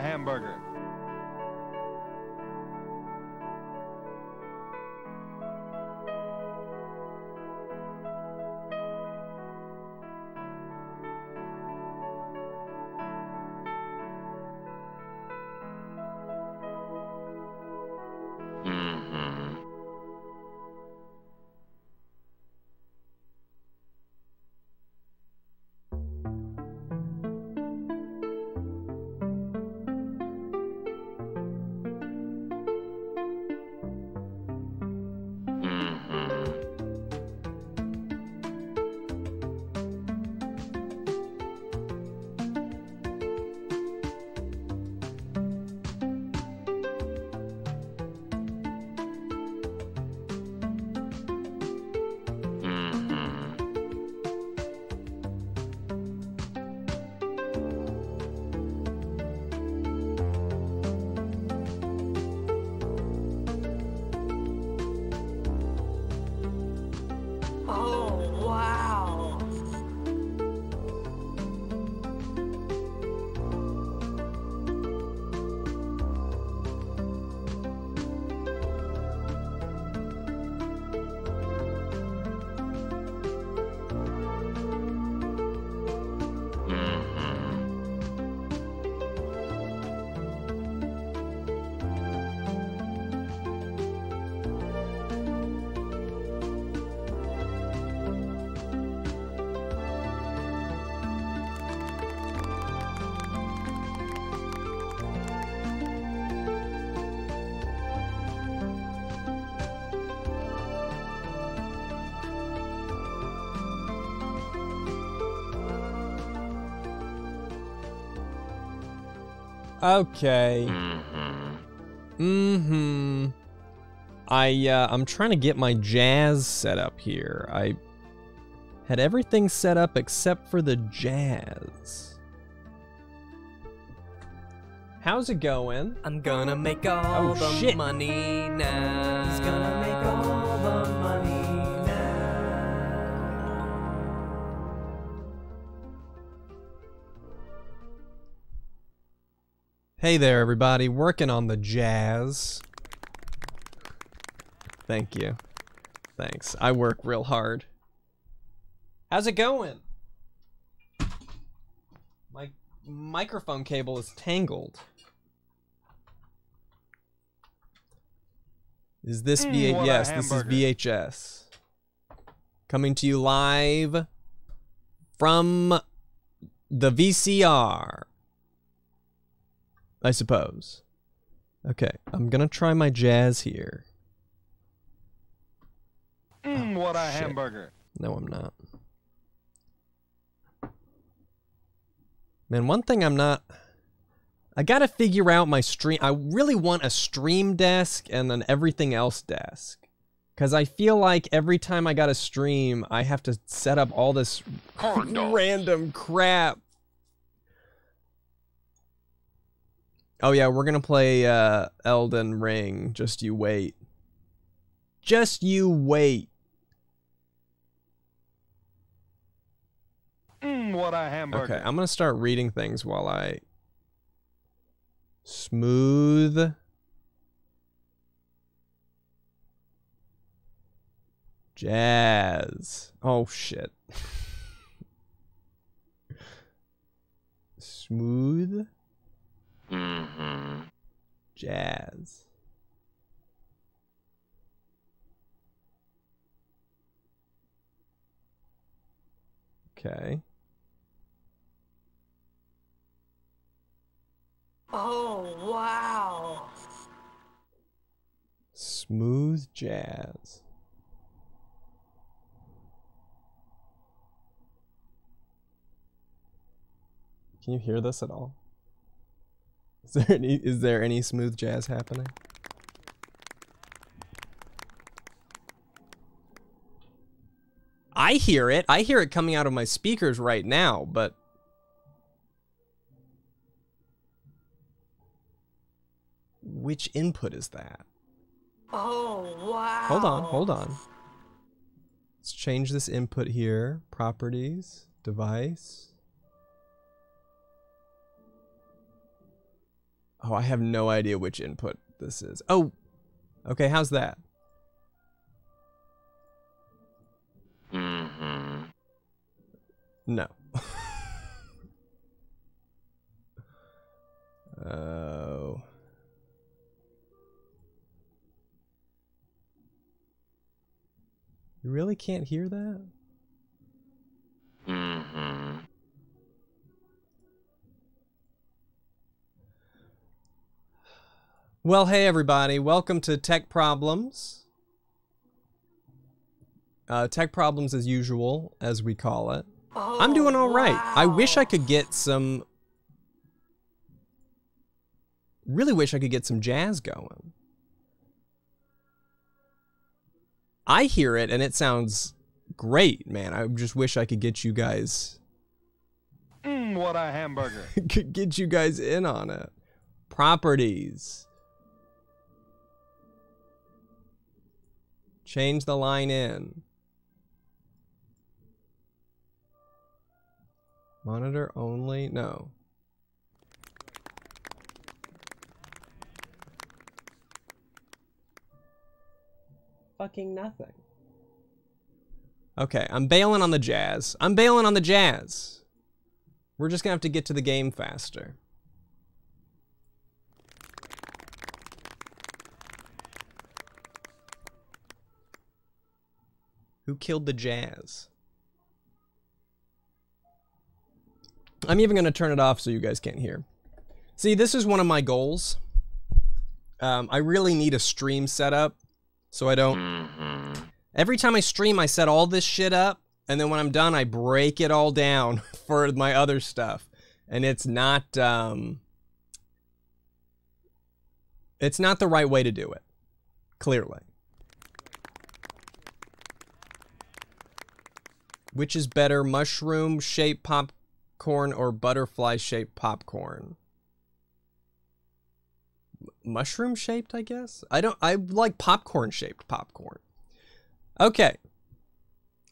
hamburger. Okay. Mm-hmm. I uh, I'm trying to get my jazz set up here. I had everything set up except for the jazz. How's it going? I'm gonna make all Oh, the shit. money now. Hey there, everybody. Working on the jazz. Thank you. Thanks. I work real hard. How's it going? My microphone cable is tangled. Is this Mm, V? what yes, this is. VHS. Coming to you live from the VCR. I suppose. Okay, I'm gonna try my jazz here. Mmm, what a shit. hamburger. No, I'm not. Man, one thing I'm not. I gotta figure out my stream. I really want a stream desk and an everything else desk. Because I feel like every time I got a stream, I have to set up all this random crap. Oh yeah, we're gonna play uh, Elden Ring. Just you wait. Just you wait. Mmm, what a hamburger. Okay, I'm gonna start reading things while I smooth. Jazz. Oh shit. Smooth. Mm-hmm. Jazz. Okay. Oh, wow. Smooth jazz. Can you hear this at all? Is there any is there any smooth jazz happening? I hear it. I hear it coming out of my speakers right now, but which input is that? Oh, wow. Hold on, hold on. Let's change this input here. Properties, device. Oh, I have no idea which input this is. Oh, okay, how's that? Mm-hmm. No. oh. You really can't hear that? Mm-hmm. Well, hey everybody, welcome to Tech Problems. Uh, tech Problems as usual, as we call it. Oh, I'm doing all right. I wish I could get some. Really wish I could get some jazz going. I hear it and it sounds great, man. I just wish I could get you guys Mmm, what a hamburger. could get you guys in on it. Properties. Change the line in. Monitor only? No. Fucking nothing. Okay, I'm bailing on the jazz. I'm bailing on the jazz. We're just gonna have to get to the game faster. Who killed the jazz? I'm even gonna turn it off so you guys can't hear. See, this is one of my goals. Um, I really need a stream setup so I don't Mm-hmm. Every time I stream, I set all this shit up, and then when I'm done, I break it all down for my other stuff. And it's not um it's not the right way to do it. Clearly. Which is better, mushroom shaped popcorn or butterfly shaped popcorn? Mushroom shaped, I guess? I don't I like popcorn shaped popcorn. Okay.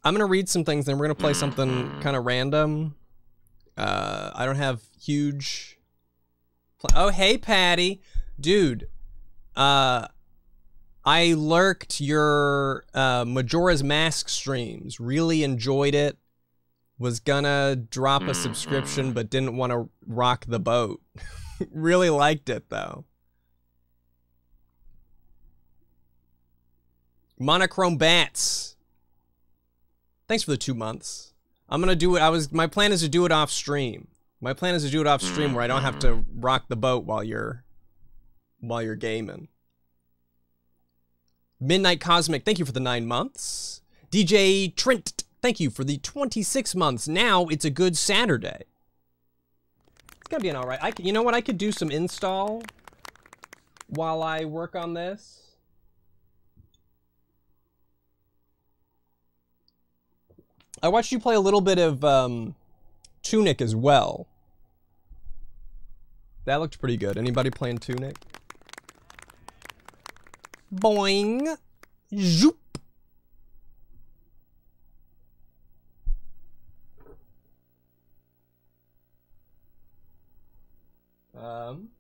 I'm going to read some things, then we're going to play something kind of random. Uh, I don't have huge. Oh, hey, Patty. Dude, uh, I lurked your uh, Majora's Mask streams. Really enjoyed it. Was gonna drop a subscription, but didn't want to rock the boat. really liked it, though. Monochrome Bats. Thanks for the two months. I'm gonna do it. I was my plan is to do it off stream. My plan is to do it off stream where I don't have to rock the boat while you're while you're gaming. Midnight Cosmic, thank you for the nine months. DJ Trent, thank you for the 26 months. Now it's a good Saturday. It's gonna be an alright. I c- you know what? I could do some install while I work on this. I watched you play a little bit of um, Tunic as well. That looked pretty good. Anybody playing Tunic? Boing. Zoop. Um.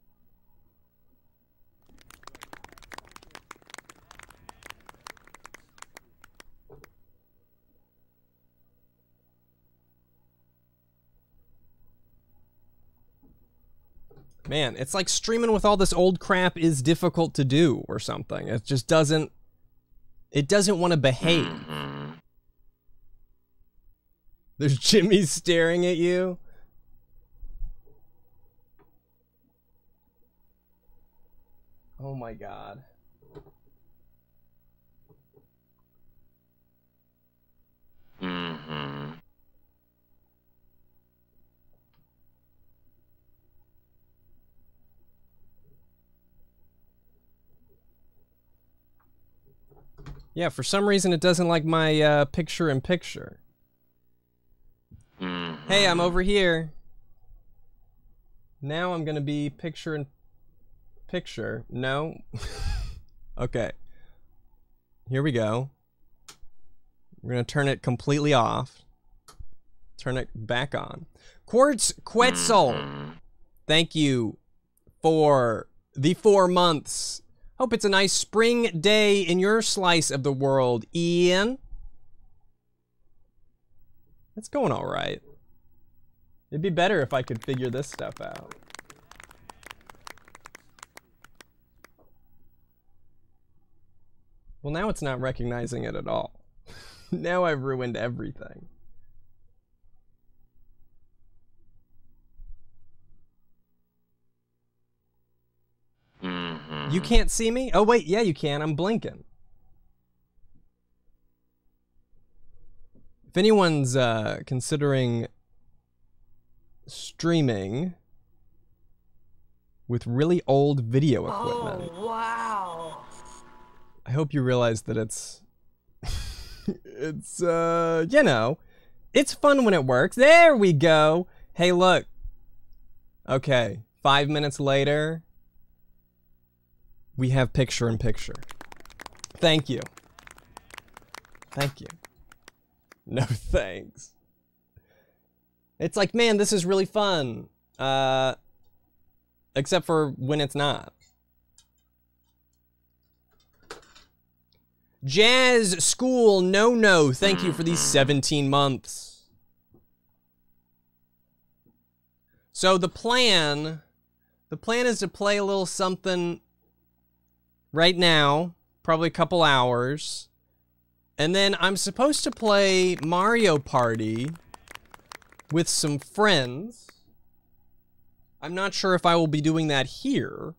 Man, it's like streaming with all this old crap is difficult to do or something. It just doesn't it doesn't want to behave. Mm-hmm. There's Jimmy staring at you. Oh my god. Yeah, for some reason it doesn't like my uh, picture in picture. Mm-hmm. Hey, I'm over here. Now I'm gonna be picture in picture. No. okay. Here we go. We're gonna turn it completely off. Turn it back on. Quartz Quetzal. Mm-hmm. Thank you for the four months. Hope it's a nice spring day in your slice of the world, Ian. It's going all right. It'd be better if I could figure this stuff out. Well, now it's not recognizing it at all. now I've ruined everything. Mm-hmm. You can't see me? Oh, wait, yeah, you can. I'm blinking. If anyone's uh, considering streaming with really old video equipment, Oh, wow. I hope you realize that it's. it's, uh, you know, it's fun when it works. There we go. Hey, look. Okay, five minutes later, we have picture in picture. Thank you. Thank you. No thanks. It's like, man, this is really fun. Uh, except for when it's not. Jazz School No No, thank you for these 17 months. So the plan, the plan is to play a little something right now, probably a couple hours. And then I'm supposed to play Mario Party with some friends. I'm not sure if I will be doing that here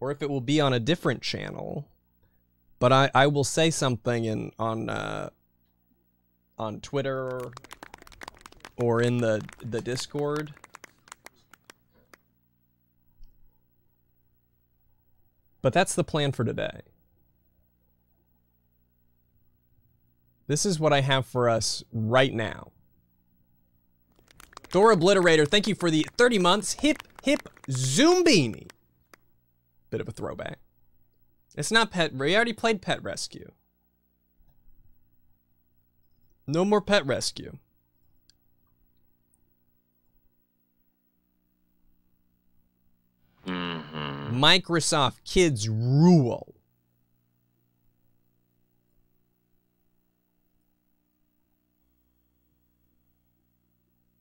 or if it will be on a different channel. But I, I will say something in on uh, on Twitter or in the the Discord. But that's the plan for today. This is what I have for us right now. Thor Obliterator, thank you for the 30 months. Hip, hip, Zoombini. Bit of a throwback. It's not Pet, we already played Pet Rescue. No more Pet Rescue. Microsoft Kids Rule.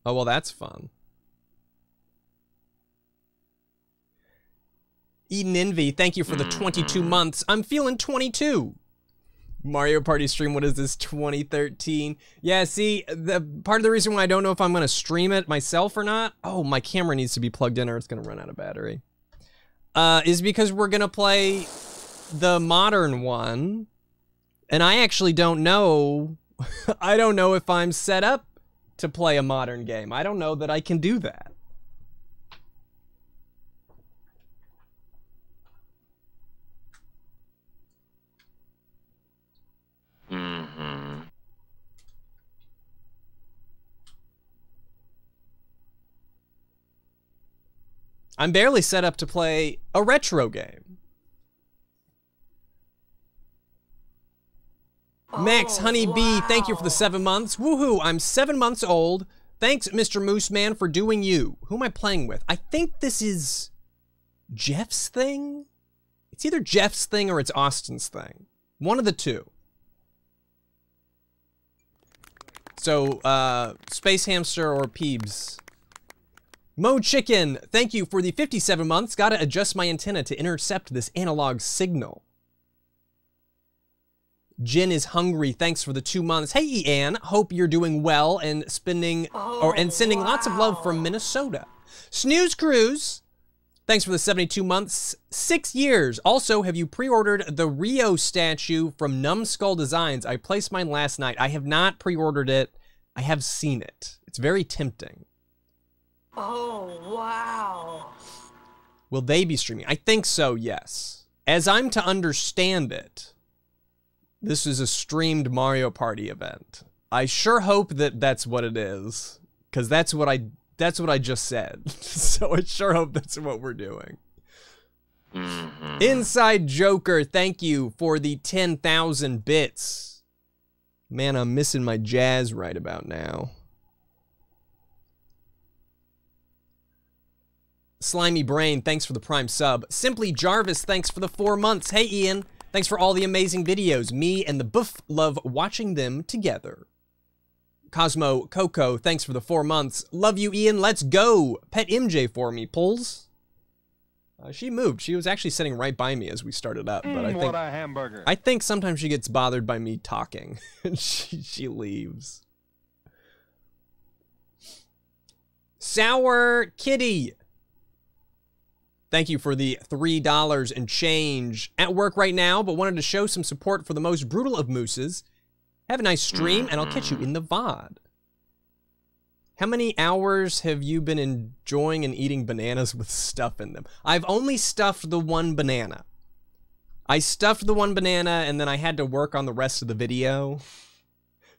Oh, well, that's fun. Eden Envy, thank you for the 22 mm-hmm. months. I'm feeling 22. Mario Party stream, what is this, 2013? Yeah, see, the part of the reason why I don't know if I'm going to stream it myself or not, oh, my camera needs to be plugged in or it's going to run out of battery, uh, is because we're going to play the modern one. And I actually don't know, I don't know if I'm set up to play a modern game. I don't know that I can do that. I'm barely set up to play a retro game. Max Oh, Honeybee, thank you for the seven months. Woohoo, I'm seven months old. Thanks, Mr. Moose Man, for doing you. Who am I playing with? I think this is Jeff's thing? It's either Jeff's thing or it's Austin's thing. One of the two. So, uh, Space Hamster or Peebs. Mo Chicken, thank you for the 57 months. Gotta adjust my antenna to intercept this analog signal. Jin is hungry. Thanks for the two months. Hey, Ian. Hope you're doing well and spending oh, or and sending lots of love from Minnesota. Snooze Cruise. Thanks for the 72 months, six years. Also, have you pre-ordered the Ryo statue from Numskull Designs? I placed mine last night. I have not pre-ordered it. I have seen it. It's very tempting. Oh, wow. Will they be streaming? I think so, yes. As I'm to understand it, this is a streamed Mario Party event. I sure hope that that's what it is, because that's what I that's what I just said. so I sure hope that's what we're doing. Mm-hmm. Inside Joker, thank you for the 10,000 bits. Man, I'm missing my jazz right about now. Slimy Brain, thanks for the prime sub. Simply Jarvis, thanks for the four months. Hey Ian, thanks for all the amazing videos. Me and the Buff love watching them together. Cosmo Coco, thanks for the four months. Love you, Ian. Let's go. Pet MJ for me, pulls. Uh, she moved. She was actually sitting right by me as we started up, but I Mm, think what a hamburger. I think sometimes she gets bothered by me talking, and she she leaves. Sour Kitty. Thank you for the $3 and change. At work right now, but wanted to show some support for the most brutal of mooses. Have a nice stream, and I'll catch you in the mm-hmm. VOD. How many hours have you been enjoying and eating bananas with stuff in them? I've only stuffed the one banana. I stuffed the one banana, and then I had to work on the rest of the video.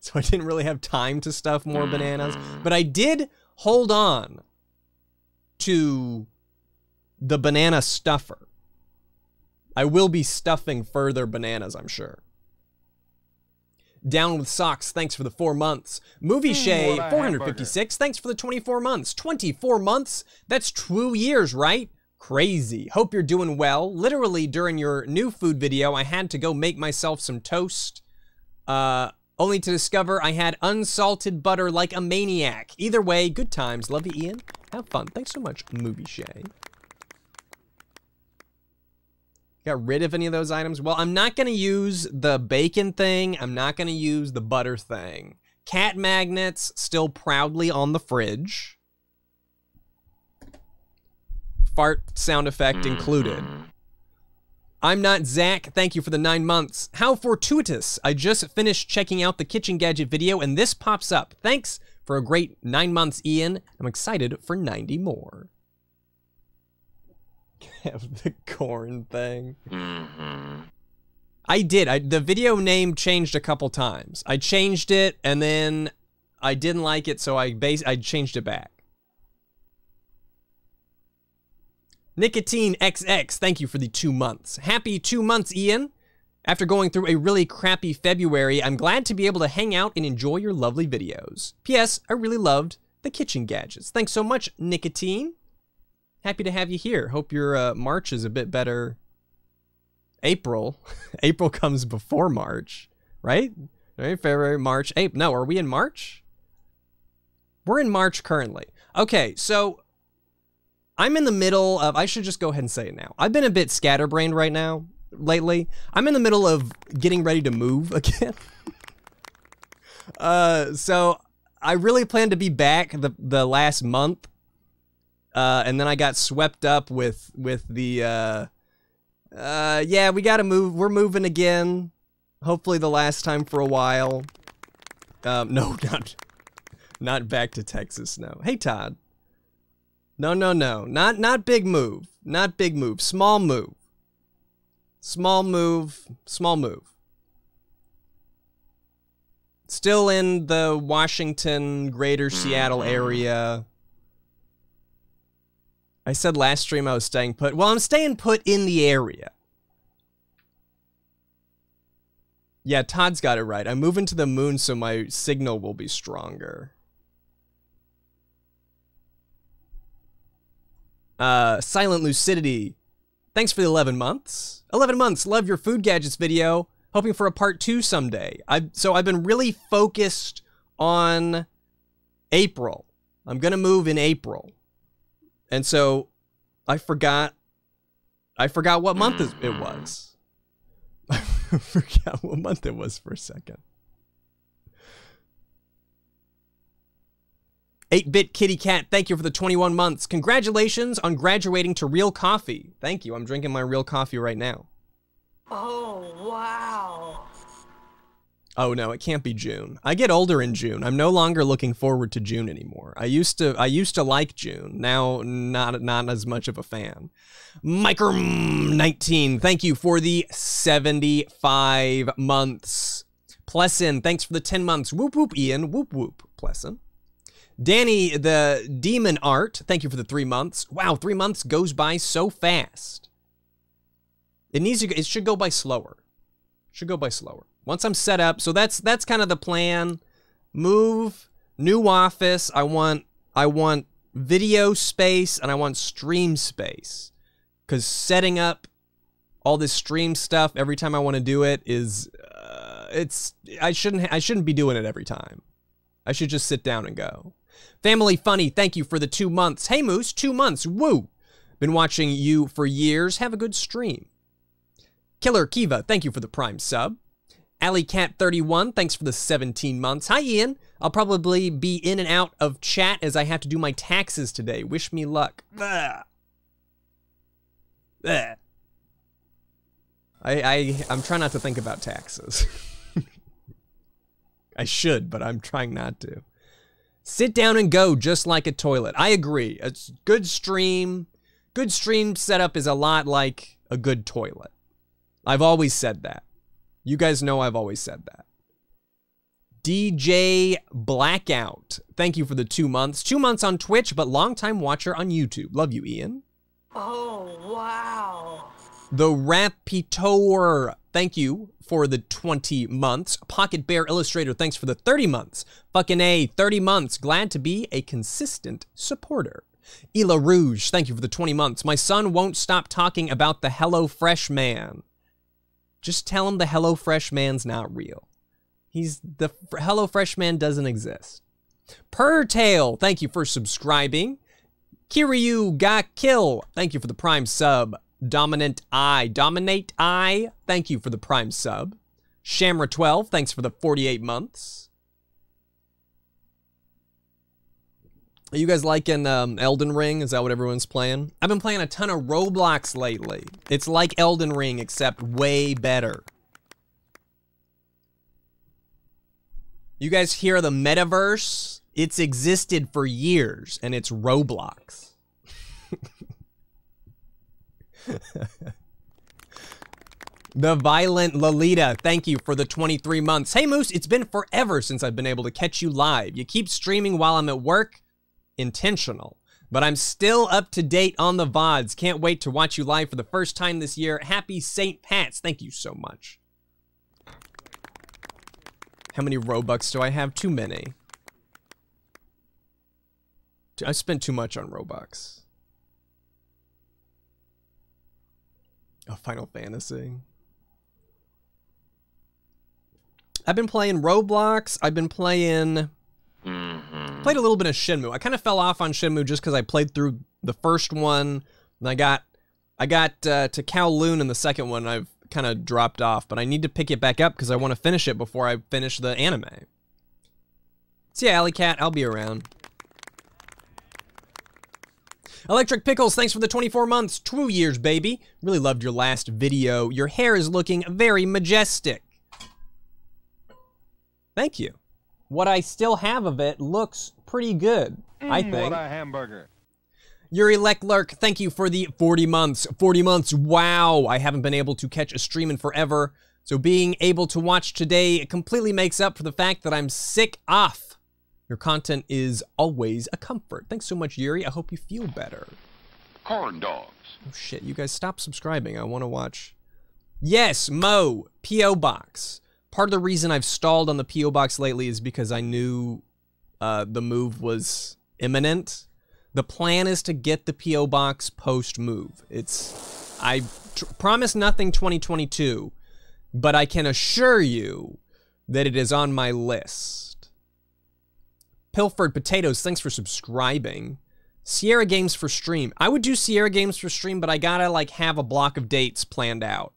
So I didn't really have time to stuff more bananas. Mm-hmm. But I did hold on to the banana stuffer. I will be stuffing further bananas, I'm sure. Down with Socks, thanks for the four months. Movie Shay, 456, thanks for the 24 months. 24 months? That's two years, right? Crazy. Hope you're doing well. Literally, during your new food video, I had to go make myself some toast. Uh, only to discover I had unsalted butter like a maniac. Either way, good times. Love you, Ian. Have fun. Thanks so much, Movie Shay. Got rid of any of those items? Well, I'm not going to use the bacon thing. I'm not going to use the butter thing. Cat magnets still proudly on the fridge. Fart sound effect included. Mm-hmm. I'm not Zach. Thank you for the nine months. How fortuitous. I just finished checking out the kitchen gadget video and this pops up. Thanks for a great nine months, Ian. I'm excited for 90 more. Have the corn thing. Mm-hmm. I did. I the video name changed a couple times. I changed it and then I didn't like it, so I base I changed it back. Nicotine XX, thank you for the two months. Happy two months, Ian. After going through a really crappy February, I'm glad to be able to hang out and enjoy your lovely videos. P.S. I really loved the kitchen gadgets. Thanks so much, Nicotine. Happy to have you here. Hope your uh, March is a bit better. April. April comes before March, right? Right? February, March, April. No, are we in March? We're in March currently. Okay, so I'm in the middle of. I should just go ahead and say it now. I've been a bit scatterbrained right now lately. I'm in the middle of getting ready to move again. uh, so I really plan to be back the the last month, uh, and then I got swept up with with the. Uh, uh, yeah, we gotta move. We're moving again. Hopefully, the last time for a while. Um, no, not not back to Texas. No. Hey, Todd. No, no, no. Not not big move. Not big move. Small move. Small move. Small move. Still in the Washington, Greater Seattle area. I said last stream I was staying put. Well, I'm staying put in the area. Yeah, Todd's got it right. I'm moving to the moon so my signal will be stronger. Uh, Silent Lucidity. Thanks for the 11 months. 11 months. Love your food gadgets video. Hoping for a part two someday. I so I've been really focused on April. I'm gonna move in April, and so I forgot. I forgot what month it mm. was. I forgot what month it was for a second. 8 bit kitty cat, thank you for the 21 months. Congratulations on graduating to real coffee. Thank you. I'm drinking my real coffee right now. Oh, wow. Oh no, it can't be June. I get older in June. I'm no longer looking forward to June anymore. I used to I used to like June. Now not not as much of a fan. Micro 19, thank you for the 75 months. Plessin, thanks for the 10 months. Whoop whoop Ian, whoop whoop Plessin. Danny the Demon Art, thank you for the 3 months. Wow, 3 months goes by so fast. It needs to it should go by slower. Should go by slower. Once I'm set up, so that's that's kind of the plan. Move, new office. I want I want video space and I want stream space. Cuz setting up all this stream stuff every time I want to do it is uh, it's I shouldn't I shouldn't be doing it every time. I should just sit down and go. Family Funny, thank you for the 2 months. Hey Moose, 2 months. Woo. Been watching you for years. Have a good stream. Killer Kiva, thank you for the prime sub. AlleyCat31, thanks for the 17 months. Hi, Ian. I'll probably be in and out of chat as I have to do my taxes today. Wish me luck. Ugh. Ugh. I, I, I'm trying not to think about taxes. I should, but I'm trying not to. Sit down and go just like a toilet. I agree. A good stream, good stream setup is a lot like a good toilet. I've always said that. You guys know I've always said that. DJ Blackout. Thank you for the two months. Two months on Twitch, but longtime watcher on YouTube. Love you, Ian. Oh, wow. The Rapitor. Thank you for the 20 months. Pocket Bear Illustrator. Thanks for the 30 months. Fucking A, 30 months. Glad to be a consistent supporter. Ela Rouge. Thank you for the 20 months. My son won't stop talking about the Hello Fresh Man. Just tell him the Hello Fresh Man's not real. He's the Hello Fresh Man doesn't exist. Purrtail, thank you for subscribing. Kiryu got kill, thank you for the prime sub. Dominant I, Dominate I, thank you for the prime sub. Shamra 12, thanks for the 48 months. Are you guys liking um, Elden Ring? Is that what everyone's playing? I've been playing a ton of Roblox lately. It's like Elden Ring, except way better. You guys hear the metaverse? It's existed for years, and it's Roblox. the Violent Lolita, thank you for the 23 months. Hey Moose, it's been forever since I've been able to catch you live. You keep streaming while I'm at work intentional. But I'm still up to date on the VODs. Can't wait to watch you live for the first time this year. Happy St. Pat's. Thank you so much. How many Robux do I have? Too many. I spent too much on Robux. Oh, Final Fantasy. I've been playing Roblox. I've been playing Mm-hmm. Played a little bit of Shenmue. I kind of fell off on Shenmue just because I played through the first one, and I got I got uh, to Kowloon in the second one. And I've kind of dropped off, but I need to pick it back up because I want to finish it before I finish the anime. Yeah, Alley Cat, I'll be around. Electric Pickles, thanks for the 24 months. Two years, baby. Really loved your last video. Your hair is looking very majestic. Thank you. What I still have of it looks pretty good, I Mm, think. What a hamburger. Yuri Leclerc, thank you for the 40 months. 40 months, wow. I haven't been able to catch a stream in forever. So being able to watch today completely makes up for the fact that I'm sick off. Your content is always a comfort. Thanks so much, Yuri. I hope you feel better. Corn dogs. Oh shit, you guys stop subscribing. I want to watch. Yes, Mo, P.O. Box. Part of the reason I've stalled on the P.O. Box lately is because I knew uh, the move was imminent. The plan is to get the P.O. Box post move. It's. I promise nothing 2022, but I can assure you that it is on my list. Pilfered Potatoes, thanks for subscribing. Sierra Games for stream. I would do Sierra Games for stream, but I gotta like have a block of dates planned out.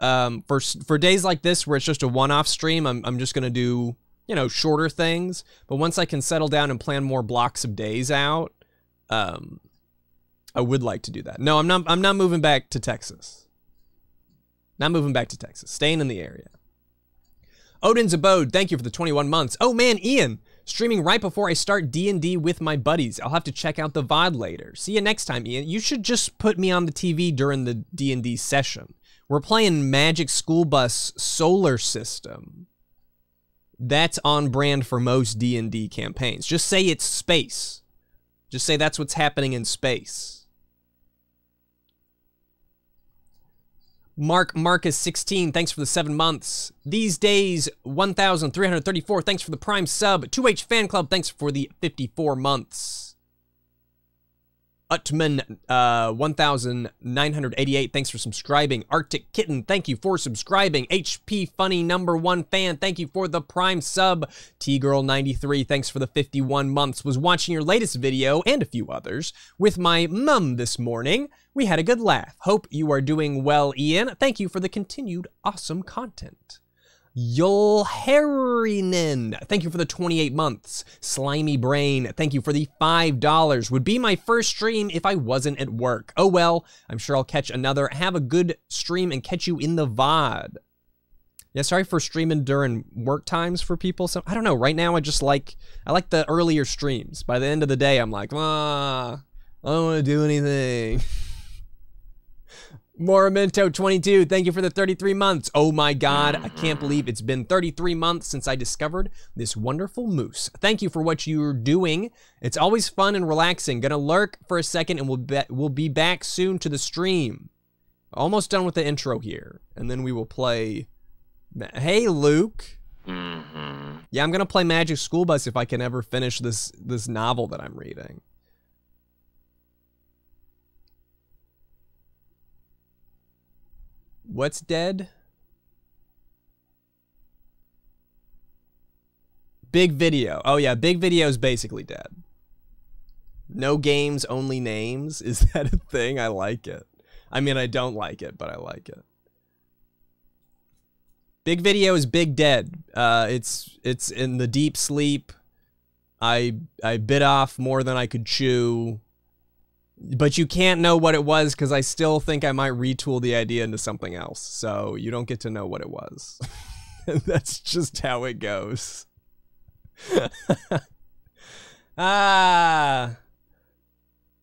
Um, for for days like this where it's just a one-off stream, I'm I'm just gonna do you know shorter things. But once I can settle down and plan more blocks of days out, um, I would like to do that. No, I'm not. I'm not moving back to Texas. Not moving back to Texas. Staying in the area. Odin's Abode, thank you for the 21 months. Oh man, Ian, streaming right before I start D&D with my buddies. I'll have to check out the VOD later. See you next time, Ian. You should just put me on the TV during the D&D session. We're playing Magic School Bus Solar System. That's on brand for most D&D campaigns. Just say it's space. Just say that's what's happening in space. Mark Marcus 16, thanks for the seven months. These days, 1,334, thanks for the prime sub. 2H Fan Club, thanks for the 54 months. Utman, uh, 1,988, thanks for subscribing. Arctic Kitten, thank you for subscribing. HP Funny number one fan, thank you for the prime sub. T-Girl93, thanks for the 51 months. Was watching your latest video, and a few others, with my mum this morning. We had a good laugh. Hope you are doing well, Ian. Thank you for the continued awesome content. Yolherinen, thank you for the 28 months. Slimy Brain, thank you for the $5. Would be my first stream if I wasn't at work. Oh well, I'm sure I'll catch another. Have a good stream and catch you in the VOD. Yeah, sorry for streaming during work times for people. So I don't know. Right now, I just like I like the earlier streams. By the end of the day, I'm like, ah, I don't want to do anything. Moramento22, thank you for the 33 months. Oh my god, I can't believe it's been 33 months since I discovered this wonderful moose. Thank you for what you're doing. It's always fun and relaxing. Gonna lurk for a second and we'll be, we'll be back soon to the stream. Almost done with the intro here. And then we will play. Hey, Luke. Mm-hmm. Yeah, I'm gonna play Magic School Bus if I can ever finish this this novel that I'm reading. What's dead? Big video. Oh yeah, big video is basically dead. No games, only names. Is that a thing? I like it. I mean, I don't like it, but I like it. Big video is big dead. Uh, it's it's in the deep sleep. I I bit off more than I could chew. But you can't know what it was because I still think I might retool the idea into something else. So you don't get to know what it was. and that's just how it goes. ah.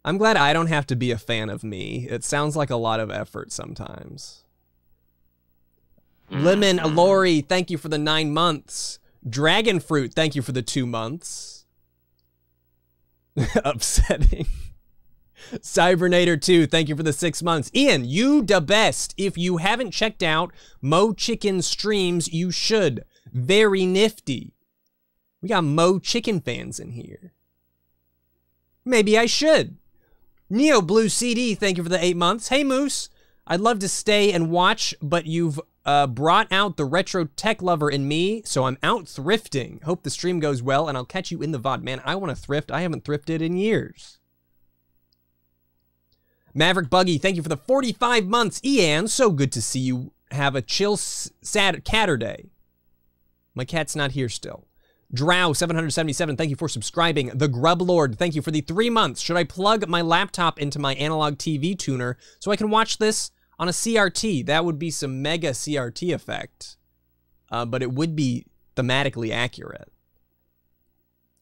I'm glad I don't have to be a fan of me. It sounds like a lot of effort sometimes. Lemon, Lori, thank you for the nine months. Dragon Fruit, thank you for the two months. Upsetting. Cybernator 2, thank you for the six months. Ian, you the best. If you haven't checked out Mo Chicken streams, you should. Very nifty. We got Mo Chicken fans in here. Maybe I should. Neo Blue CD, thank you for the eight months. Hey Moose, I'd love to stay and watch, but you've uh, brought out the retro tech lover in me, so I'm out thrifting. Hope the stream goes well, and I'll catch you in the VOD. Man, I want to thrift. I haven't thrifted in years. Maverick Buggy, thank you for the 45 months. Ian, so good to see you have a chill sad Catterday. My cat's not here still. Drow 777, thank you for subscribing. The Grub Lord, thank you for the three months. Should I plug my laptop into my analog TV tuner so I can watch this on a CRT? That would be some mega CRT effect, uh, but it would be thematically accurate.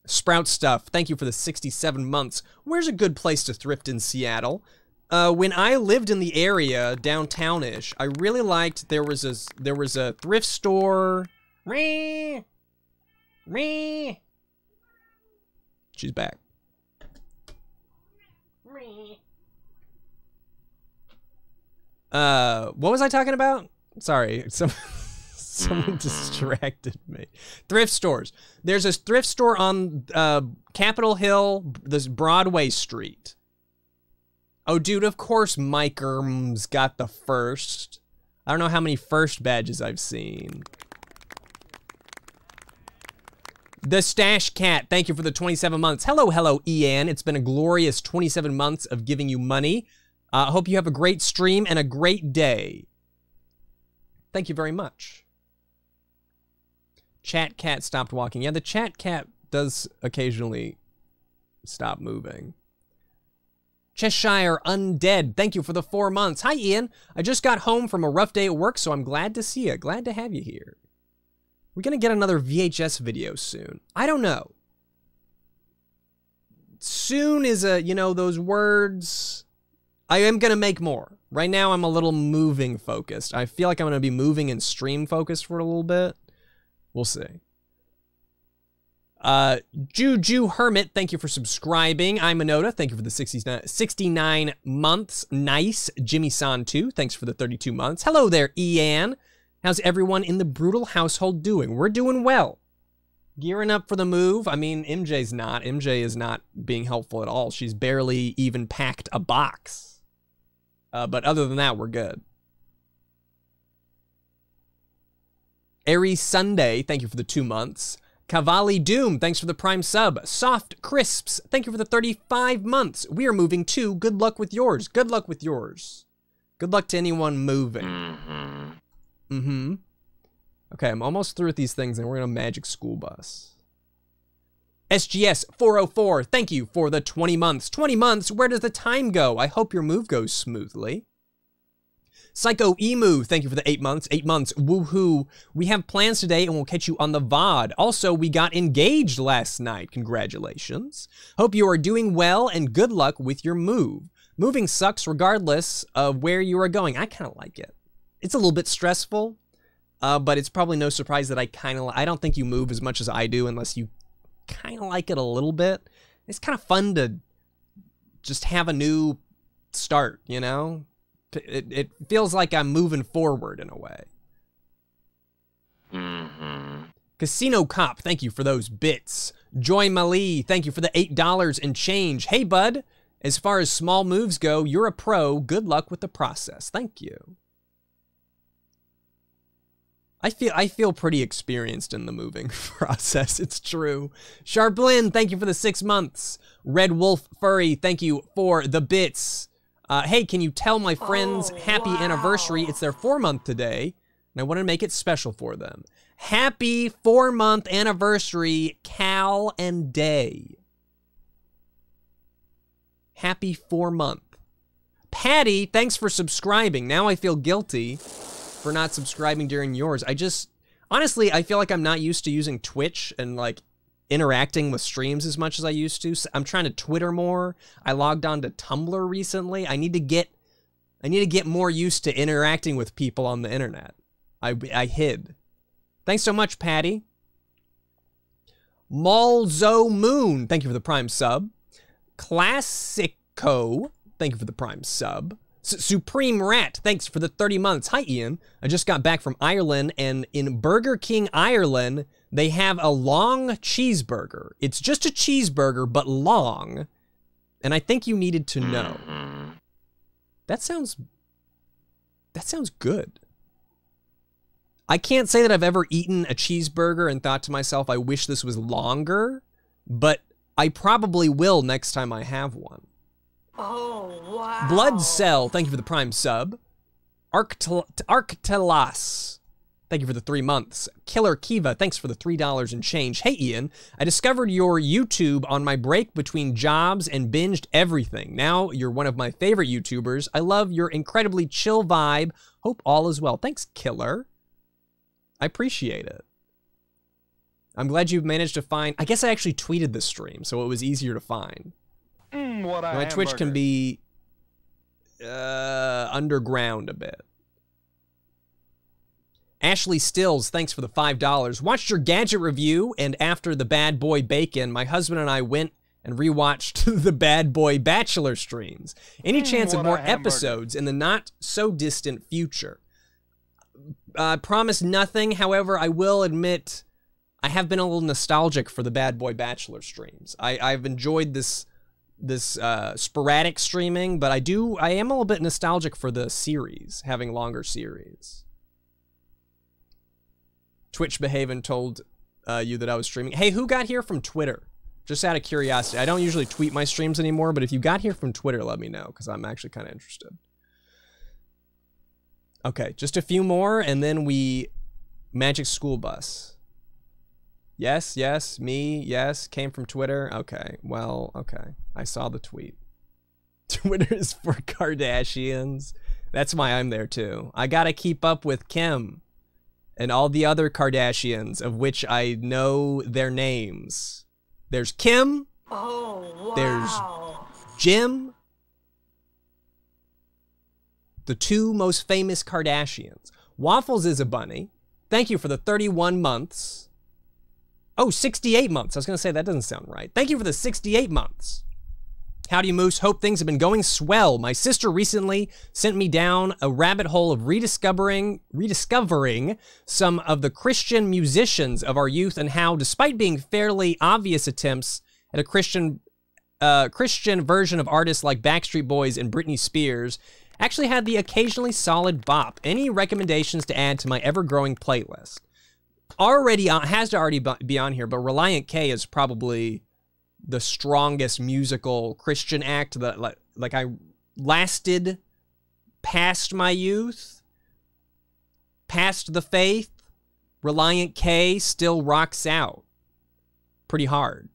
Sprout Stuff, thank you for the 67 months. Where's a good place to thrift in Seattle? Uh, when I lived in the area, downtownish, I really liked there was a there was a thrift store. Ree, ree. She's back. Uh, what was I talking about? Sorry, some someone distracted me. Thrift stores. There's a thrift store on uh, Capitol Hill, this Broadway Street. Oh, dude, of course Mike Erm's got the first. I don't know how many first badges I've seen. The Stash Cat, thank you for the 27 months. Hello, hello, Ian. It's been a glorious 27 months of giving you money. I uh, hope you have a great stream and a great day. Thank you very much. Chat cat stopped walking. Yeah, the chat cat does occasionally stop moving. Cheshire Undead, thank you for the four months. Hi, Ian. I just got home from a rough day at work, so I'm glad to see you. Glad to have you here. We're gonna get another VHS video soon. I don't know. Soon is a, you know, those words. I am gonna make more. Right now, I'm a little moving focused. I feel like I'm gonna be moving and stream focused for a little bit. We'll see. Uh, Juju Hermit, thank you for subscribing. I'm Minoda, thank you for the 69, 69 months. Nice. Jimmy San too, thanks for the 32 months. Hello there, Ian. How's everyone in the brutal household doing? We're doing well. Gearing up for the move. I mean, MJ's not. MJ is not being helpful at all. She's barely even packed a box. Uh, but other than that, we're good. Aries Sunday, thank you for the two months. Cavalli Doom, thanks for the prime sub. Soft Crisps, thank you for the 35 months. We are moving too. Good luck with yours. Good luck with yours. Good luck to anyone moving. Mm-hmm. Mm-hmm. Okay, I'm almost through with these things and we're in a magic school bus. SGS 404, thank you for the 20 months. 20 months, where does the time go? I hope your move goes smoothly. Psycho Emu, thank you for the eight months. Eight months, woohoo. We have plans today and we'll catch you on the VOD. Also, we got engaged last night. Congratulations. Hope you are doing well and good luck with your move. Moving sucks regardless of where you are going. I kind of like it. It's a little bit stressful, uh, but it's probably no surprise that I kind of, I don't think you move as much as I do unless you kind of like it a little bit. It's kind of fun to just have a new start, you know? It, it feels like I'm moving forward in a way. Mm-hmm. Casino Cop, thank you for those bits. Joy Mali, thank you for the $8 and change. Hey, bud, as far as small moves go, you're a pro. Good luck with the process. Thank you. I feel I feel pretty experienced in the moving process. It's true. Sharplin, thank you for the six months. Red Wolf Furry, thank you for the bits. Uh, hey, can you tell my friends Oh, happy wow. anniversary? It's their four month today, and I want to make it special for them. Happy four month anniversary, Cal and Day. Happy four month. Patty, thanks for subscribing. Now I feel guilty for not subscribing during yours. I just, honestly, I feel like I'm not used to using Twitch and like interacting with streams as much as I used to. So I'm trying to Twitter more. I logged on to Tumblr recently. I need to get I need to get more used to interacting with people on the internet. I I hid. Thanks so much, Patty. Malzo Moon, thank you for the prime sub. Classico, thank you for the prime sub. S- Supreme Rat, thanks for the 30 months. Hi, Ian. I just got back from Ireland, and in Burger King, Ireland, they have a long cheeseburger. It's just a cheeseburger, but long. And I think you needed to know. Mm-hmm. That sounds. That sounds good. I can't say that I've ever eaten a cheeseburger and thought to myself, I wish this was longer, but I probably will next time I have one. Oh, wow. Blood Cell, thank you for the prime sub. Arctel- Arctelas, thank you for the three months. Killer Kiva, thanks for the three dollars and change. Hey Ian, I discovered your YouTube on my break between jobs and binged everything. Now you're one of my favorite YouTubers. I love your incredibly chill vibe. Hope all is well. Thanks, Killer. I appreciate it. I'm glad you've managed to find. I guess I actually tweeted this stream, so it was easier to find. A My Twitch can be uh, underground a bit. Ashley Stills, thanks for the $5. Watched your gadget review, and after the Bad Boy Bacon, my husband and I went and rewatched the Bad Boy Bachelor streams. Any Mm, chance of more episodes in the not so distant future? I promise nothing. However, I will admit I have been a little nostalgic for the Bad Boy Bachelor streams. I, I've enjoyed this this uh, sporadic streaming, but I do I am a little bit nostalgic for the series, having longer series. Twitch behaving told uh, you that I was streaming. Hey, who got here from Twitter? Just out of curiosity. I don't usually tweet my streams anymore, but if you got here from Twitter, let me know because I'm actually kind of interested. Okay, just a few more and then we Magic School Bus. Yes, yes, me, yes, came from Twitter. Okay, well, okay. I saw the tweet. Twitter is for Kardashians. That's why I'm there too. I gotta keep up with Kim and all the other Kardashians, of which I know their names. There's Kim, Oh, wow. There's- Jim, the two most famous Kardashians. Waffles is a bunny. Thank you for the 31 months. Oh, 68 months. I was going to say that doesn't sound right. Thank you for the 68 months. Howdy Moose, hope things have been going swell. My sister recently sent me down a rabbit hole of rediscovering rediscovering some of the Christian musicians of our youth and how despite being fairly obvious attempts at a Christian uh, Christian version of artists like Backstreet Boys and Britney Spears actually had the occasionally solid bop. Any recommendations to add to my ever-growing playlist? Already on, has to already be on here, but Relient K is probably the strongest musical Christian act that like, like I lasted past my youth, past the faith. Relient K still rocks out pretty hard.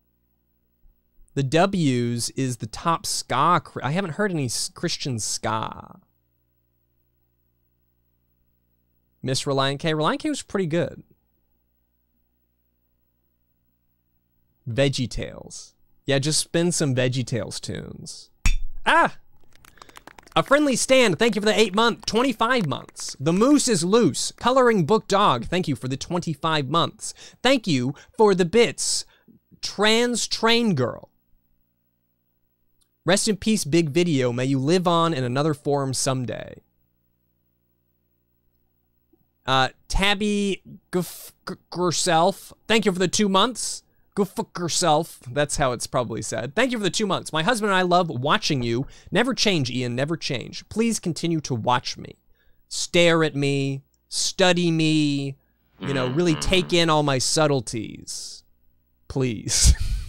The W's is the top ska. I haven't heard any Christian ska. Miss Relient K. Relient K was pretty good. Veggie Tales. Yeah, just spin some Veggie Tales tunes. Ah! A friendly stand, thank you for the 8 month, 25 months. The moose is loose. Coloring book dog, thank you for the 25 months. Thank you for the bits. Trans train girl. Rest in peace, big video. May you live on in another form someday. Uh, Tabby Gerself, thank you for the two months. Go fuck yourself. That's how it's probably said. Thank you for the two months. My husband and I love watching you. Never change, Ian. Never change. Please continue to watch me, stare at me, study me. You know, really mm. take in all my subtleties. Please.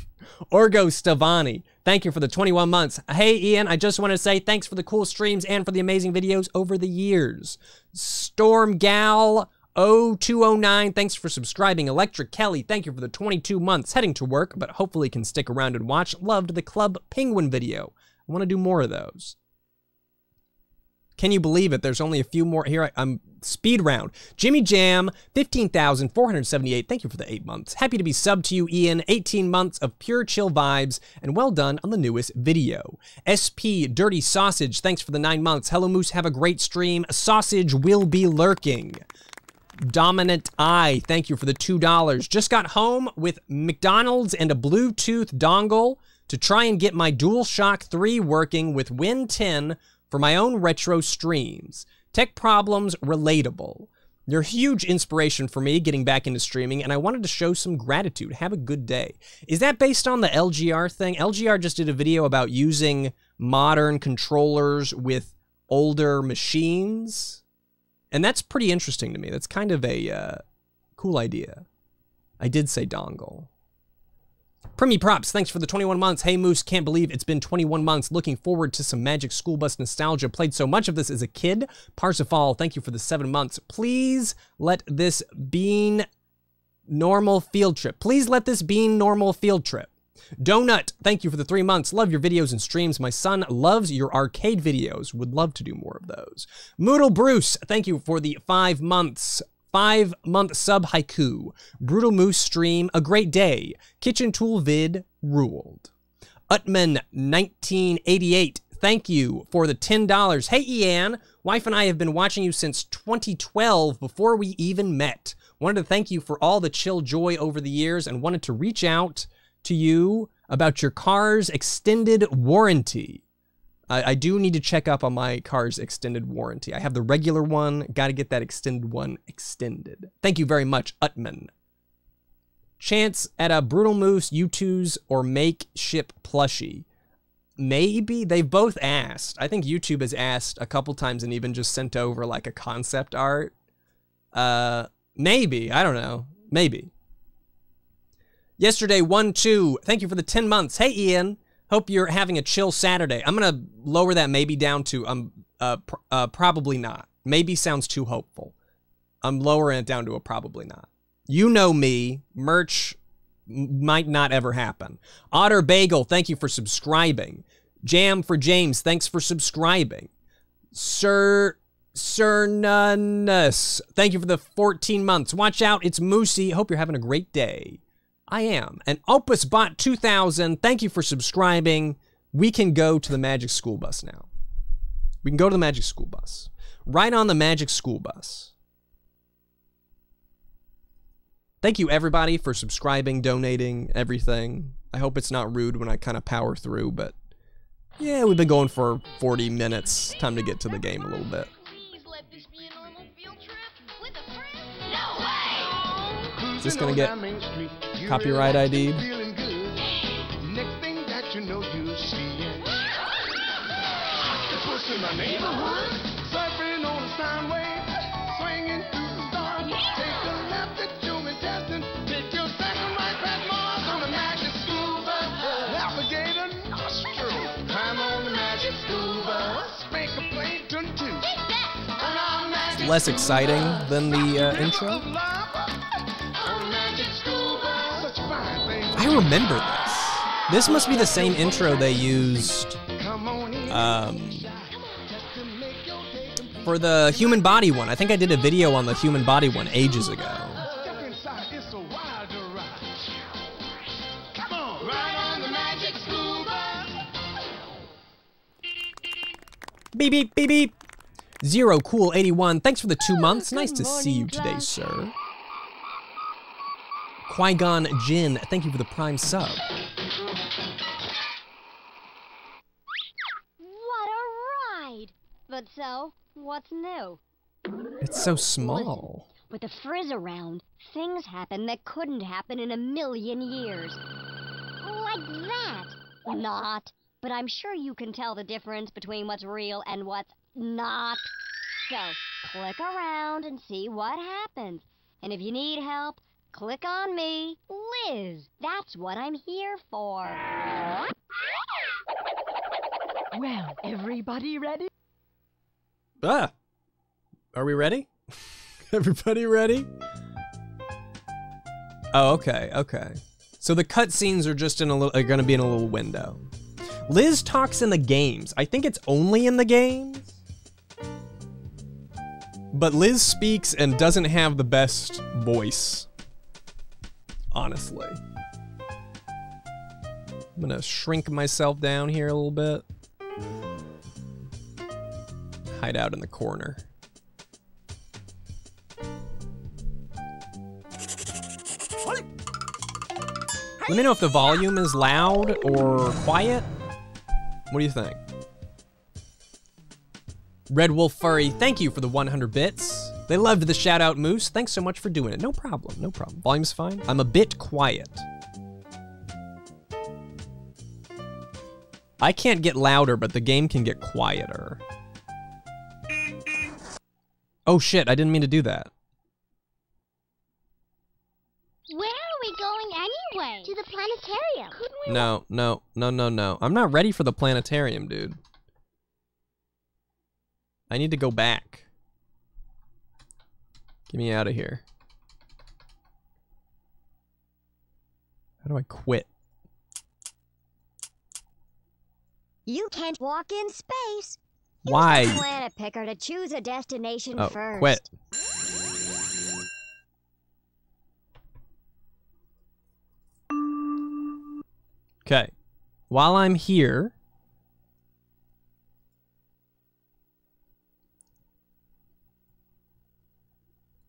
Orgo Stavani, thank you for the 21 months. Hey, Ian, I just want to say thanks for the cool streams and for the amazing videos over the years. Storm Gal 0209, thanks for subscribing. Electric Kelly, thank you for the 22 months. Heading to work, but hopefully can stick around and watch. Loved the Club Penguin video. I want to do more of those. Can you believe it? There's only a few more here. I, I'm speed round. Jimmy Jam, 15,478. Thank you for the eight months. Happy to be subbed to you, Ian. 18 months of pure chill vibes, and well done on the newest video. SP Dirty Sausage, thanks for the nine months. Hello Moose, have a great stream. Sausage will be lurking. Dominant Eye, thank you for the $2. Just got home with McDonald's and a Bluetooth dongle to try and get my DualShock 3 working with Win 10 for my own retro streams. Tech problems relatable. You're a huge inspiration for me getting back into streaming, and I wanted to show some gratitude. Have a good day. Is that based on the LGR thing? LGR just did a video about using modern controllers with older machines. And that's pretty interesting to me. That's kind of a uh, cool idea. I did say dongle. Primy Props, thanks for the 21 months. Hey Moose, can't believe it's been 21 months. Looking forward to some Magic School Bus nostalgia. Played so much of this as a kid. Parsifal, thank you for the seven months. Please let this bean normal field trip. Please let this bean normal field trip. Donut, thank you for the three months. Love your videos and streams. My son loves your arcade videos. Would love to do more of those. Moodle Bruce, thank you for the five months. Five month sub haiku. Brutal Moose stream, a great day. Kitchen tool vid ruled. Utman 1988, thank you for the $10. Hey Ian, wife and I have been watching you since 2012 before we even met. Wanted to thank you for all the chill joy over the years and wanted to reach out to you about your car's extended warranty. I, I do need to check up on my car's extended warranty. I have the regular one, got to get that extended one extended. Thank you very much, Utman. Chance at a Brutal Moose, Youtooz, or Makeship plushie. Maybe they've both asked. I think Youtooz has asked a couple times and even just sent over like a concept art. Uh, maybe I don't know. Maybe. Yesterday, one two. Thank you for the ten months. Hey Ian, hope you're having a chill Saturday. I'm gonna lower that maybe down to um uh, pr- uh probably not. maybe sounds too hopeful. I'm lowering it down to a probably not. You know me, merch might not ever happen. Otter Bagel, thank you for subscribing. Jam for James, thanks for subscribing. Sir Cernunus, thank you for the 14 months. Watch out, it's Moosey. Hope you're having a great day. I am. And OpusBot 2000, thank you for subscribing. We can go to the Magic School Bus now. We can go to the Magic School Bus. Right on the Magic School Bus. Thank you, everybody, for subscribing, donating, everything. I hope it's not rude when I kind of power through, but yeah, we've been going for 40 minutes. Time to get to the game a little bit. Please let this be a normal field trip with a friend. No way! Is this gonna get copyright ID'd? Next thing that you know, you see. Octopus in the neighborhood, surfing on a sound wave, swinging through the stars. Take a left at Jumi Destin, take your second right past Mars on the magic school bus. Nostril, climb on the magic school bus. A plankton too. Take that! On our magic Less exciting than the uh, intro. Remember this. This must be the same intro they used um, for the human body one. I think I did a video on the human body one ages ago. Beep beep beep beep. Zero cool 81. Thanks for the two months. Nice to see you today, sir. Qui Gon Jin, thank you for the prime sub. What a ride! But so, what's new? It's so small. With the frizz around, things happen that couldn't happen in a million years. Like that. Not. But I'm sure you can tell the difference between what's real and what's not. So, click around and see what happens. And if you need help, click on me, Liz. That's what I'm here for. Well, everybody ready? Ah. Are we ready? Everybody ready? Oh, okay, okay. So the cutscenes are just in a little are gonna be in a little window. Liz talks in the games. I think it's only in the games. But Liz speaks and doesn't have the best voice. Honestly. I'm gonna shrink myself down here a little bit. Hide out in the corner. Let me know if the volume is loud or quiet. What do you think? Red Wolf Furry, thank you for the 100 bits. They loved the shout out Moose. Thanks so much for doing it. No problem, no problem. Volume's fine. I'm a bit quiet. I can't get louder, but the game can get quieter. Oh shit, I didn't mean to do that. Where are we going anyway? To the planetarium. We? No, no, no, no, no. I'm not ready for the planetarium, dude. I need to go back. Get me out of here. How do I quit? You can't walk in space. Why? Planet picker to choose a destination Oh, first. quit. Okay. While I'm here,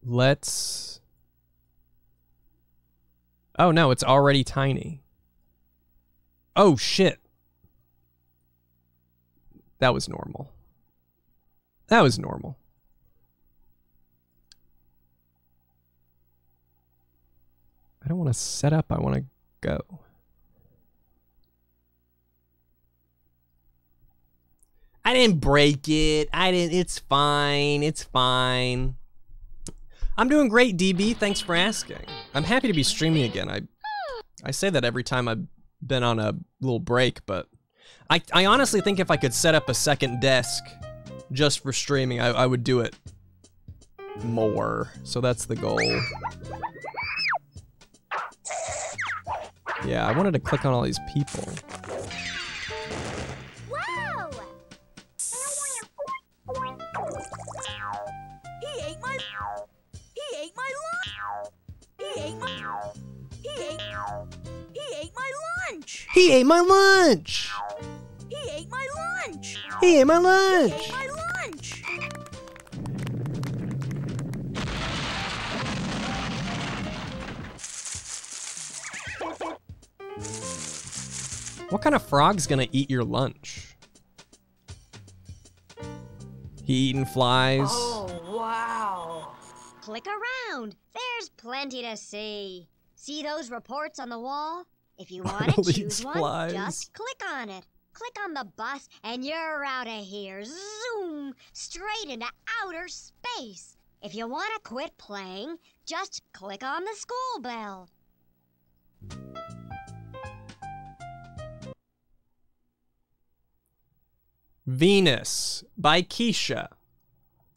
let's. Oh no, it's already tiny. Oh shit. That was normal. That was normal. I don't want to set up, I want to go. I didn't break it. I didn't. It's fine. It's fine. I'm doing great, DB. Thanks for asking. I'm happy to be streaming again. I I say that every time I've been on a little break, but I I honestly think if I could set up a second desk just for streaming. I, I would do it more. So that's the goal. Yeah, I wanted to click on all these people. He ate my lunch! He ate my lunch. He ate my He lunch! ate my lunch. What kind of frog's gonna eat your lunch? He eating flies? Oh, wow. Click around. There's plenty to see. See those reports on the wall? If you want to choose one, flies. just click on it. Click on the bus and you're out of here. Zoom! Straight into outer space. If you want to quit playing, just click on the school bell. Venus by Keesha.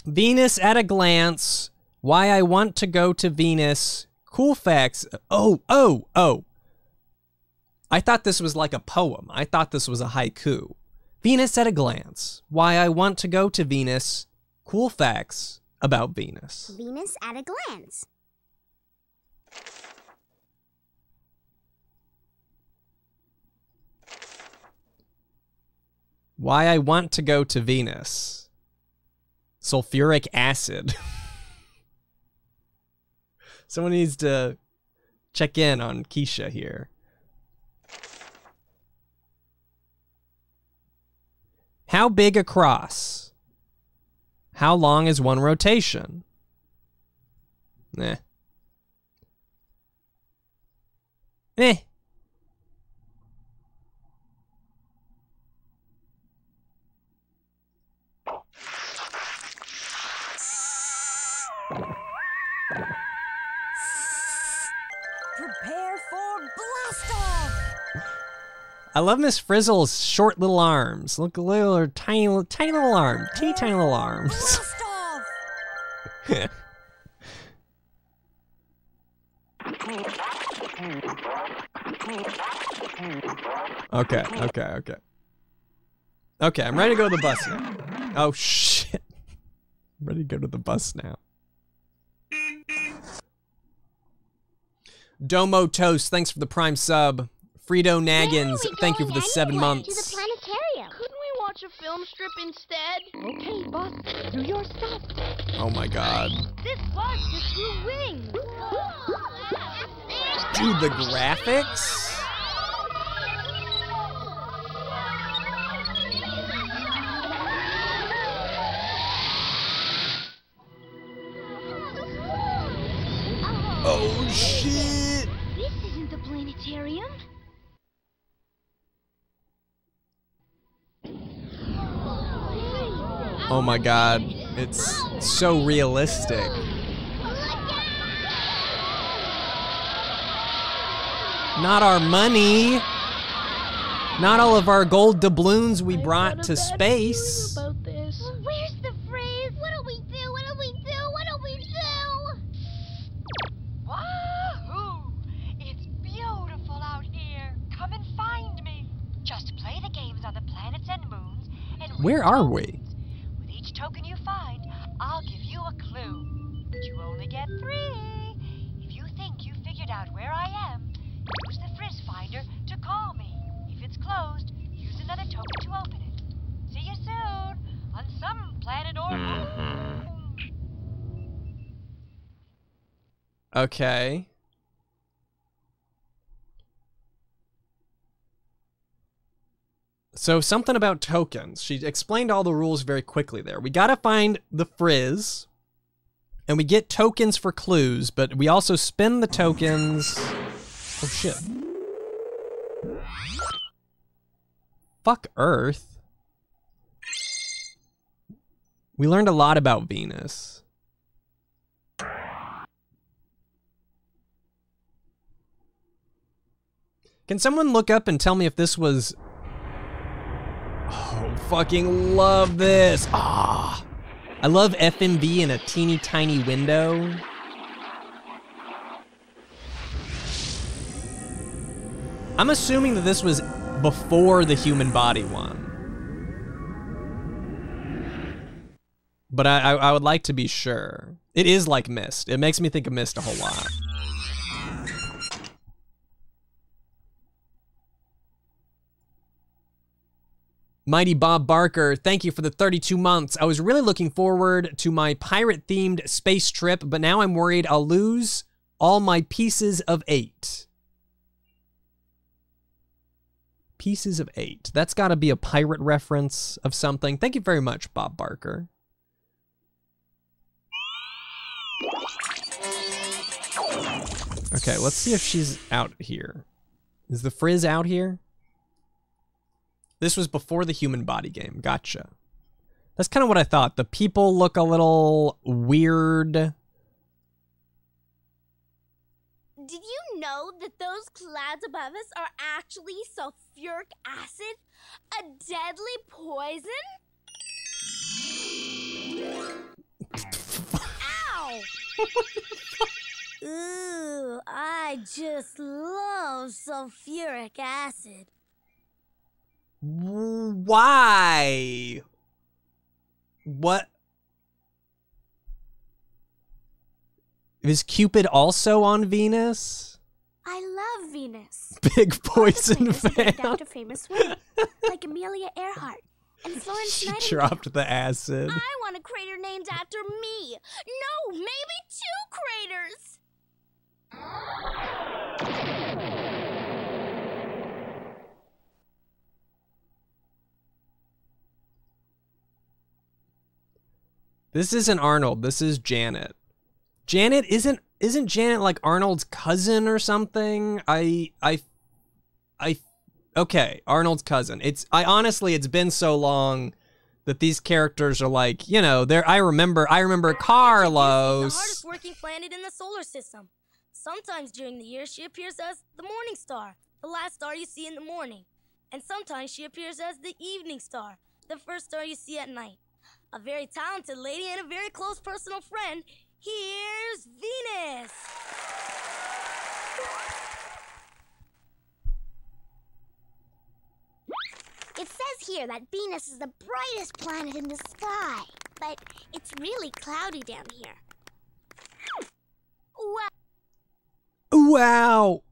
Venus at a glance. Why I want to go to Venus. Cool facts. Oh, oh, oh. I thought this was like a poem. I thought this was a haiku. Venus at a glance. Why I want to go to Venus. Cool facts about Venus. Venus at a glance. Why I want to go to Venus. Sulfuric acid. Someone needs to check in on Keesha here. How big a cross? How long is one rotation? Eh. Eh. I love Miss Frizzle's short little arms. Look, little her tiny, little- tiny little arm, teeny tiny little arms. Okay, okay, okay. Okay, I'm ready to go to the bus now. Oh shit. I'm ready to go to the bus now. Domo Toast, thanks for the prime sub. Frito Naggins, thank you for the seven months. planetarium. Couldn't we watch a film strip instead? Okay, boss. Do your stuff. Oh my god. This bus just grew wings. Dude, the graphics? Oh shit! This isn't the planetarium. Oh my god. It's so realistic. Not our money. Not all of our gold doubloons we brought to space. Where are Where's closed, use another token to open it. See you soon on some planet or moon. Okay. So something about tokens. She explained all the rules very quickly there. We gotta find the frizz, and we get tokens for clues, but we also spend the tokens. Oh shit. Fuck Earth. We learned a lot about Venus. Can someone look up and tell me if this was Oh, fucking love this. Ah. I love FMV in a teeny tiny window. I'm assuming that this was before the human body one. But I, I, I would like to be sure. It is like Myst. It makes me think of Myst a whole lot. Mighty Bob Barker, thank you for the 32 months. I was really looking forward to my pirate themed space trip, but now I'm worried I'll lose all my pieces of eight. Pieces of eight. That's got to be a pirate reference of something. Thank you very much, Bob Barker. Okay, let's see if she's out here. Is the Frizz out here? This was before the human body game. Gotcha. That's kind of what I thought. The people look a little weird. Did you know that those clouds above us are actually sulfuric acid? A deadly poison? Ow! Ooh, I just love sulfuric acid. Why? What? Is Cupid also on Venus? I love Venus. Big poison fan. the planets are named fan. after famous women, like Amelia Earhart and Florence She Nightingale. dropped the acid. I want a crater named after me. No, maybe two craters. This isn't Arnold. This is Janet. Janet isn't isn't Janet like Arnold's cousin or something? I I I okay, Arnold's cousin. It's I honestly it's been so long that these characters are like, you know, they're I remember I remember Carlos. The Carlos. hardest working planet in the solar system. Sometimes during the year, she appears as the morning star, the last star you see in the morning. And sometimes she appears as the evening star, the first star you see at night. A very talented lady and a very close personal friend. Here's Venus. It says here that Venus is the brightest planet in the sky, but it's really cloudy down here. Wow. Wow.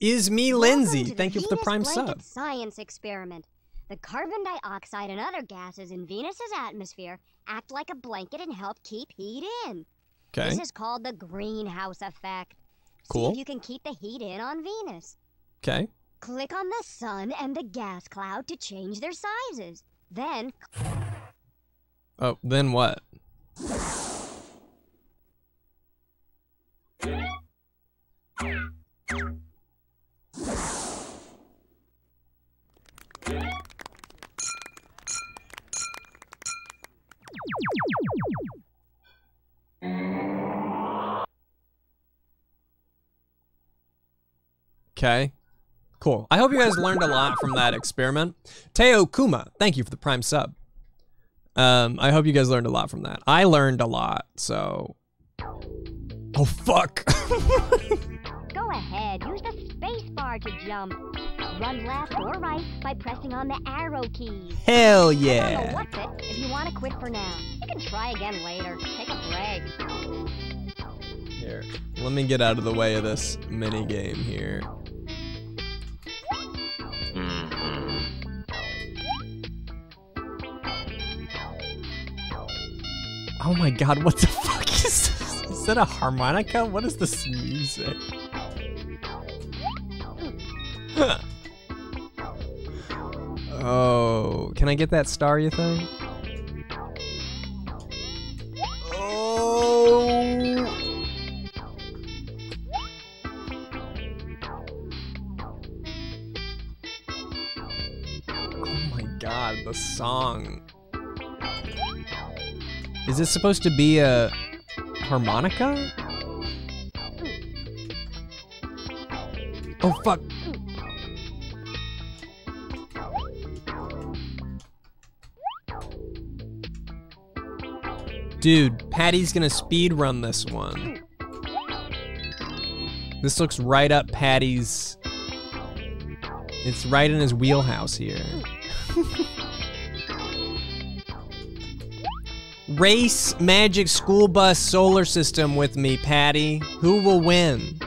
Is me Lindsay. Thank you for the prime blanket sub. Science experiment. The carbon dioxide and other gases in Venus's atmosphere act like a blanket and help keep heat in. Okay. This is called the greenhouse effect. Cool. See if you can keep the heat in on Venus. Okay. Click on the sun and the gas cloud to change their sizes. Then Oh, then what? Okay. Cool. I hope you guys learned a lot from that experiment. Teo Kuma, thank you for the prime sub. Um, I hope you guys learned a lot from that. I learned a lot, so. Oh fuck! go ahead, use the space bar to jump. Run left or right by pressing on the arrow keys. Hell I don't know yeah! what's it if you want to quit for now. You can try again later. Take a break. Here, let me get out of the way of this mini game here. Mm-hmm. Oh my god, what the fuck is this? Is that a harmonica? What is this music? oh, can I get that star, you think? the song. Is this supposed to be a harmonica? Oh, fuck. Dude, Patty's gonna speed run this one. This looks right up Patty's... It's right in his wheelhouse here. Race Magic School Bus Solar System with me, Patty. Who will win?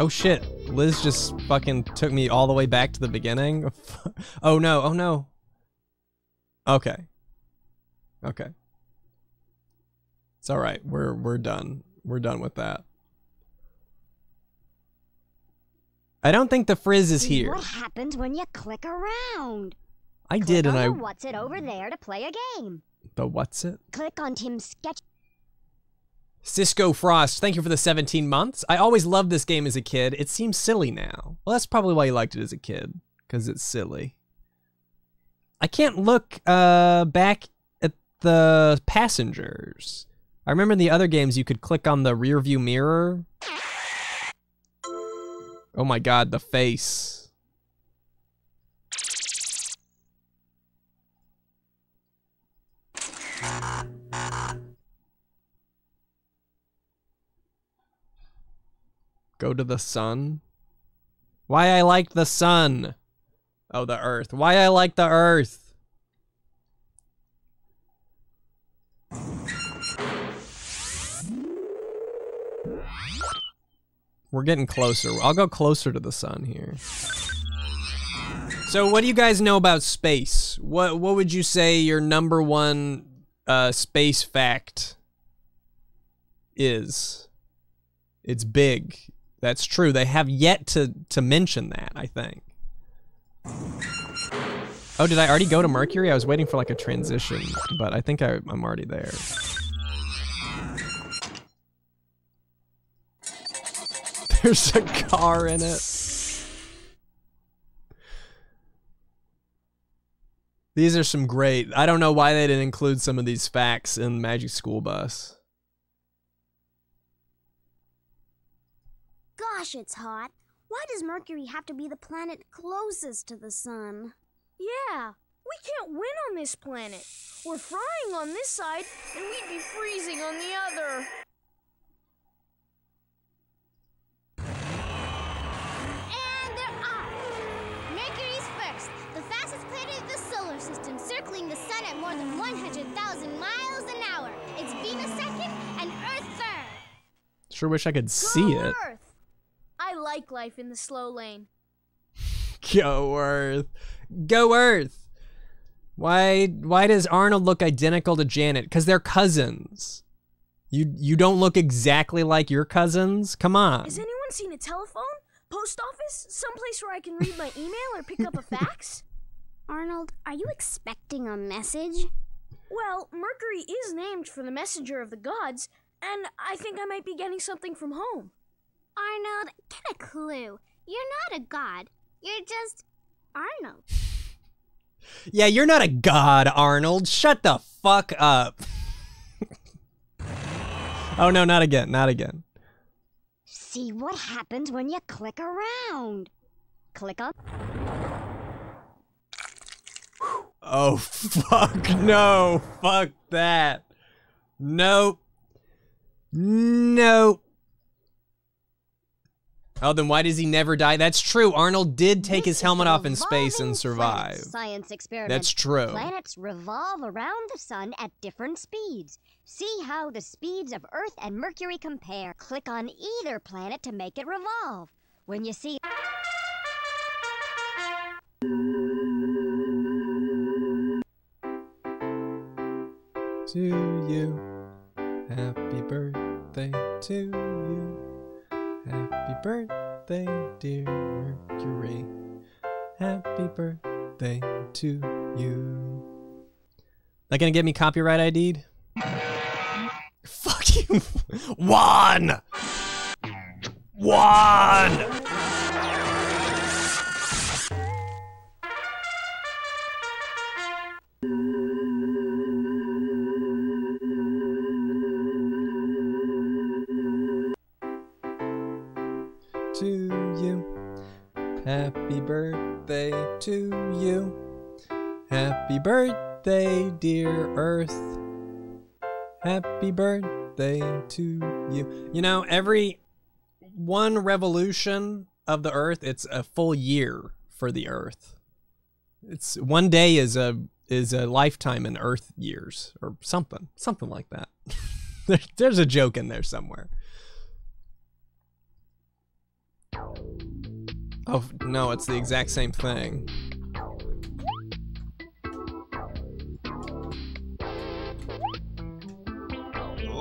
Oh shit, Liz just fucking took me all the way back to the beginning. oh no, oh no. Okay. Okay. It's all right. We're we're done. We're done with that. I don't think the frizz is here. What happens when you click around? I Click did and I what's it over there to play a game. the what's it? Click on Tim's sketch. Cisco Frost, thank you for the 17 months. I always loved this game as a kid. It seems silly now. Well, that's probably why you liked it as a kid, because it's silly. I can't look uh, back at the passengers. I remember in the other games you could click on the rear view mirror. Oh my god, the face. Go to the sun. Why I like the sun. Oh, the earth. Why I like the earth. We're getting closer. I'll go closer to the sun here. So, what do you guys know about space? What what would you say your number one uh, space fact is? It's big. That's true. They have yet to to mention that. I think. Oh, did I already go to Mercury? I was waiting for like a transition, but I think I, I'm already there. There's a car in it. These are some great. I don't know why they didn't include some of these facts in Magic School Bus. Gosh, it's hot. Why does Mercury have to be the planet closest to the sun? Yeah, we can't win on this planet. We're frying on this side, and we'd be freezing on the other. System, circling the sun at more than 100,000 miles an hour. It's Venus second and Earth third. Sure wish I could see Go it. Earth. I like life in the slow lane. Go Earth. Go Earth. Why why does Arnold look identical to Janet? Cuz they're cousins. You you don't look exactly like your cousins? Come on. Has anyone seen a telephone? Post office? Someplace where I can read my email or pick up a fax? Arnold, are you expecting a message? Well, Mercury is named for the messenger of the gods, and I think I might be getting something from home. Arnold, get a clue. You're not a god. You're just Arnold. Yeah, you're not a god, Arnold. Shut the fuck up. oh no, not again. Not again. See what happens when you click around. Click on. Oh fuck no. Fuck that. Nope. Nope. Oh, then why does he never die? That's true. Arnold did take his helmet off in space and survive. Science experiment. That's true. Planets revolve around the sun at different speeds. See how the speeds of Earth and Mercury compare. Click on either planet to make it revolve. When you see To you. Happy birthday to you. Happy birthday, dear Mercury. Happy birthday to you. That gonna get me copyright ID'd? Fuck you. One! One! Happy birthday, dear Earth. Happy birthday to you. You know, every one revolution of the Earth, it's a full year for the Earth. It's one day is a is a lifetime in Earth years or something, something like that. there, there's a joke in there somewhere. Oh no, it's the exact same thing.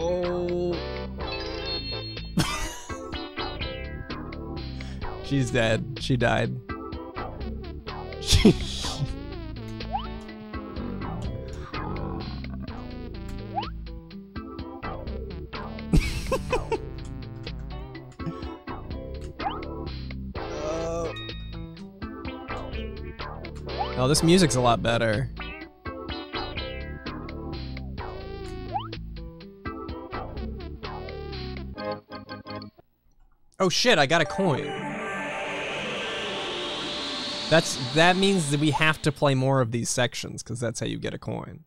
She's dead. She died. Oh, this music's a lot better. Oh shit, I got a coin. That's that means that we have to play more of these sections because that's how you get a coin.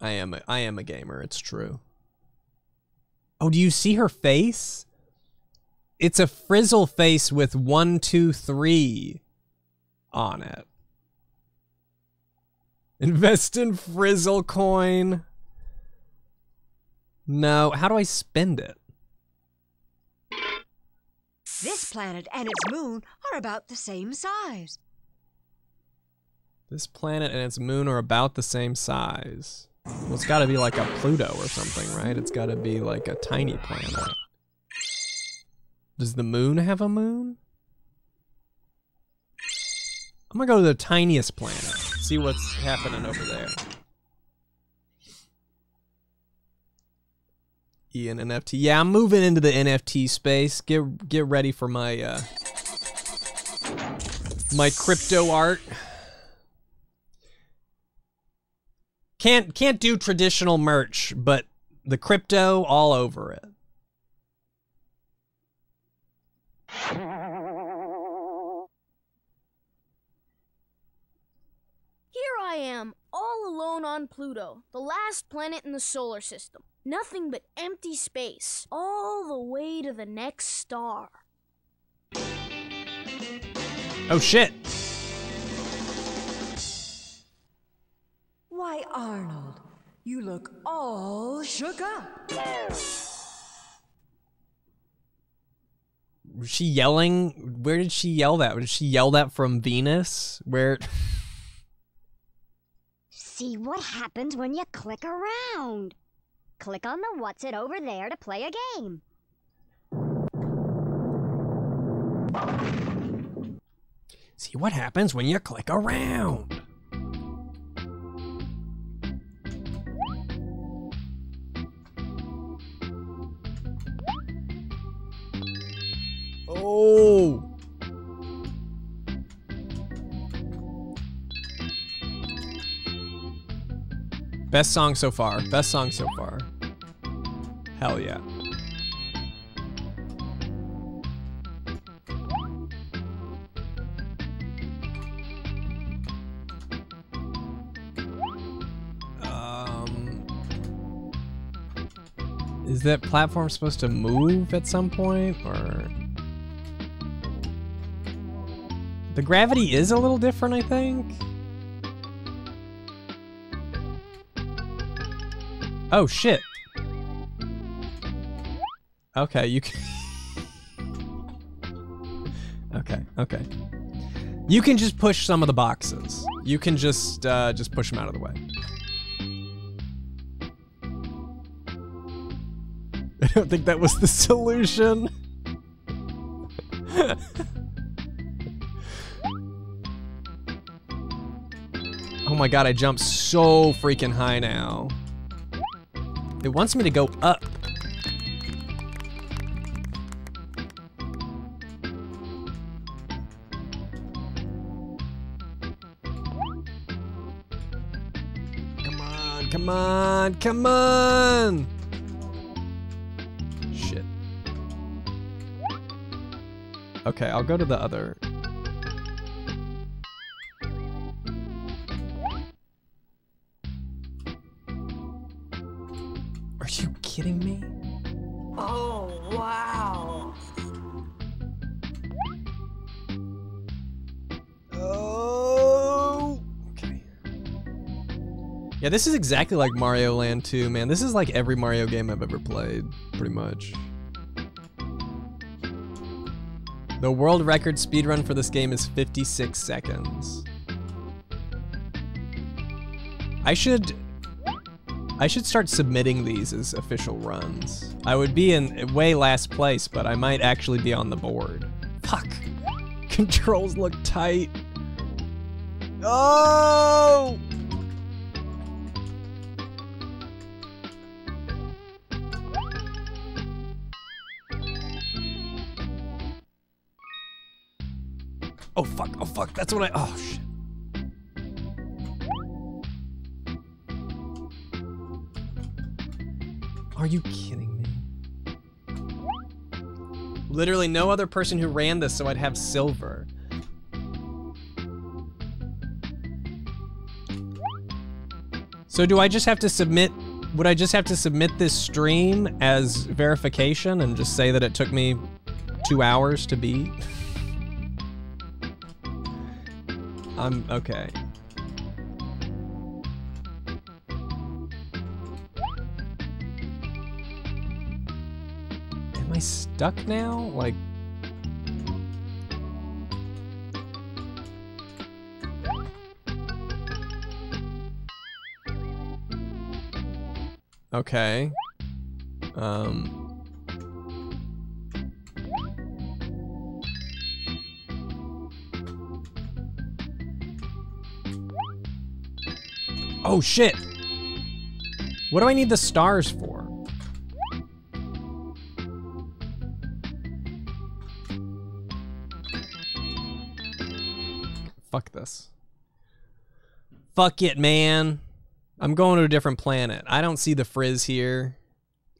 I am a, I am a gamer, it's true. Oh, do you see her face? It's a frizzle face with one, two, three on it. Invest in frizzle coin. No, how do I spend it? This planet and its moon are about the same size. This planet and its moon are about the same size. Well, it's got to be like a Pluto or something, right? It's got to be like a tiny planet. Does the moon have a moon? I'm gonna go to the tiniest planet. See what's happening over there. And NFT. Yeah, I'm moving into the NFT space. Get get ready for my uh my crypto art. Can't can't do traditional merch, but the crypto all over it. Here I am, all alone on Pluto, the last planet in the solar system. Nothing but empty space, all the way to the next star. Oh shit. Why, Arnold, you look all shook up. Was she yelling? Where did she yell that? Did she yell that from Venus? Where See what happens when you click around. Click on the what's it over there to play a game. See what happens when you click around. Oh. Best song so far. Best song so far. Hell yeah. Um, is that platform supposed to move at some point, or the gravity is a little different? I think. Oh shit. Okay, you can. okay, okay. You can just push some of the boxes. You can just uh, just push them out of the way. I don't think that was the solution. oh my god, I jumped so freaking high now. It wants me to go up. Come on, come on, come on! Shit. Okay, I'll go to the other Yeah, this is exactly like Mario Land 2, man. This is like every Mario game I've ever played, pretty much. The world record speedrun for this game is 56 seconds. I should I should start submitting these as official runs. I would be in way last place, but I might actually be on the board. Fuck. Controls look tight. Oh! Fuck, that's what I- oh shit. Are you kidding me? Literally no other person who ran this, so I'd have silver. So do I just have to submit, would I just have to submit this stream as verification and just say that it took me two hours to beat? I'm, okay. Am I stuck now? Like... Okay. Um... Oh shit! What do I need the stars for? Fuck this. Fuck it, man. I'm going to a different planet. I don't see the frizz here.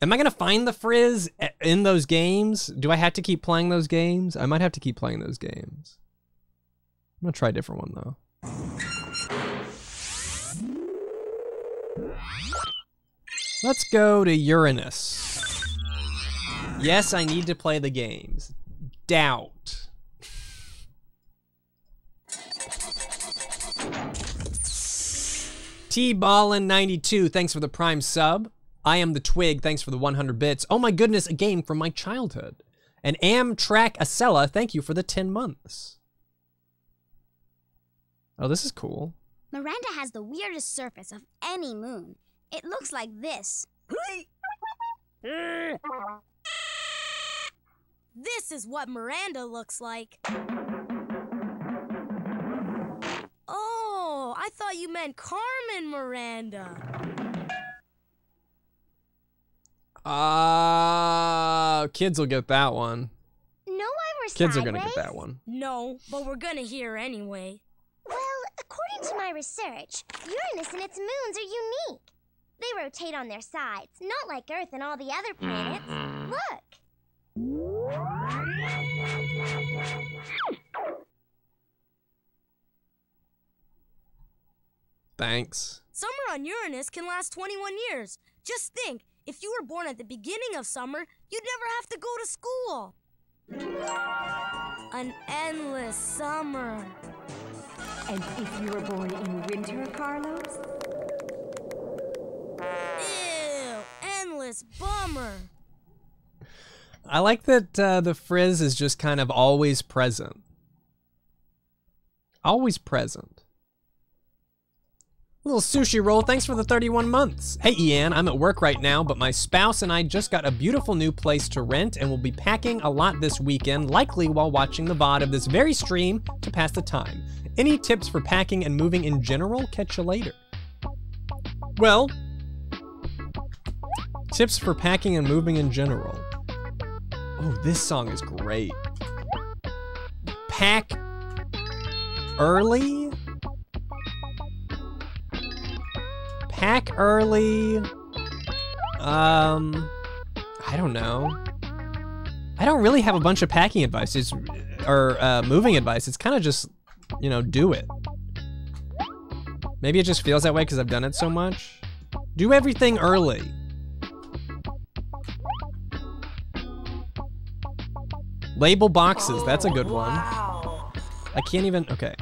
Am I gonna find the frizz in those games? Do I have to keep playing those games? I might have to keep playing those games. I'm gonna try a different one though. Let's go to Uranus. Yes, I need to play the games. Doubt. T Ballin 92, thanks for the prime sub. I am the Twig, thanks for the 100 bits. Oh my goodness, a game from my childhood. And Amtrak Acela, thank you for the 10 months. Oh, this is cool. Miranda has the weirdest surface of any moon. It looks like this. This is what Miranda looks like. Oh, I thought you meant Carmen Miranda. Uh, kids will get that one. No, I were Kids are gonna get that one. No, but we're gonna hear anyway. Well, according to my research, Uranus and its moons are unique. They rotate on their sides, not like Earth and all the other planets. Mm-hmm. Look. Thanks. Summer on Uranus can last 21 years. Just think, if you were born at the beginning of summer, you'd never have to go to school. An endless summer. And if you were born in winter, Carlos? Ew, endless bummer. I like that uh, the frizz is just kind of always present. Always present. Little sushi roll, thanks for the 31 months. Hey Ian, I'm at work right now, but my spouse and I just got a beautiful new place to rent and will be packing a lot this weekend, likely while watching the VOD of this very stream to pass the time. Any tips for packing and moving in general? Catch you later. Well, tips for packing and moving in general. Oh, this song is great. Pack early. Pack early. Um, I don't know. I don't really have a bunch of packing advice it's, or uh, moving advice. It's kind of just, you know, do it. Maybe it just feels that way because I've done it so much. Do everything early. Label boxes. That's a good one. I can't even. Okay.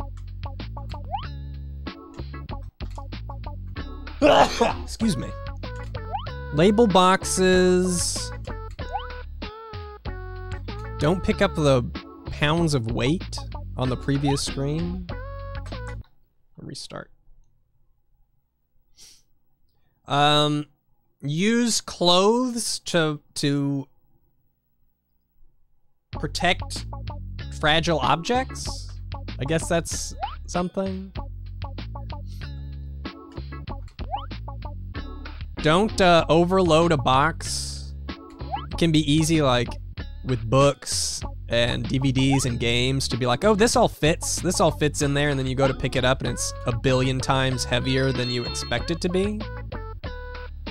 Excuse me. Label boxes. Don't pick up the pounds of weight on the previous screen. Restart. Um, use clothes to to protect fragile objects. I guess that's something. Don't uh, overload a box. It can be easy, like with books and DVDs and games, to be like, oh, this all fits. This all fits in there, and then you go to pick it up, and it's a billion times heavier than you expect it to be.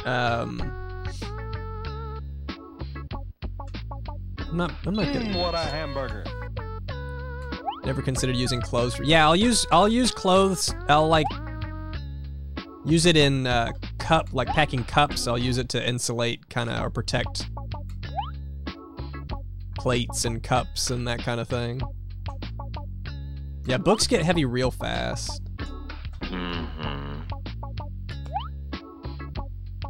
Um, I'm not. I'm not getting. What a hamburger. Never considered using clothes. For, yeah, I'll use. I'll use clothes. I'll like use it in uh, cup, like packing cups. I'll use it to insulate, kind of, or protect plates and cups and that kind of thing. Yeah, books get heavy real fast.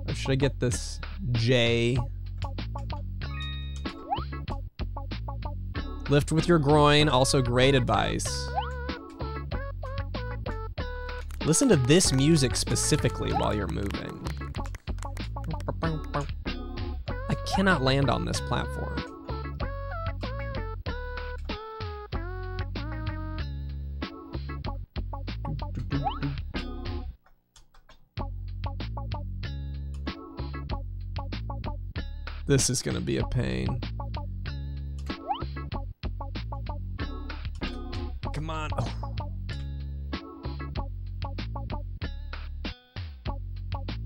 Or should I get this J? Lift with your groin, also great advice. Listen to this music specifically while you're moving. I cannot land on this platform. This is gonna be a pain.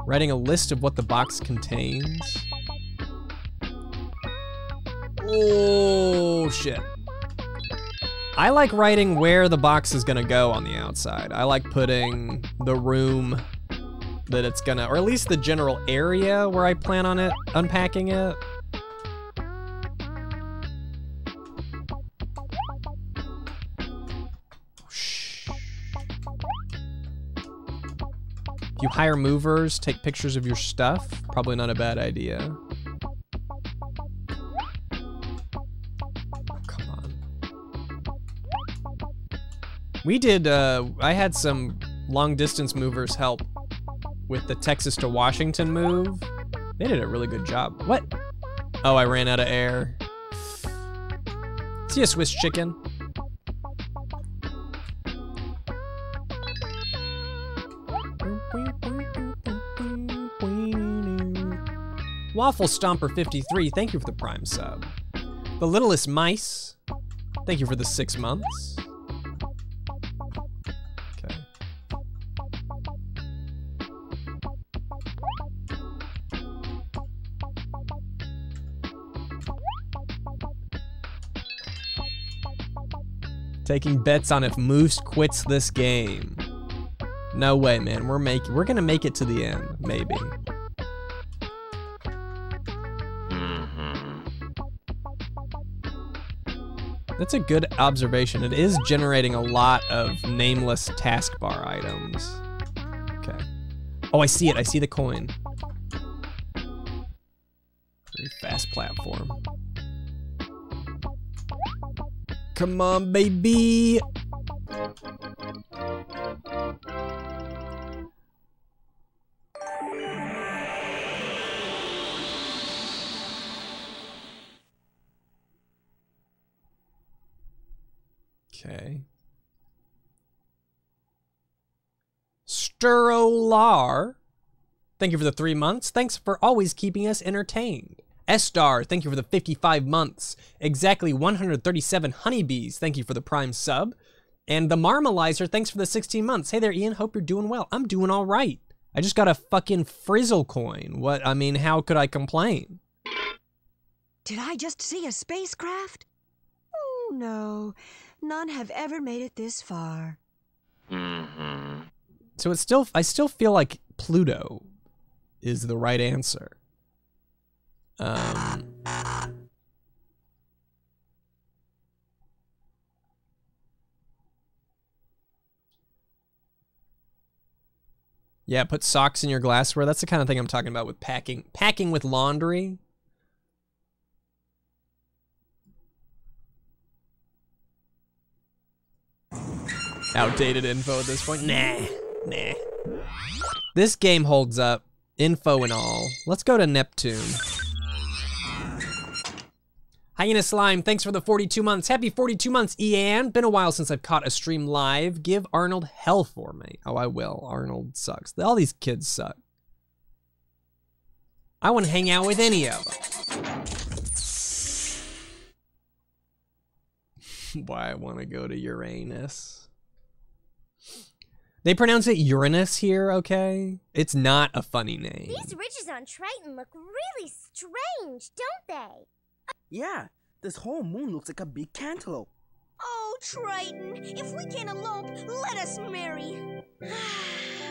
Writing a list of what the box contains. Oh, shit. I like writing where the box is gonna go on the outside. I like putting the room that it's gonna, or at least the general area where I plan on it, unpacking it. You hire movers, take pictures of your stuff, probably not a bad idea. Come on. We did, uh, I had some long distance movers help with the Texas to Washington move. They did a really good job. What? Oh, I ran out of air. See a Swiss chicken? Waffle Stomper 53, thank you for the Prime sub. The Littlest Mice, thank you for the six months. Okay. Taking bets on if Moose quits this game. No way, man. We're making we're gonna make it to the end, maybe. That's a good observation. It is generating a lot of nameless taskbar items. Okay. Oh, I see it. I see the coin. Very fast platform. Come on, baby. Sturolar, thank you for the three months. Thanks for always keeping us entertained. Estar, thank you for the 55 months. Exactly 137 honeybees, thank you for the prime sub. And the Marmalizer, thanks for the 16 months. Hey there, Ian, hope you're doing well. I'm doing all right. I just got a fucking frizzle coin. What, I mean, how could I complain? Did I just see a spacecraft? Oh, no. None have ever made it this far. Mm-hmm. So it's still I still feel like Pluto is the right answer. Um Yeah, put socks in your glassware. That's the kind of thing I'm talking about with packing packing with laundry. Outdated info at this point. Nah. Nah. This game holds up, info and all. Let's go to Neptune. Hyena Slime, thanks for the 42 months. Happy 42 months, Ian. Been a while since I've caught a stream live. Give Arnold hell for me. Oh, I will. Arnold sucks. All these kids suck. I wouldn't hang out with any of them. Why I want to go to Uranus. They pronounce it Uranus here, okay? It's not a funny name. These ridges on Triton look really strange, don't they? Yeah, this whole moon looks like a big cantaloupe. Oh, Triton, if we can't elope, let us marry.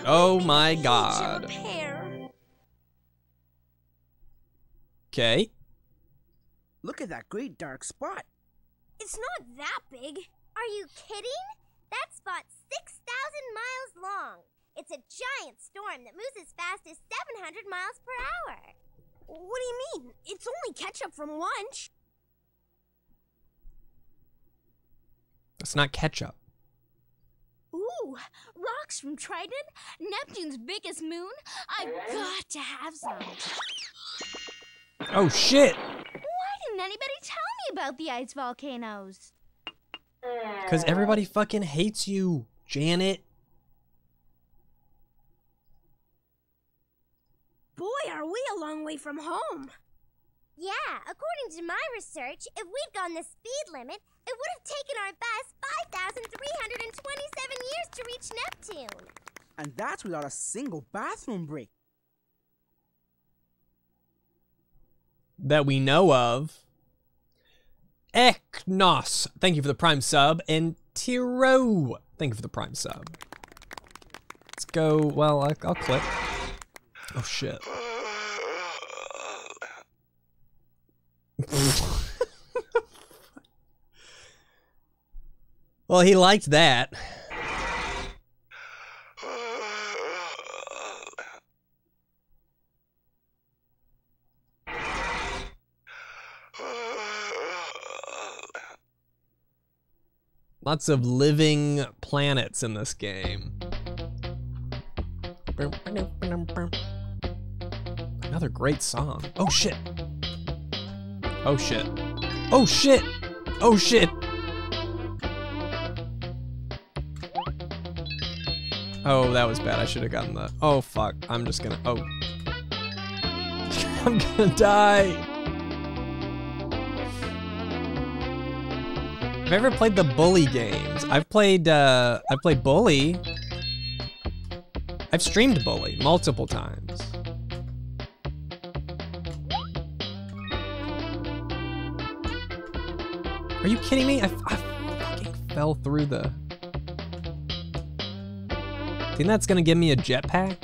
Oh my god. Pair. Okay. Look at that great dark spot. It's not that big. Are you kidding? That spot's 6,000 miles long. It's a giant storm that moves as fast as 700 miles per hour. What do you mean? It's only ketchup from lunch. That's not ketchup. Ooh, rocks from Triton? Neptune's biggest moon? I've got to have some. Oh shit! Why didn't anybody tell me about the ice volcanoes? Because everybody fucking hates you, Janet. Boy, are we a long way from home. Yeah, according to my research, if we'd gone the speed limit, it would have taken our bus 5,327 years to reach Neptune. And that's without a single bathroom break. That we know of. Eknos, thank you for the prime sub. And Tiro, thank you for the prime sub. Let's go. Well, I- I'll click. Oh shit. well, he liked that. Lots of living planets in this game. Another great song. Oh shit. Oh shit. Oh shit. Oh shit. Oh, that was bad. I should have gotten the. Oh fuck. I'm just gonna. Oh. I'm gonna die. You ever played the Bully games? I've played. uh I've played Bully. I've streamed Bully multiple times. Are you kidding me? I, I fucking fell through the. Think that's gonna give me a jetpack?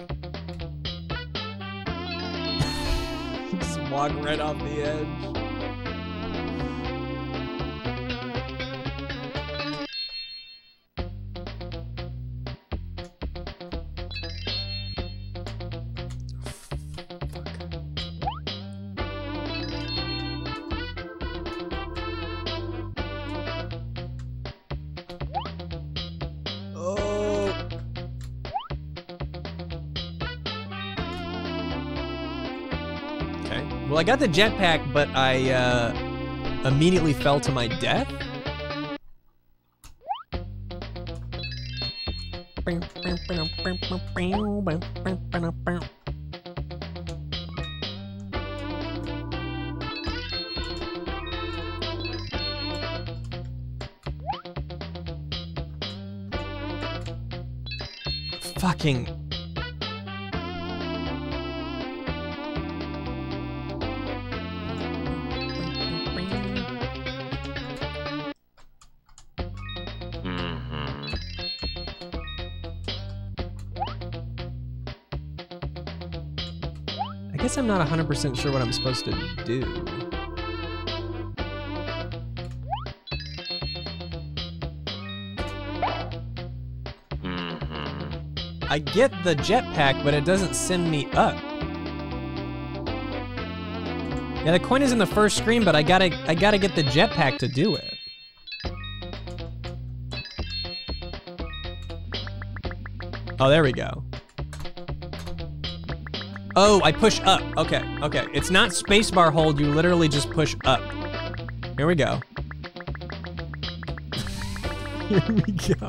Just walk right off the edge. I got the jetpack, but I uh, immediately fell to my death. Fucking. Guess I'm not 100% sure what I'm supposed to do. Mm-hmm. I get the jetpack, but it doesn't send me up. Yeah, the coin is in the first screen, but I gotta I gotta get the jetpack to do it. Oh, there we go. Oh, I push up. Okay, okay. It's not spacebar hold, you literally just push up. Here we go. Here we go.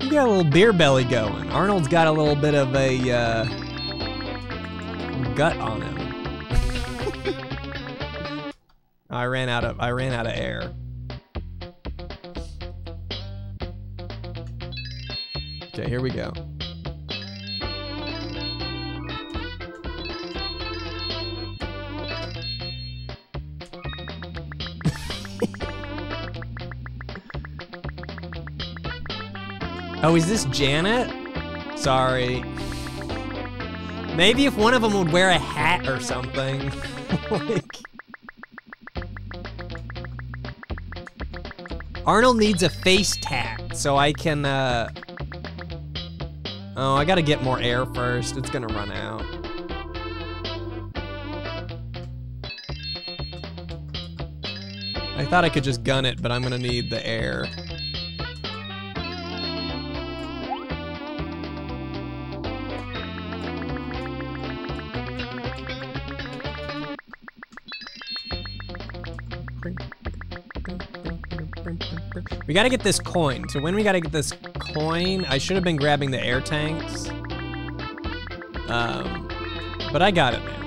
You got a little beer belly going. Arnold's got a little bit of a uh, gut on him. I ran out of I ran out of air. Okay, here we go. Oh, is this Janet? Sorry. Maybe if one of them would wear a hat or something. like... Arnold needs a face tat, so I can, uh... Oh, I gotta get more air first. It's gonna run out. I thought I could just gun it, but I'm gonna need the air. We gotta get this coin. So when we gotta get this coin, I should have been grabbing the air tanks. Um, but I got it, man.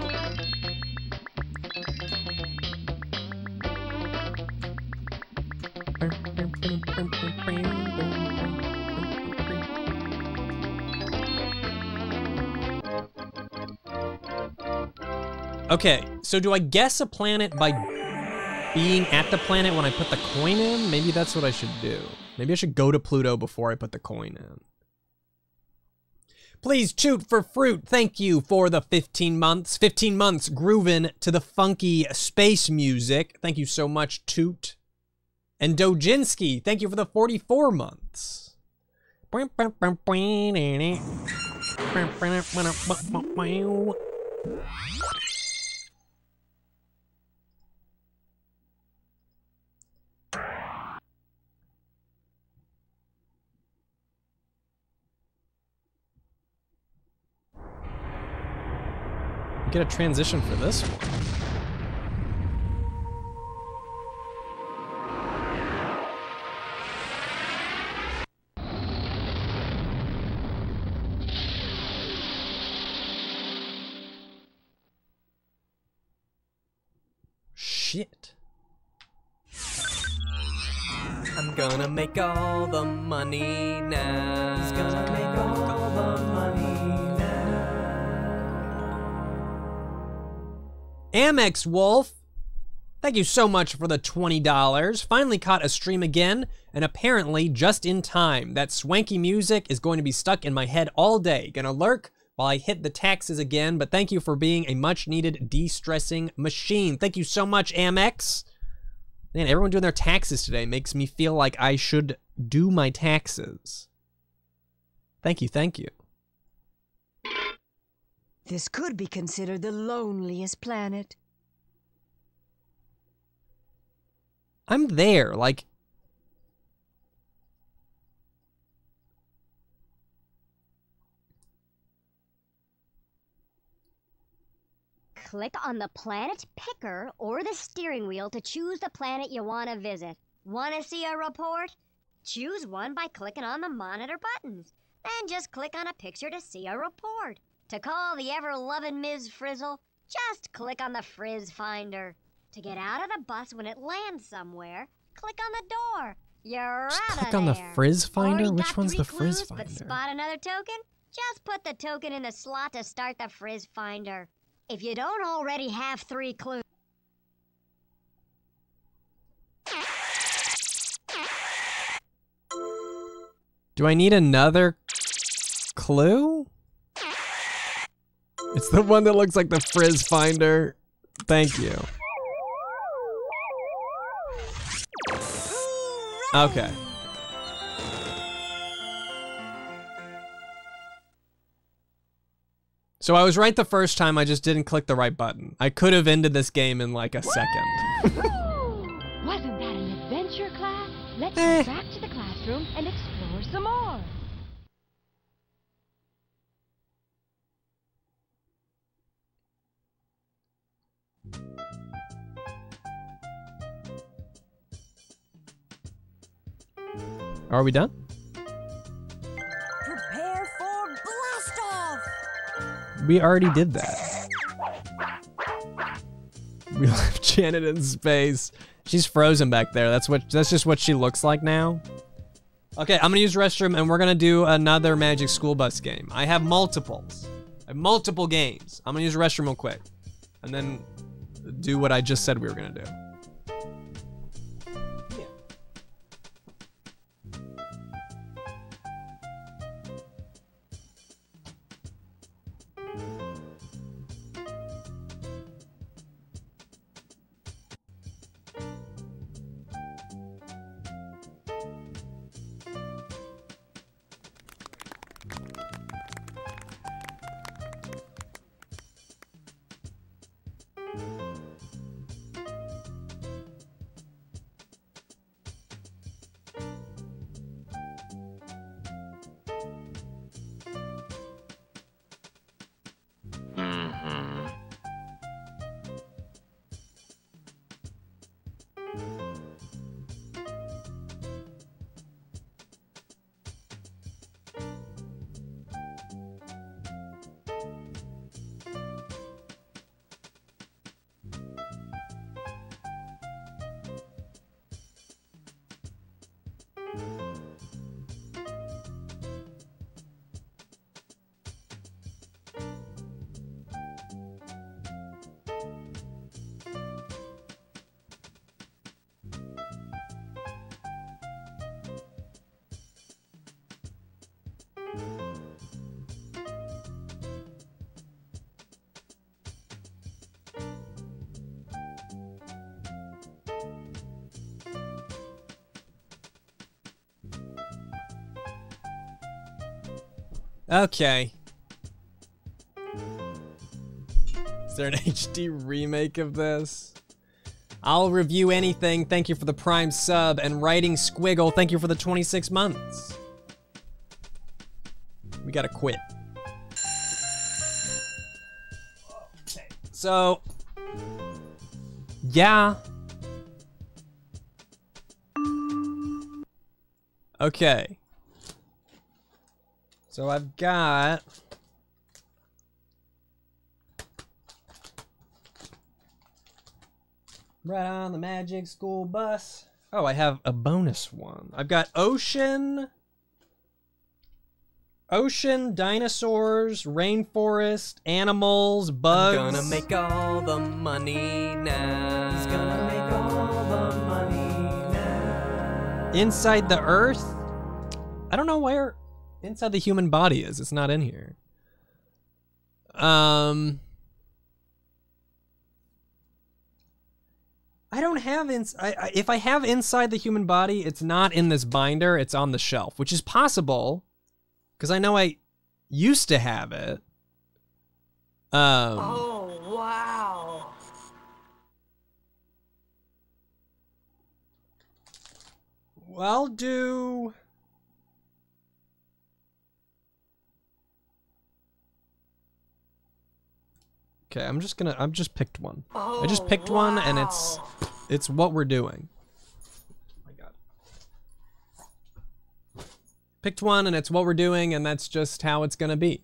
Okay, so do I guess a planet by being at the planet when I put the coin in? Maybe that's what I should do. Maybe I should go to Pluto before I put the coin in. Please choot for fruit. Thank you for the 15 months. 15 months grooving to the funky space music. Thank you so much, Toot. And Dojinski, thank you for the 44 months. Get a transition for this one. Shit. I'm gonna make all the money Amex Wolf, thank you so much for the $20. Finally caught a stream again, and apparently just in time. That swanky music is going to be stuck in my head all day. Gonna lurk while I hit the taxes again, but thank you for being a much needed de stressing machine. Thank you so much, Amex. Man, everyone doing their taxes today makes me feel like I should do my taxes. Thank you, thank you. This could be considered the loneliest planet. I'm there, like. Click on the planet picker or the steering wheel to choose the planet you want to visit. Want to see a report? Choose one by clicking on the monitor buttons. Then just click on a picture to see a report. To call the ever-loving Ms. Frizzle, just click on the Frizz Finder. To get out of the bus when it lands somewhere, click on the door. You're Just out click of on the there. Frizz Finder? Already Which one's the Frizz clues, But Finder? spot another token? Just put the token in the slot to start the Frizz Finder. If you don't already have three clues. Do I need another clue? It's the one that looks like the Frizz Finder. Thank you. Okay. So I was right the first time, I just didn't click the right button. I could have ended this game in like a second. Wasn't that an adventure, class? Let's Eh. go back to the classroom and explore some more. Are we done? Prepare for blast off! We already did that. We left Janet in space. She's frozen back there. That's what that's just what she looks like now. Okay, I'm gonna use restroom and we're gonna do another Magic School Bus game. I have multiples. I have multiple games. I'm gonna use restroom real quick. And then do what I just said we were gonna do. Okay. Is there an HD remake of this? I'll review anything. Thank you for the prime sub. And writing squiggle, thank you for the 26 months. We gotta quit. So, yeah. Okay. So I've got right on the magic school bus. Oh, I have a bonus one. I've got ocean ocean, dinosaurs, rainforest, animals, bugs. I'm gonna make all the money now. He's gonna make all the money now. inside the earth. I don't know where inside the human body is. It's not in here. Um I don't have ins I, I, if I have inside the human body, it's not in this binder, it's on the shelf, which is possible cuz I know I used to have it. Um Oh, wow. Well, do Okay, I'm just gonna. I'm just picked one. I just Oh, picked one, and it's it's what we're doing. Oh my God. Picked one, and it's what we're doing, and that's just how it's gonna be.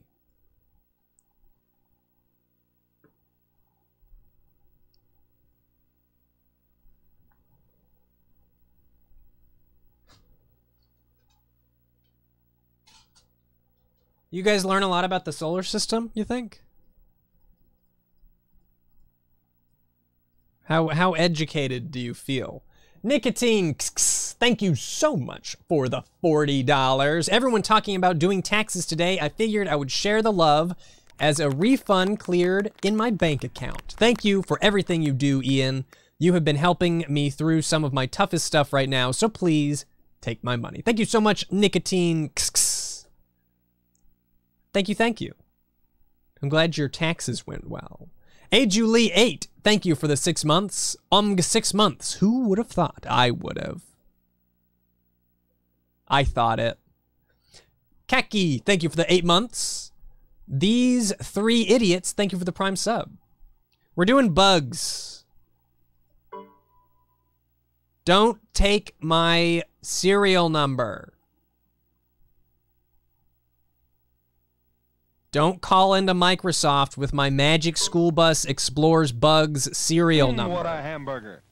You guys learn a lot about the solar system, you think? How how educated do you feel? Nicotine, thank you so much for the $40. Everyone talking about doing taxes today. I figured I would share the love as a refund cleared in my bank account. Thank you for everything you do, Ian. You have been helping me through some of my toughest stuff right now, so please take my money. Thank you so much, Nicotine. Thank you, thank you. I'm glad your taxes went well. A Julie 8, thank you for the six months. Um, six months. Who would have thought? I would have. I thought it. Kaki, thank you for the eight months. These three idiots, thank you for the prime sub. We're doing bugs. Don't take my serial number. Don't call into Microsoft with my Magic School Bus Explores Bugs serial Mm, number. What a hamburger.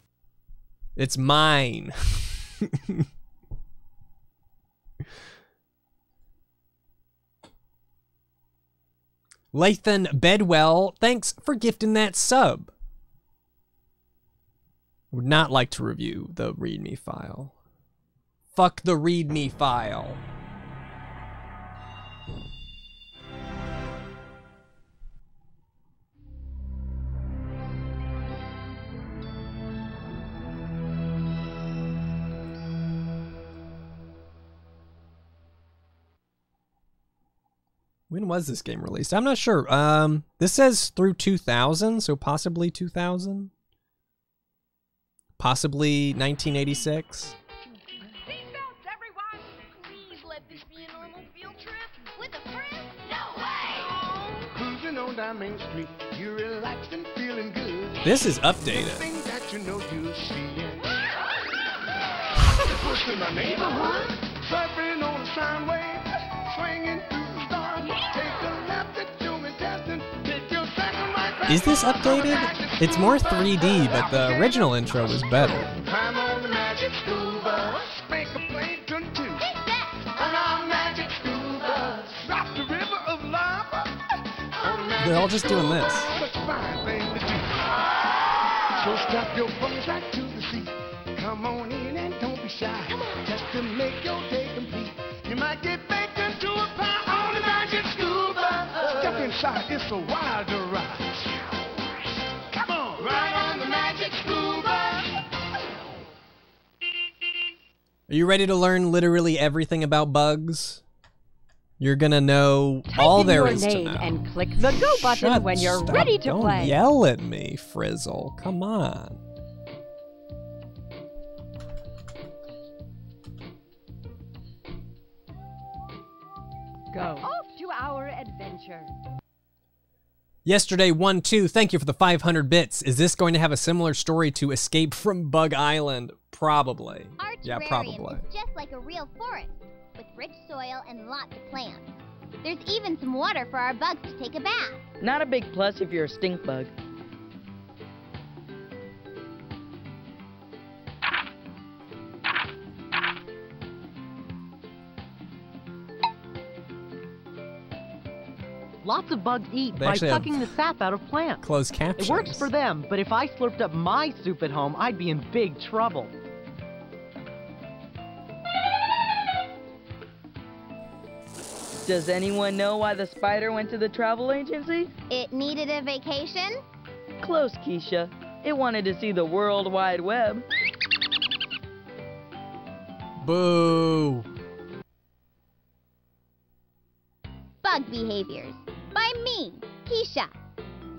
It's mine. Lathan Bedwell, thanks for gifting that sub. Would not like to review the README file. Fuck the README file. When was this game released? I'm not sure. Um, this says through 2000, so possibly 2000, possibly 1986. This be a normal field trip. With a friend? No way! Cruising on down Main Street, you're relaxed and feeling good. This is updated. Things that you know you'll see. Push in neighborhood, surfing on the sound wave, swinging Is this updated? It's more 3D, but the original intro was better. Climb the magic school bus, make a plane turn two. On our magic school bus, drop the river of lava. They're all just doing this. Such a fine thing to do. So strap your bums right to the seat. Come on in and don't be shy. Just to make your day complete. You might get baked into a pie on the magic school bus. Step inside, it's a wilder ride. Are you ready to learn literally everything about bugs? You're gonna know all in there is to name know. and click the go button Shut- when you're stop. ready to Don't play. yell at me, Frizzle. Come on. Go. Off to our adventure. Yesterday, 1 2, thank you for the 500 bits. Is this going to have a similar story to Escape from Bug Island? Probably. Yeah, probably. is just like a real forest, with rich soil and lots of plants. There's even some water for our bugs to take a bath. Not a big plus if you're a stink bug. Lots of bugs eat They by sucking the sap out of plants. Closed It works for them, but if I slurped up my soup at home, I'd be in big trouble. Does anyone know why the spider went to the travel agency? It needed a vacation? Close, Keesha. It wanted to see the World Wide Web. Boo. Bug Behaviors by me, Keesha.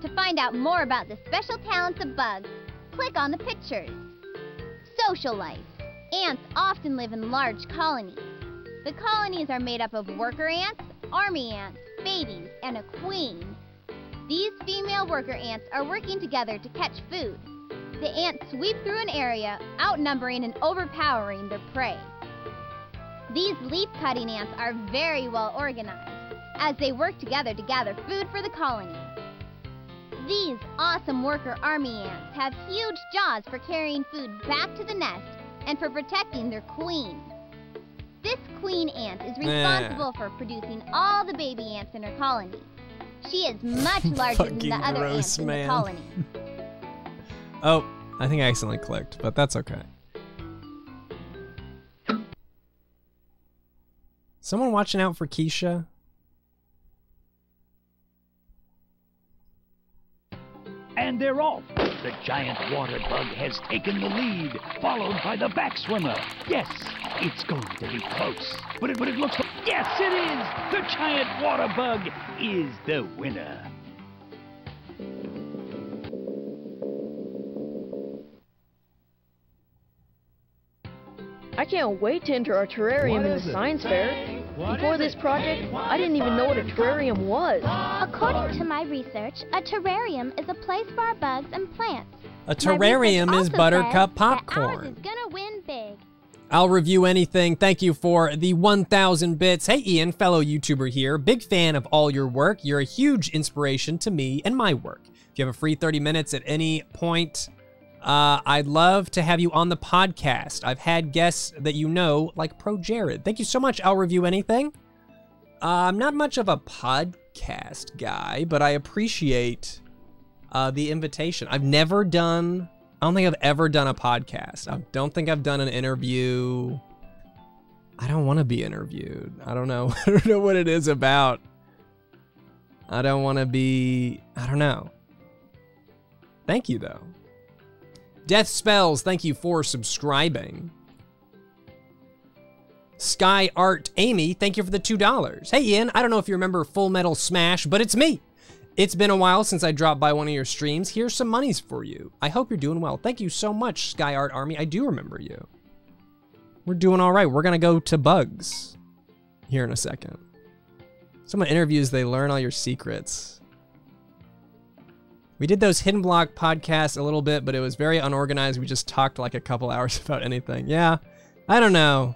To find out more about the special talents of bugs, click on the pictures. Social life. Ants often live in large colonies. The colonies are made up of worker ants, army ants, babies, and a queen. These female worker ants are working together to catch food. The ants sweep through an area, outnumbering and overpowering their prey. These leaf cutting ants are very well organized as they work together to gather food for the colony. These awesome worker army ants have huge jaws for carrying food back to the nest and for protecting their queen. This queen ant is responsible for producing all the baby ants in her colony. She is much larger than the other ants man. in the colony. oh, I think I accidentally clicked, but that's okay. Someone watching out for Keesha? And they're off. The giant water bug has taken the lead, followed by the back swimmer. Yes, it's going to be close. But it, but it looks like. Yes, it is! The giant water bug is the winner. I can't wait to enter our terrarium in the science fair. Before this project, I didn't even know what a terrarium was. According to my research, a terrarium is a place for our bugs and plants. A terrarium is Buttercup says that ours popcorn. is gonna win big. I'll review anything. Thank you for the 1000 bits. Hey, Ian, fellow YouTuber here. Big fan of all your work. You're a huge inspiration to me and my work. If you have a free 30 minutes at any point, uh, I'd love to have you on the podcast. I've had guests that you know, like Pro Jared. Thank you so much. I'll review anything. Uh, I'm not much of a podcast guy, but I appreciate uh, the invitation. I've never done. I don't think I've ever done a podcast. I don't think I've done an interview. I don't want to be interviewed. I don't know. I don't know what it is about. I don't want to be. I don't know. Thank you though. Death Spells, thank you for subscribing. Sky Art Amy, thank you for the $2. Hey Ian, I don't know if you remember Full Metal Smash, but it's me. It's been a while since I dropped by one of your streams. Here's some monies for you. I hope you're doing well. Thank you so much, Sky Art Army. I do remember you. We're doing all right. We're going to go to Bugs here in a second. Someone interviews, they learn all your secrets. We did those Hidden Block podcasts a little bit, but it was very unorganized. We just talked like a couple hours about anything. Yeah, I don't know.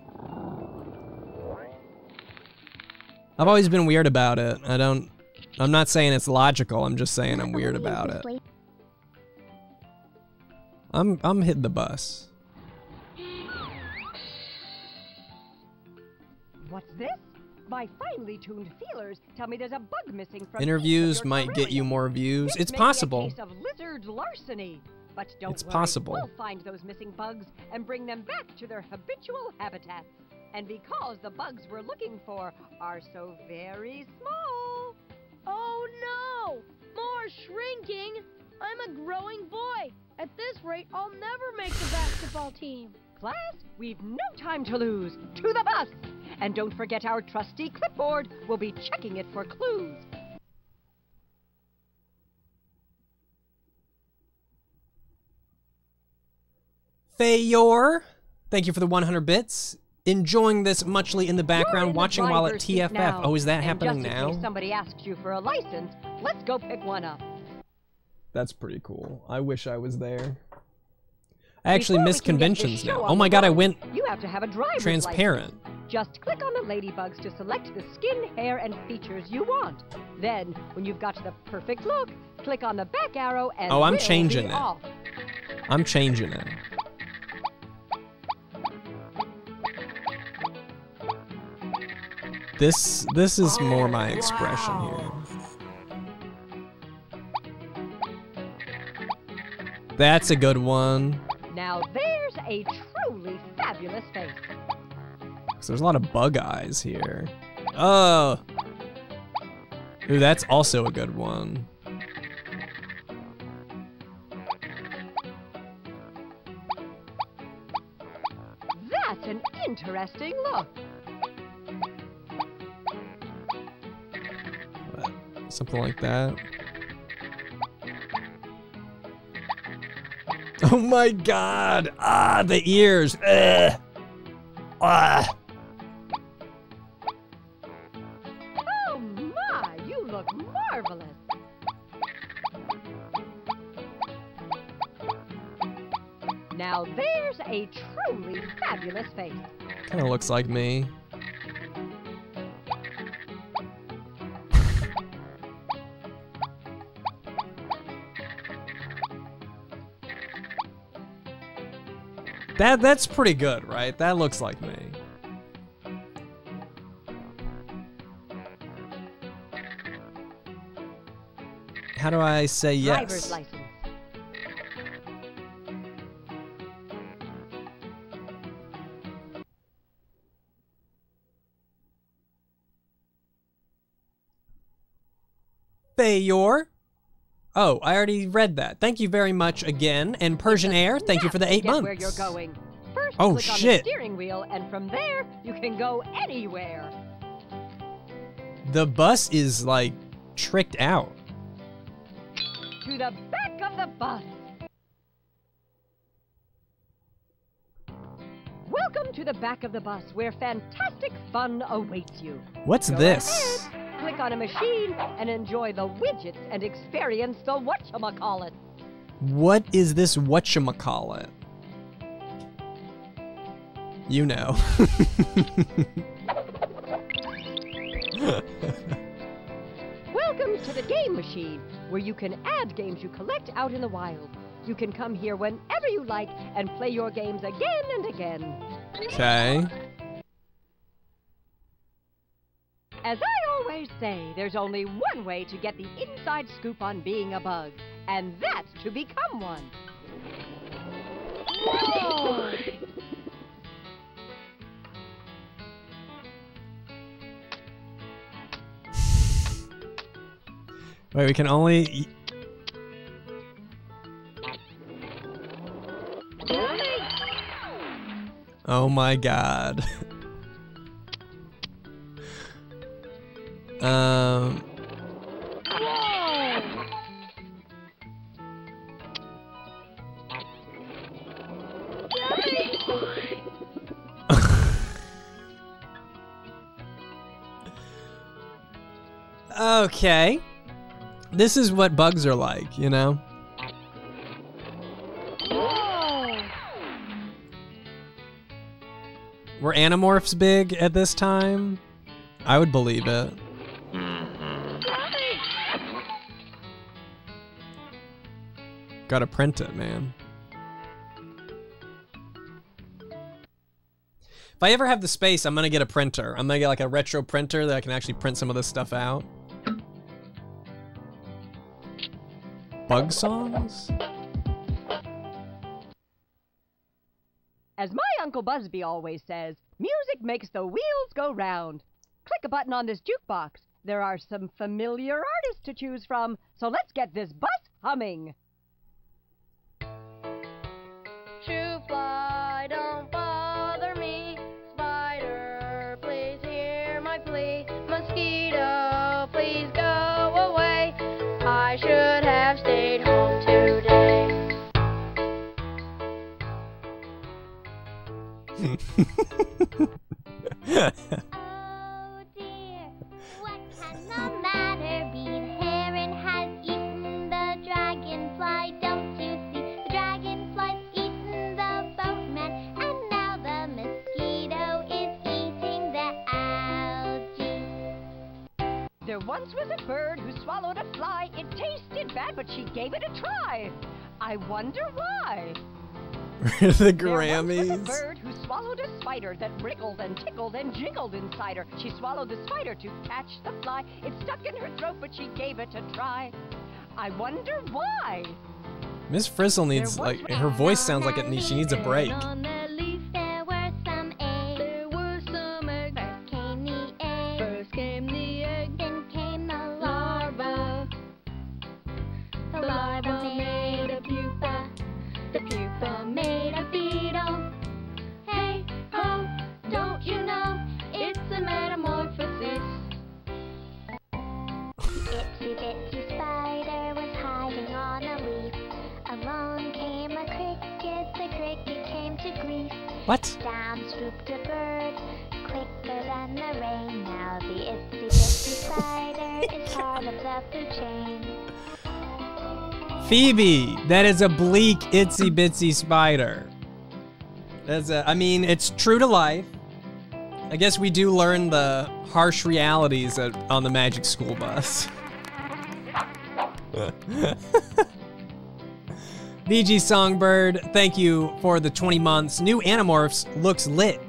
I've always been weird about it. I don't. I'm not saying it's logical. I'm just saying I'm weird about it. I'm I'm hitting the bus. What's this? My finely tuned feelers tell me there's a bug missing from Interviews might get you more views. This It's possible. case of lizard larceny. But don't It's worry, possible. We'll find those missing bugs and bring them back to their habitual habitats. And because the bugs we're looking for are so very small. Oh no! More shrinking! I'm a growing boy. At this rate, I'll never make the basketball team. Class, we've no time to lose. To the bus! And don't forget our trusty clipboard. We'll be checking it for clues. Fayor, thank you for the 100 bits. Enjoying this muchly in the background, in the watching while at TFF. now. Oh, is that And happening just in now? case somebody asks you for a license, let's go pick one up. That's pretty cool. I wish I was there. I actually Before miss can get this conventions now. Oh my god, I went You have to have a driver's transparent. license. Just click on the ladybugs to select the skin, hair, and features you want. Then, when you've got the perfect look, click on the back arrow and Oh, I'm changing it. off. I'm changing it. This this is oh, more my expression here. That's a good one. Now there's a truly fabulous face. 'Cause there's a lot of bug eyes here. Oh. Ooh, that's also a good one. That's an interesting look. Something like that. Oh my god! Ah, the ears! Ugh. Ah. Oh my, you look marvelous. Now there's a truly fabulous face. Kind of looks like me. That that's pretty good, right? That looks like me. How do I say Driver's yes? license. Fayor. Oh, I already read that. Thank you very much again. And Persian Air, thank you for the eight months. where you're going. First, Oh, click shit. on the steering wheel, and from there, you can go anywhere. The bus is like tricked out. To the back of the bus. Welcome to the back of the bus, where fantastic fun awaits you. What's Go this? ahead, click on a machine and enjoy the widgets and experience the whatchamacallit. What is this whatchamacallit? You know. Welcome to the game machine, where you can add games you collect out in the wild. You can come here whenever you like and play your games again and again. Okay. As I always say, there's only one way to get the inside scoop on being a bug, and that's to become one. Wait, we can only. Oh my god. um. Okay. This is what bugs are like, you know? Were Animorphs big at this time? I would believe it. Mm-hmm. Gotta print it, man. If I ever have the space, I'm gonna get a printer. I'm gonna get like a retro printer that I can actually print some of this stuff out. Bug songs? Uncle Busby always says, music makes the wheels go round. Click a button on this jukebox. There are some familiar artists to choose from, so let's get this bus humming. Shoo There once was a bird who swallowed a fly. It tasted bad, but she gave it a try. I wonder why. the There once was a Grammys. Swallowed a spider that wriggled and tickled and jiggled inside her. She swallowed the spider to catch the fly. It stuck in her throat, but she gave it a try. I wonder why. Miss Frizzle needs like her voice sounds like it needs she needs a break. Phoebe, that is a bleak itsy bitsy spider. That's a, I mean, it's true to life. I guess we do learn the harsh realities on the Magic School Bus. VG Songbird, thank you for the 20 months. New Animorphs looks lit.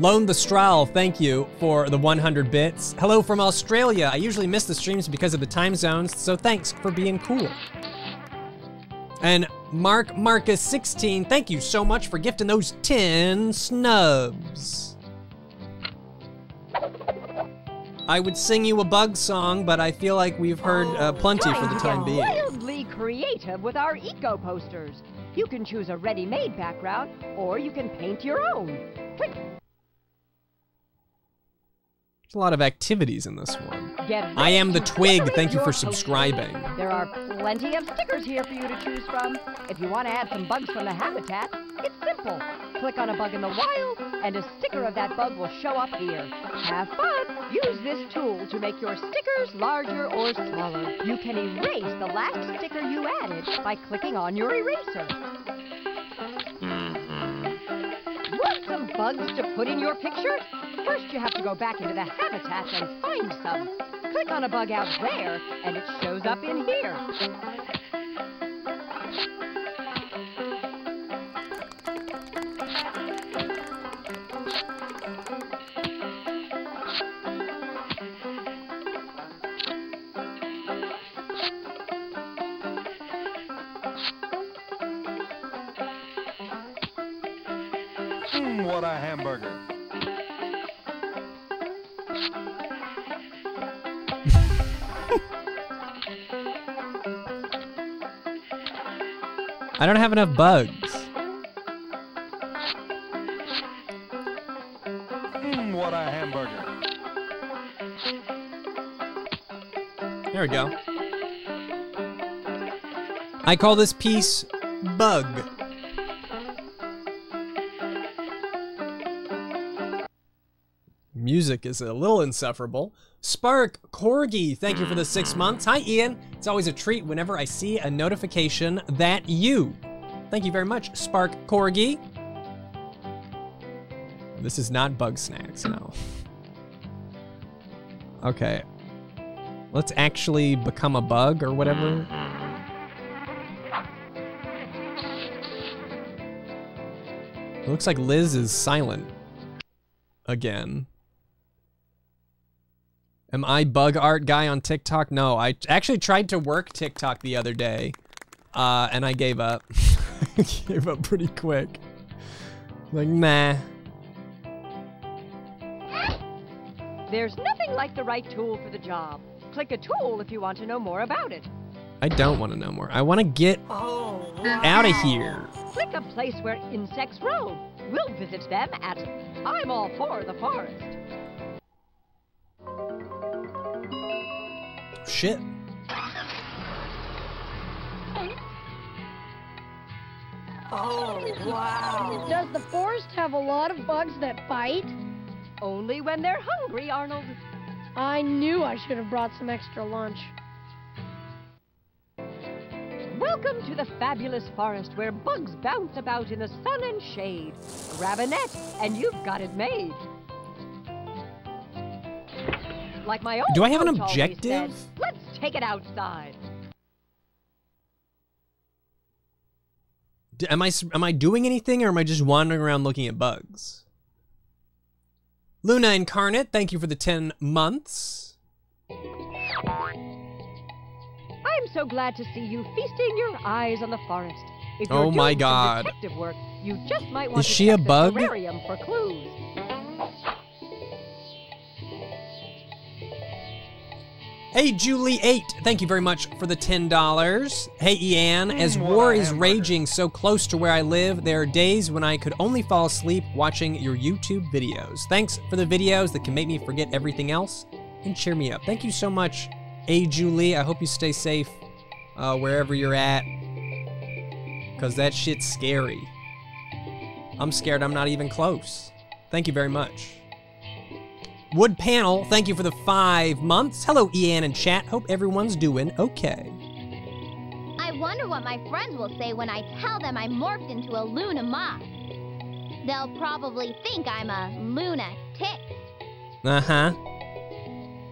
Lone the Strahl, thank you for the 100 bits. Hello from Australia. I usually miss the streams because of the time zones, so thanks for being cool. And Mark Marcus 16, thank you so much for gifting those 10 snubs. I would sing you a bug song, but I feel like we've heard uh, plenty for the time being. Wildly creative with our eco posters. You can choose a ready-made background, or you can paint your own. Click. There's a lot of activities in this one. I am the twig. Thank you for subscribing. There are plenty of stickers here for you to choose from. If you want to add some bugs from the habitat, it's simple. Click on a bug in the wild, and a sticker of that bug will show up here. Have fun! Use this tool to make your stickers larger or smaller. You can erase the last sticker you added by clicking on your eraser. Want some bugs to put in your picture? First, you have to go back into the habitat and find some. Click on a bug out there, and it shows up in here. A hamburger. I don't have enough bugs. Mmm, what a hamburger. There we go. I call this piece Bug. Music is a little insufferable. Spark Corgi, thank you for the six months. Hi, Ian. It's always a treat whenever I see a notification that you. Thank you very much, Spark Corgi. This is not bug snacks, no. Okay. Let's actually become a bug or whatever. It looks like Liz is silent. Again. Am I bug art guy on TikTok? No, I actually tried to work TikTok the other day. Uh, and I gave up. I gave up pretty quick. Like, nah. There's nothing like the right tool for the job. Click a tool if you want to know more about it. I don't want to know more. I want to get out of here. Click a place where insects roam. We'll visit them at I'm all for the forest. Shit. Oh, wow. Does the forest have a lot of bugs that bite? Only when they're hungry, Arnold. I knew I should have brought some extra lunch. Welcome to the fabulous forest where bugs bounce about in the sun and shade. Grab a net, and you've got it made. Like my old Do I have an objective? Let's take it outside. D- Am I s- am I doing anything or am I just wandering around looking at bugs? Luna Incarnate, thank you for the 10 months. I'm so glad to see you feasting your eyes on the forest. If you're Oh my doing some God. detective work, you just might want Is to she check a the bug? terrarium for clues. Hey, Julie8, thank you very much for the $10. Hey, Ian, as war is raging so close to where I live, there are days when I could only fall asleep watching your YouTube videos. Thanks for the videos that can make me forget everything else and cheer me up. Thank you so much, Hey, Julie. I hope you stay safe uh, wherever you're at, because that shit's scary. I'm scared I'm not even close. Thank you very much. Wood Panel, thank you for the five months. Hello, Ian and chat. Hope everyone's doing okay. I wonder what my friends will say when I tell them I morphed into a Luna moth. They'll probably think I'm a Luna tick. Uh huh.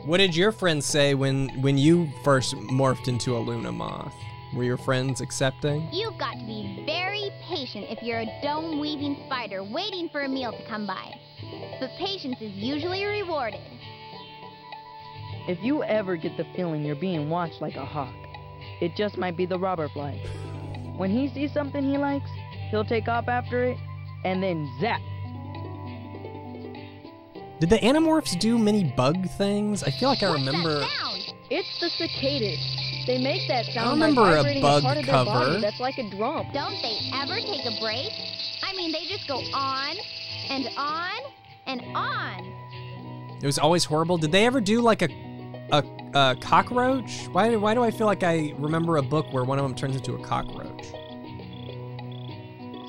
What did your friends say when when you first morphed into a Luna moth? Were your friends accepting? You've got to be very patient if you're a dome weaving spider waiting for a meal to come by. But patience is usually rewarded. If you ever get the feeling you're being watched like a hawk, it just might be the robber fly. When he sees something he likes, he'll take off after it, and then zap. Did the Animorphs do many bug things? I feel like I remember. It's the cicadas. They make that sound remember by a vibrating bug part of their body cover. that's like a drum. Don't they ever take a break? I mean, they just go on and on and on. It was always horrible. Did they ever do like a a, a cockroach? Why why do I feel like I remember a book where one of them turns into a cockroach?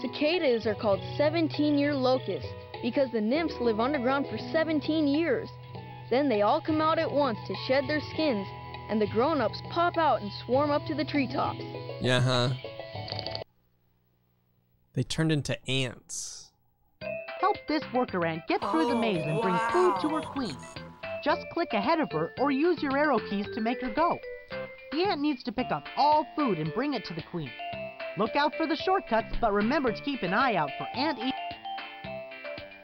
Cicadas are called 17-year locusts because the nymphs live underground for 17 years. Then they all come out at once to shed their skins, and the grown-ups pop out and swarm up to the treetops. Yeah, huh? They turned into ants. Help this worker ant get through the maze and bring food to her queen. Just click ahead of her or use your arrow keys to make her go. The ant needs to pick up all food and bring it to the queen. Look out for the shortcuts, but remember to keep an eye out for ant eat.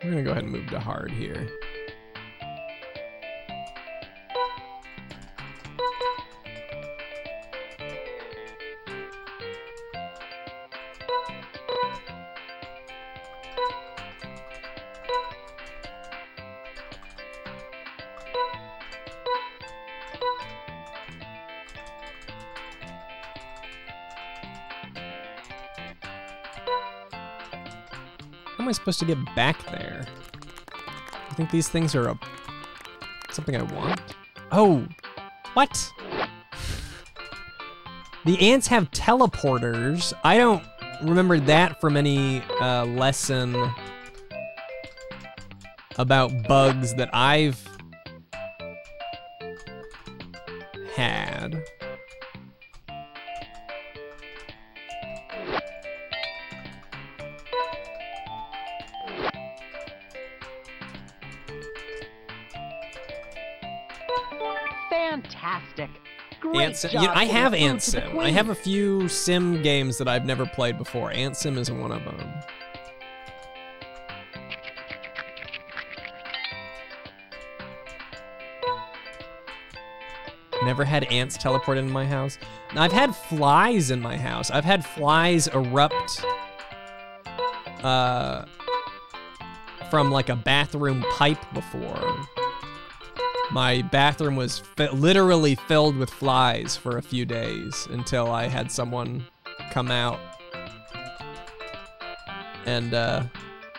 We're gonna go ahead and move to hard here. I supposed to get back there? I think these things are a something I want. Oh, what? The ants have teleporters. I don't remember that from any uh, lesson about bugs that I've had. Sim. You know, I have Ant Sim. I have a few sim games that I've never played before. Ant Sim is one of them. Never had ants teleport into my house. I've had flies in my house. I've had flies erupt uh, from like a bathroom pipe before. My bathroom was fi- literally filled with flies for a few days until I had someone come out and uh,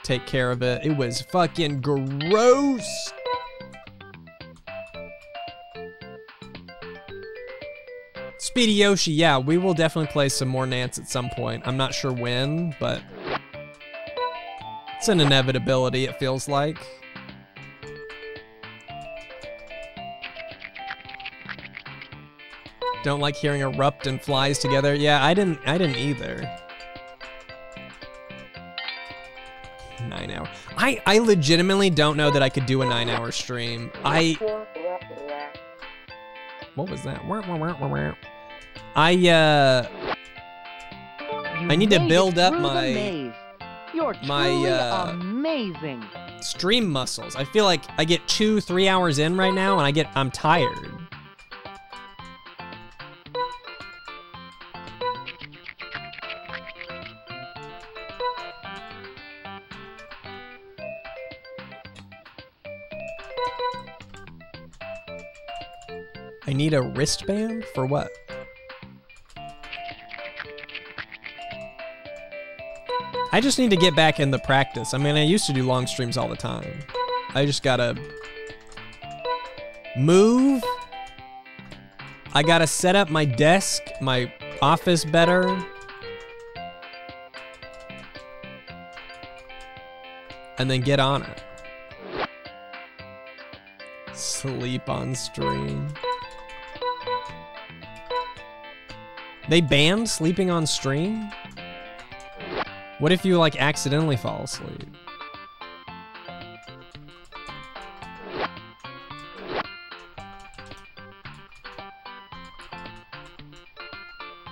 take care of it. It was fucking gross. Speedy Yoshi, yeah, we will definitely play some more Nance at some point. I'm not sure when, but it's an inevitability, it feels like. Don't like hearing erupt and flies together. Yeah, I didn't I didn't either. Nine hour. I, I legitimately don't know that I could do a nine hour stream. I What was that? I uh I need to build up my my, uh, amazing. stream muscles. I feel like I get two, three hours in right now and I get I'm tired. Need a wristband for what? I just need to get back in the practice. I mean, I used to do long streams all the time. I just gotta move. I gotta set up my desk, my office better. And then get on it. Sleep on stream. They banned sleeping on stream? What if you like accidentally fall asleep?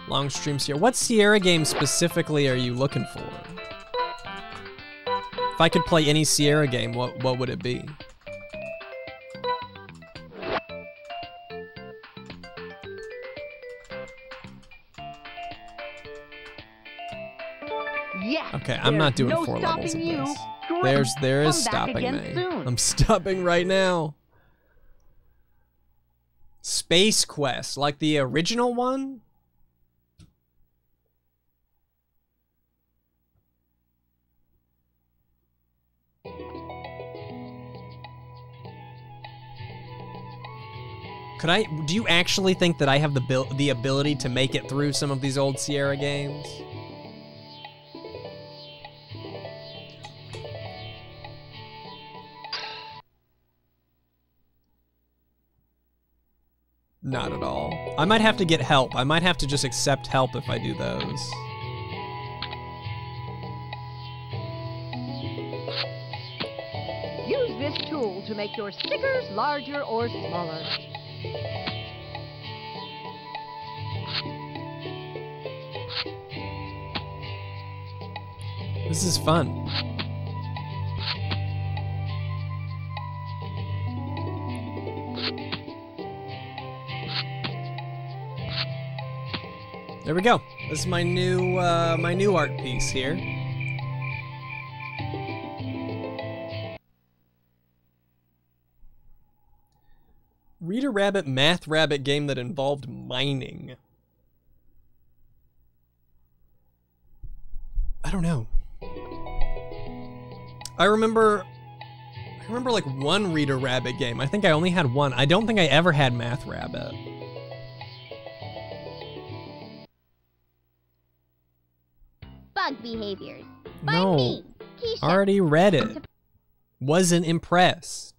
Long stream Sierra. What Sierra game specifically are you looking for? If I could play any Sierra game, what what would it be? Okay, I'm not doing no four levels of this. There's there is stopping me. soon. I'm stopping right now. Space Quest, like the original one? Could I do you actually think that I have the bil- the ability to make it through some of these old Sierra games? I might have to get help. I might have to just accept help if I do those. Use this tool to make your stickers larger or smaller. This is fun. There we go. This is my new uh, my new art piece here. Reader Rabbit Math Rabbit game that involved mining. I don't know. I remember I remember like one Reader Rabbit game. I think I only had one. I don't think I ever had Math Rabbit. Behaviors. no. me, Keesha. Already read it. Wasn't impressed.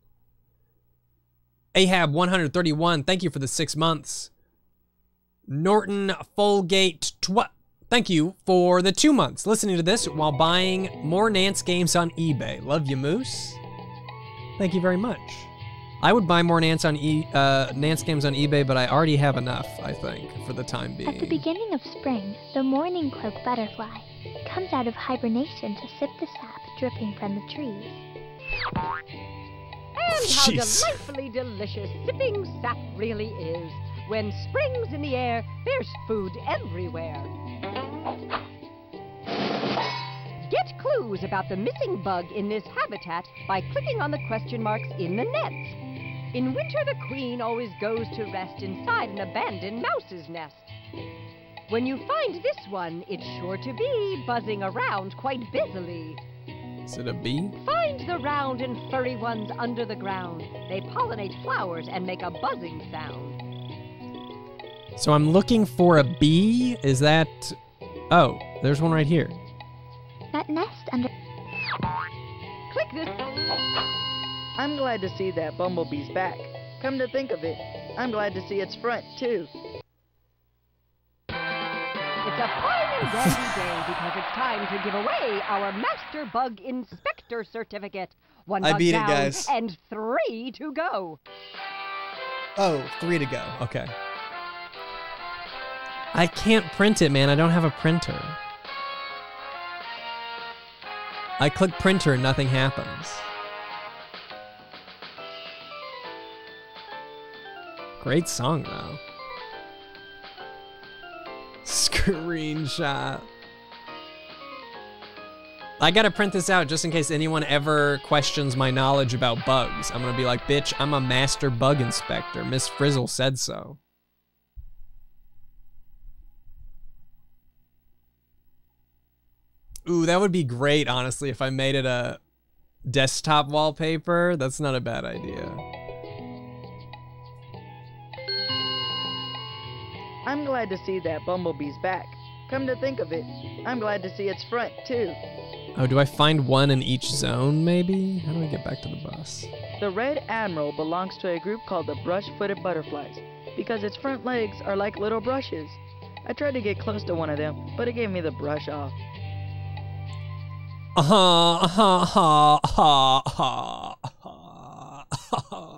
Ahab 131, thank you for the six months. Norton Folgate tw- thank you for the two months. Listening to this while buying more Nance games on eBay. Love you, Moose. Thank you very much. I would buy more Nance on e- uh, Nance games on eBay, but I already have enough. I think for the time being. At the beginning of spring, the mourning cloak butterfly comes out of hibernation to sip the sap dripping from the trees. And how Jeez. delightfully delicious sipping sap really is. When spring's in the air, there's food everywhere. Get clues about the missing bug in this habitat by clicking on the question marks in the nets. In winter, the queen always goes to rest inside an abandoned mouse's nest. When you find this one, it's sure to be buzzing around quite busily. Is it a bee? Find the round and furry ones under the ground. They pollinate flowers and make a buzzing sound. So I'm looking for a bee. Is that? Oh, there's one right here. That nest under. Click this. I'm glad to see that bumblebee's back. Come to think of it, I'm glad to see its front, too. It's a fine and dandy day because it's time to give away our Master Bug Inspector Certificate. One I bug beat it, down guys. and three to go. Oh, three to go. Okay. I can't print it, man. I don't have a printer. I click printer and nothing happens. Great song, though. Screenshot. I gotta print this out just in case anyone ever questions my knowledge about bugs. I'm gonna be like, bitch, I'm a master bug inspector. Miss Frizzle said so. Ooh, that would be great, honestly, if I made it a desktop wallpaper. That's not a bad idea. I'm glad to see that bumblebee's back. Come to think of it, I'm glad to see its front, too. Oh, do I find one in each zone, maybe? How do I get back to the bus? The red admiral belongs to a group called the brush-footed butterflies because its front legs are like little brushes. I tried to get close to one of them, but it gave me the brush off. Uh-huh, uh-huh, uh-huh, uh-huh, uh-huh, uh-huh.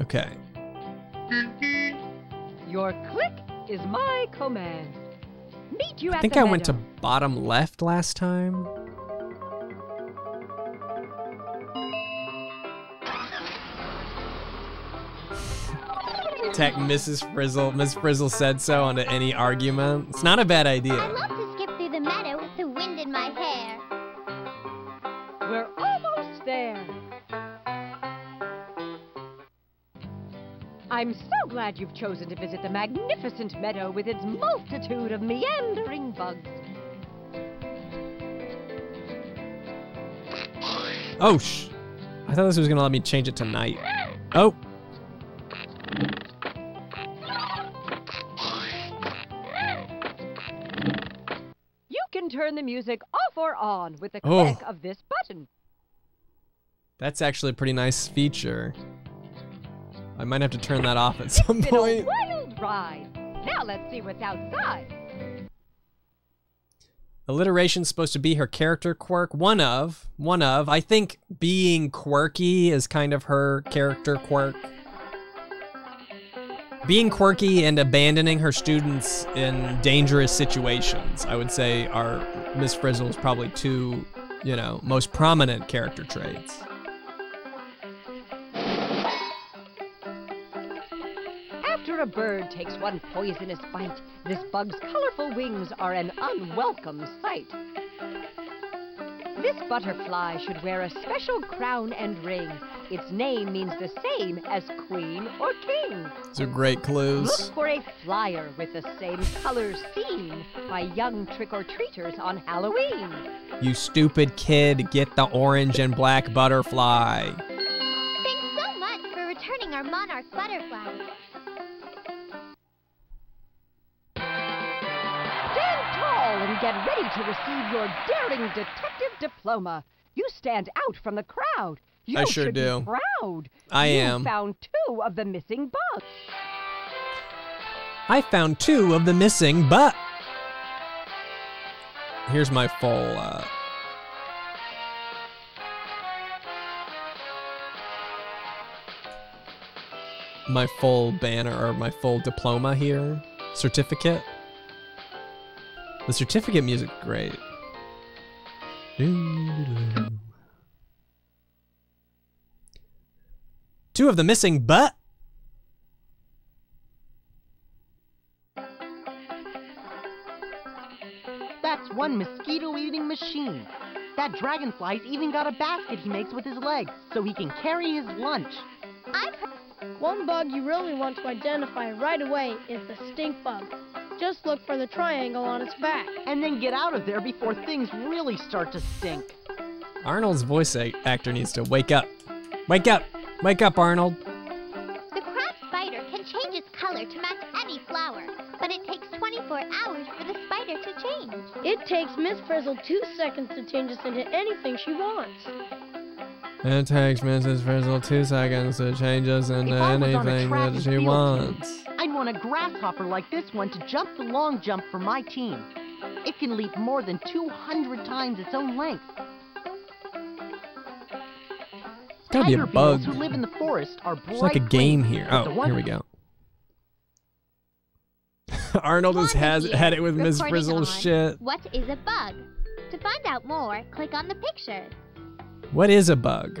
Okay. Your click is my command. Meet you I at think I went to bottom left last time. Tech Mrs. Frizzle. Miss Frizzle said so onto any argument. It's not a bad idea. I'm so glad you've chosen to visit the magnificent meadow with its multitude of meandering bugs. Oh, sh. I thought this was gonna let me change it to night. Oh. You can turn the music off or on with the Oh. click of this button. That's actually a pretty nice feature. I might have to turn that off at some point. wild ride. Now let's see what's outside. Alliteration's supposed to be her character quirk. One of. One of. I think being quirky is kind of her character quirk. Being quirky and abandoning her students in dangerous situations, I would say, are Miss Frizzle's probably two, you know, most prominent character traits. After a bird takes one poisonous bite, this bug's colorful wings are an unwelcome sight. This butterfly should wear a special crown and ring. Its name means the same as queen or king. These are great clues. Look for a flyer with the same colors seen by young trick-or-treaters on Halloween. You stupid kid, get the orange and black butterfly. Thanks so much for returning our monarch butterfly. Get ready to receive your daring detective diploma. You stand out from the crowd. You I sure should do. Be proud. I you am. found two of the missing bugs. I found two of the missing, but here's my full. Uh, my full banner or my full diploma here, certificate. The certificate music, great. Two of the missing, but That's one mosquito-eating machine. That dragonfly's even got a basket he makes with his legs, so he can carry his lunch. One bug you really want to identify right away is the stink bug. Just look for the triangle on its back. And then get out of there before things really start to stink. Arnold's voice a- actor needs to wake up. Wake up! Wake up, Arnold! The crab spider can change its color to match any flower, but it takes 24 hours for the spider to change. It takes Miss Frizzle two seconds to change us into anything she wants. It takes Mrs. Frizzle two seconds to change us into If I was on a anything that she field wants. Team, I'd want a grasshopper like this one to jump the long jump for my team. It can leap more than 200 times its own length. Gotta be a bug. who live in the forest are bright There's like a game here. but the Oh, one- here we go. Arnold has has had it with Miss Recording Frizzle's on shit. What is a bug? To find out more, click on the pictures. What is a bug?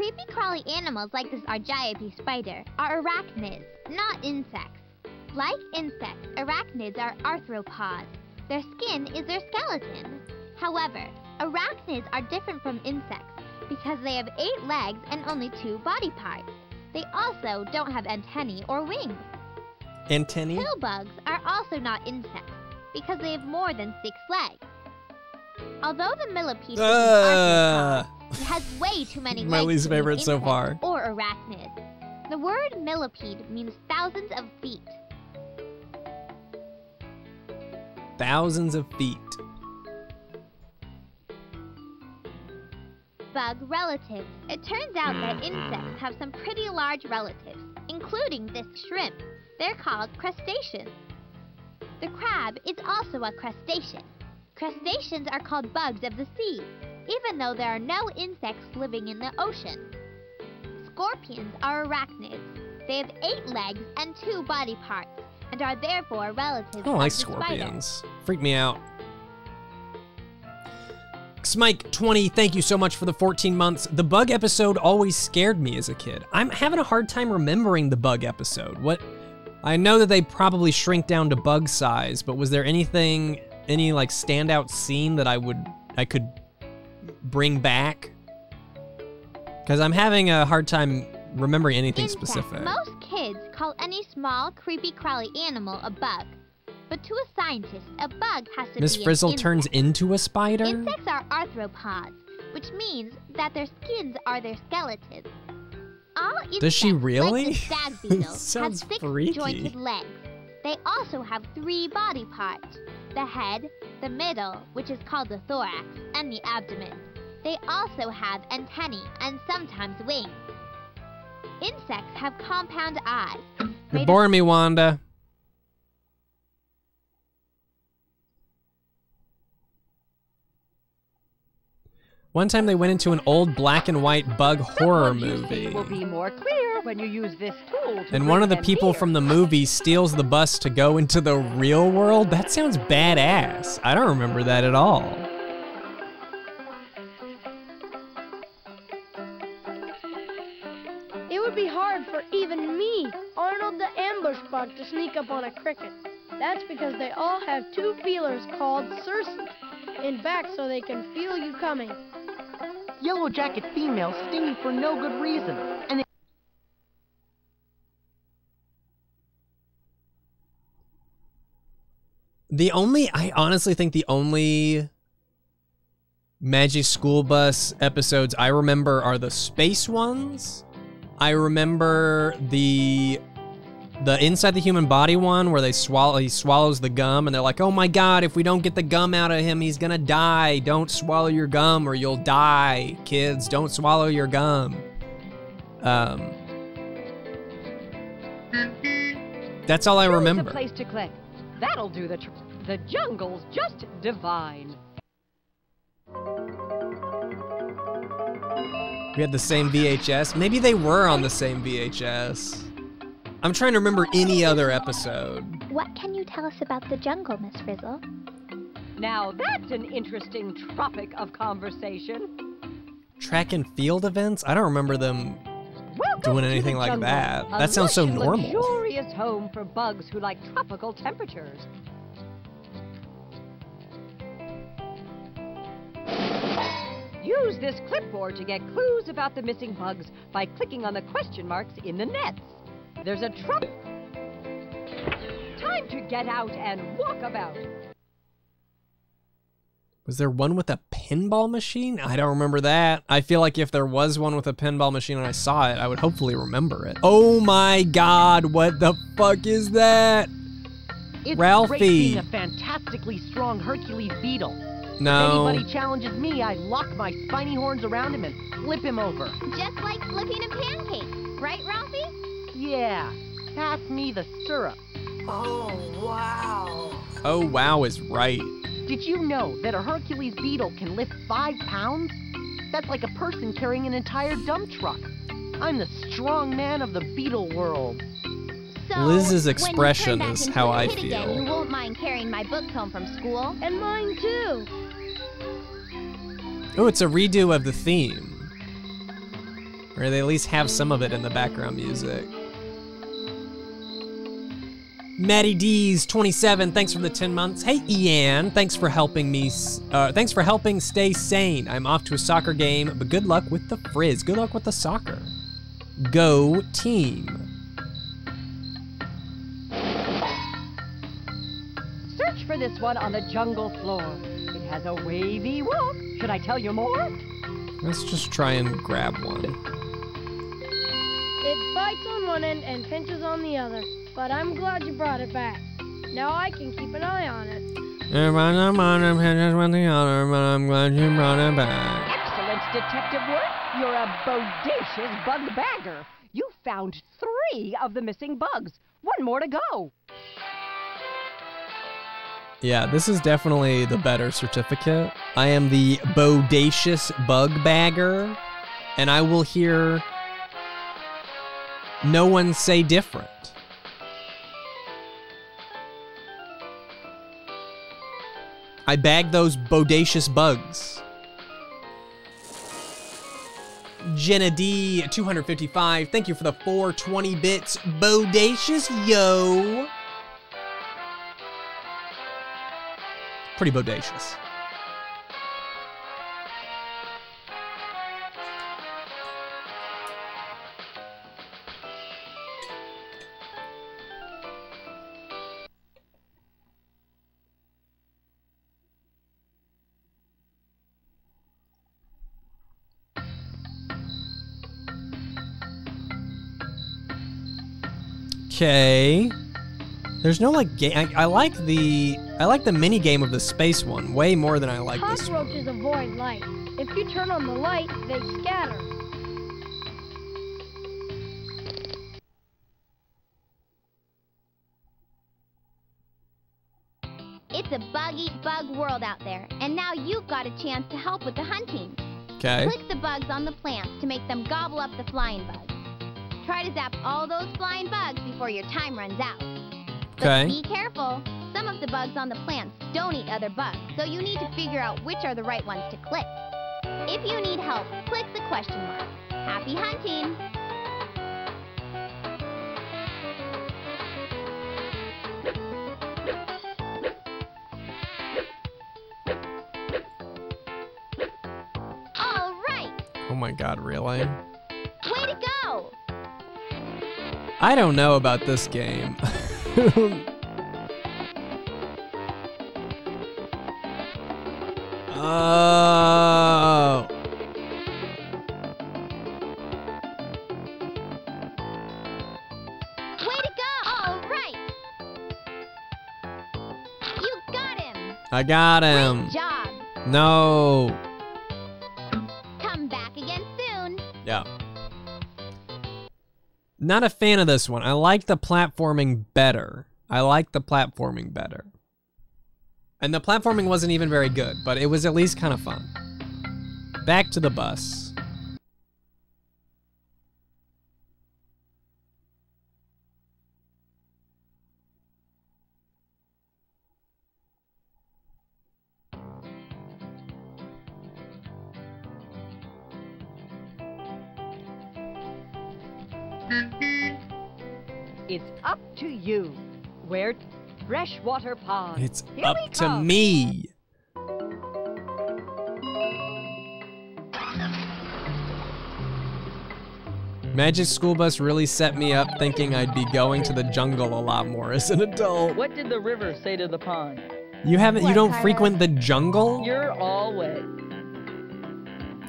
Creepy crawly animals like this Argiope spider are arachnids, not insects. Like insects, arachnids are arthropods. Their skin is their skeleton. However, arachnids are different from insects because they have eight legs and only two body parts. They also don't have antennae or wings. Antennae? Pill bugs are also not insects because they have more than six legs. Although the millipede is an Uh, arthropod, has way too many My least favorite so far. Or arachnid. The word millipede means thousands of feet. thousands of feet. Bug relatives. It turns out that insects have some pretty large relatives, including this shrimp. They're called crustaceans. The crab is also a crustacean. Crustaceans are called bugs of the sea, even though there are no insects living in the ocean. Scorpions are arachnids. They have eight legs and two body parts, and are therefore relatives oh, I don't like of the spider. scorpions. Freak me out. Smike20, thank you so much for the 14 months. The bug episode always scared me as a kid. I'm having a hard time remembering the bug episode. What I know that they probably shrink down to bug size, but was there anything any like standout scene that I would I could bring back? Cuz I'm having a hard time remembering anything Insects. specific. Most kids call any small, creepy, crawly animal a bug. But to a scientist, a bug has to Miss be an Frizzle turns into a spider? Insects are arthropods, which means that their skins are their skeletons. All insects, Does she really? like the stag beetle, have Sounds six freaky. jointed legs. They also have three body parts: the head, the middle, which is called the thorax, and the abdomen. They also have antennae and sometimes wings. Insects have compound eyes. You're boring me, Wanda. One time they went into an old black and white bug horror movie. will be more clear when you use this tool. to And one of the people from the movie steals the bus to go into the real world. That sounds badass. I don't remember that at all. It would be hard for even me, Arnold the ambush bug, to sneak up on a cricket. That's because they all have two feelers called cerci in back so they can feel you coming. Yellow jacket females sting you for no good reason. And The only, I honestly think the only Magic School Bus episodes I remember are the space ones. I remember the the inside the human body one where they swallow he swallows the gum and they're like, "Oh my god, if we don't get the gum out of him, he's going to die. Don't swallow your gum or you'll die. Kids, don't swallow your gum." Um That's all I remember. a place to click. That'll do the tr- The jungle's just divine. We had the same VHS. Maybe they were on the same VHS. I'm trying to remember any other episode. What can you tell us about the jungle, Miss Frizzle? Now that's an interesting topic of conversation. Track and field events? I don't remember them doing anything like Jungle, that. a That sounds so lush and normal. Luxurious home for bugs who like tropical temperatures. Use this clipboard to get clues about the missing bugs by clicking on the question marks in the nets. There's a truck. Time to get out and walk about. Was there one with a pinball machine? I don't remember that. I feel like if there was one with a pinball machine and I saw it, I would hopefully remember it. Oh my god, what the fuck is that? it's Ralphie. great being a fantastically strong Hercules beetle. No. If anybody challenges me, I lock my spiny horns around him and flip him over. Just like flipping a pancake, right, Ralphie? Yeah, pass me the syrup. Oh, wow. Oh wow is right. Did you know that a Hercules beetle can lift five pounds? That's like a person carrying an entire dump truck. I'm the strong man of the beetle world. So, Liz's when you turn expression back is into how a I kid again, feel. you won't mind carrying my books home from school. And mine too. Oh, it's a redo of the theme. Or they at least have some of it in the background music. Maddie D's 27, thanks for the 10 months. Hey Ian, thanks for helping me. Uh, thanks for helping stay sane. I'm off to a soccer game, but good luck with the frizz. Good luck with the soccer. Go team. Search for this one on the jungle floor. It has a wavy walk. Should I tell you more? Let's just try and grab one. It bites on one end and pinches on the other, but I'm glad you brought it back. Now I can keep an eye on it. I'm one the other, but I'm glad you brought it back. Excellent detective work. You're a bodacious bug bagger. You found three of the missing bugs. One more to go. Yeah, this is definitely the better certificate. I am the bodacious bug bagger, and I will hear no one say different. I bagged those bodacious bugs. Jenna D, 255. Thank you for the 420 bits. Bodacious, yo. Pretty bodacious. Okay. There's no like game. I, I like the I like the mini game of the space one way more than I like this. one. Cockroaches avoid light. If you turn on the light, they scatter. It's a bug eat bug world out there, and now you've got a chance to help with the hunting. Okay. Click the bugs on the plants to make them gobble up the flying bugs. Try to zap all those flying bugs before your time runs out. Okay. But be careful. Some of the bugs on the plants don't eat other bugs, so you need to figure out which are the right ones to click. If you need help, click the question mark. Happy hunting! All right, Oh my god, really? I don't know about this game. oh. Way to go! All right, you got him. I got him. No. Not a fan of this one. I like the platforming better. I like the platforming better. And the platforming wasn't even very good, but it was at least kind of fun. Back to the bus. It's up to you. Where? Freshwater Pond. It's Here up to come. me. Magic School Bus really set me up thinking I'd be going to the jungle a lot more as an adult. What did the river say to the pond? You haven't you don't Tyler? frequent the jungle You're all wet.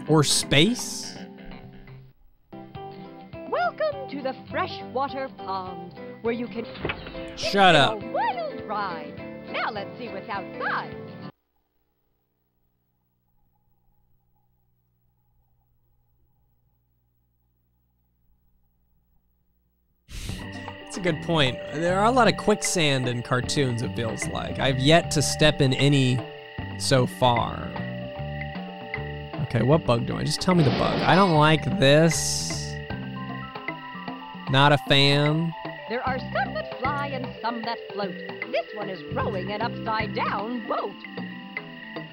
or space? To the Freshwater Pond, where you can. Shut up. A wild ride. Now let's see what's outside. That's a good point. There are a lot of quicksand in cartoons, it feels like. I've yet to step in any so far. Okay, what bug do I? Just tell me the bug. I don't like this. Not a fan. There are some that fly and some that float. This one is rowing an upside down boat.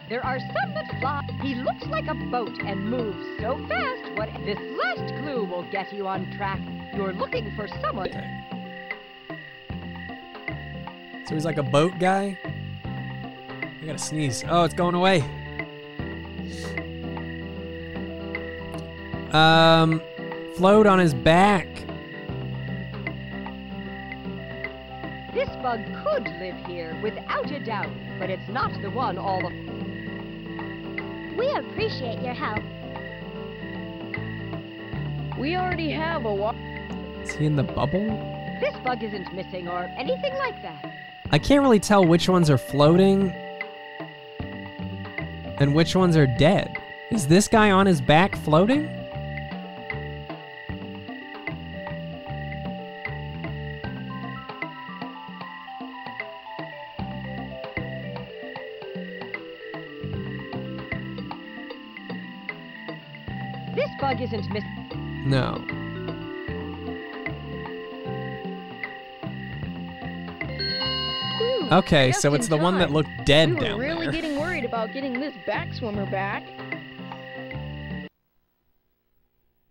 There are some that fly. He looks like a boat and moves so fast. What this last clue will get you on track. You're looking for someone. So he's like a boat guy? I gotta sneeze. Oh, it's going away. Um, float on his back. Bug could live here without a doubt, but it's not the one all the. We appreciate your help. We already have a wa- Is he in the bubble? This bug isn't missing or anything like that. I can't really tell which ones are floating and which ones are dead. Is this guy on his back floating? No. Okay, so it's the one that looked dead we were down really there. getting worried about getting this back swimmer back.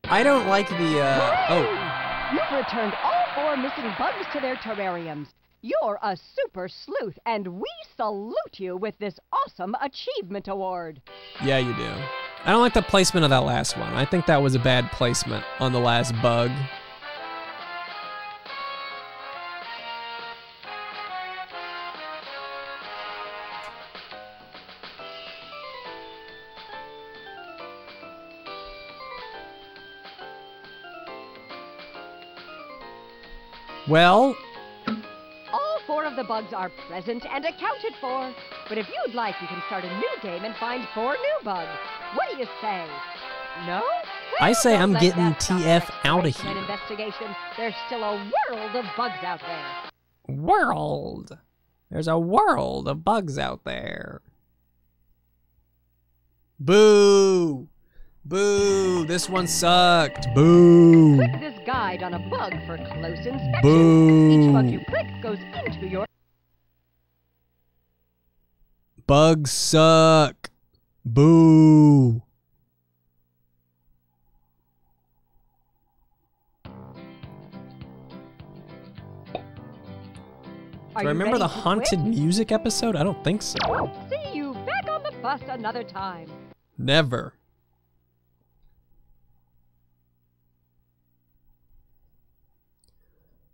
I don't like the, uh, oh. You've returned all four missing bugs to their terrariums. You're a super sleuth, and we salute you with this awesome achievement award. Yeah, you do. I don't like the placement of that last one. I think that was a bad placement on the last bug. Well, of the bugs are present and accounted for. But if you'd like, you can start a new game and find four new bugs. What do you say? No? I say I'm getting TF out of here. Investigation. There's still a world of bugs out there. world. There's a world of bugs out there. Boo! Boo! This one sucked. Boo! Click this guide on a bug for close inspection. Boo. Each bug you click goes into your Bugs suck. Boo! Do I you remember the haunted quit? music episode? I don't think so. See you back on the bus another time. Never.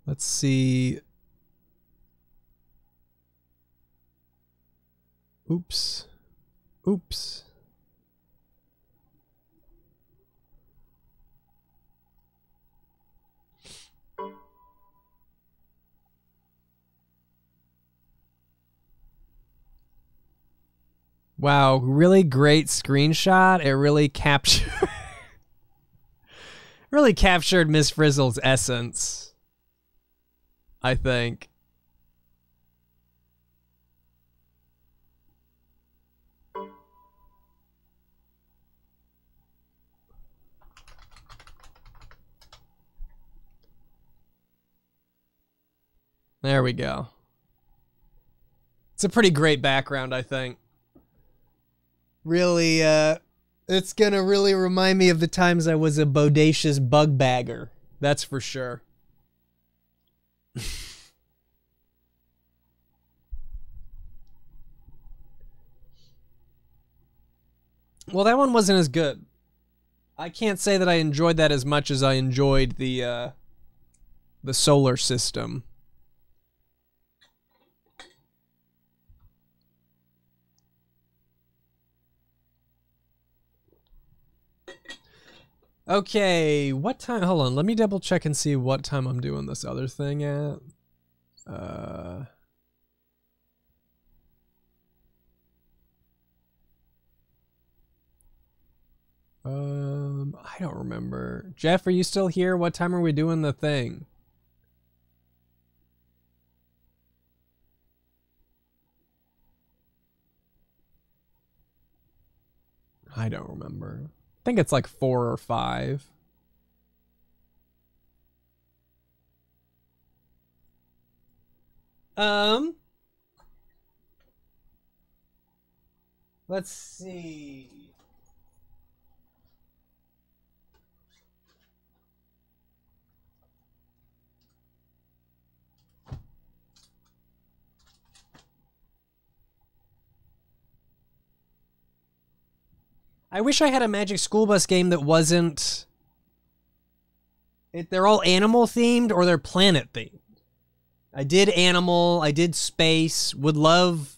Let's see. Oops. Oops. Wow, really great screenshot. It really captured really captured Miss Frizzle's essence. I think. There we go. It's a pretty great background, I think. Really, uh, it's gonna really remind me of the times I was a bodacious bug bagger. That's for sure. well, that one wasn't as good. I can't say that I enjoyed that as much as I enjoyed the uh, the solar system. Okay, what time? Hold on, let me double check and see what time I'm doing this other thing at. Uh. Um, I don't remember. Jeff, are you still here? What time are we doing the thing? I don't remember. Think it's like four or five. Um. Let's see. I wish I had a Magic School Bus game that wasn't. It, they're all animal themed or they're planet themed. I did animal, I did space, would love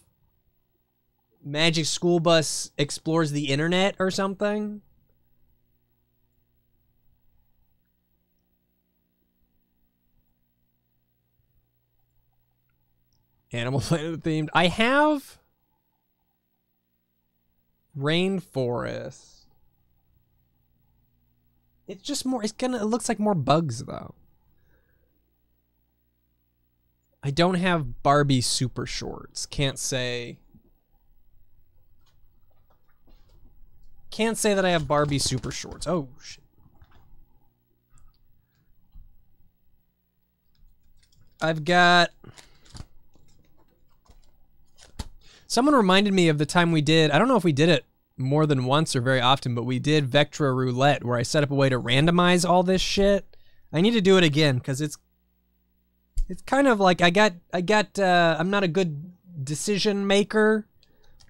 Magic School Bus explores the internet or something. Animal Planet themed. I have rainforest. It's just more. It's gonna. It looks like more bugs though. I don't have Barbie super shorts. Can't say. Can't say that I have Barbie super shorts. Oh shit. I've got. Someone reminded me of the time we did. I don't know if we did it more than once or very often, but we did Vectra Roulette where I set up a way to randomize all this shit. I need to do it again because it's it's kind of like I got I got uh, I'm not a good decision maker,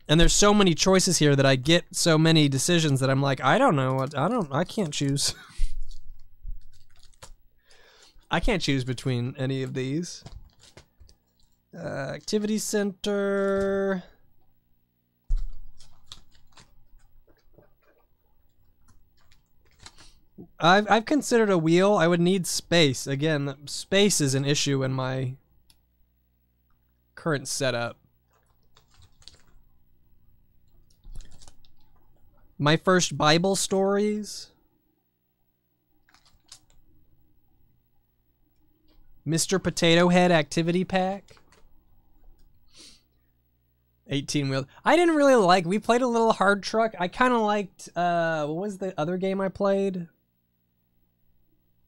and there's so many choices here that I get so many decisions that I'm like I don't know what I don't I can't choose. I can't choose between any of these. Uh, activity center. I've I've considered a wheel. I would need space. Again, space is an issue in my current setup. My first Bible stories. Mr. Potato Head activity pack. 18 wheel. I didn't really like. We played a little hard truck. I kind of liked uh what was the other game I played?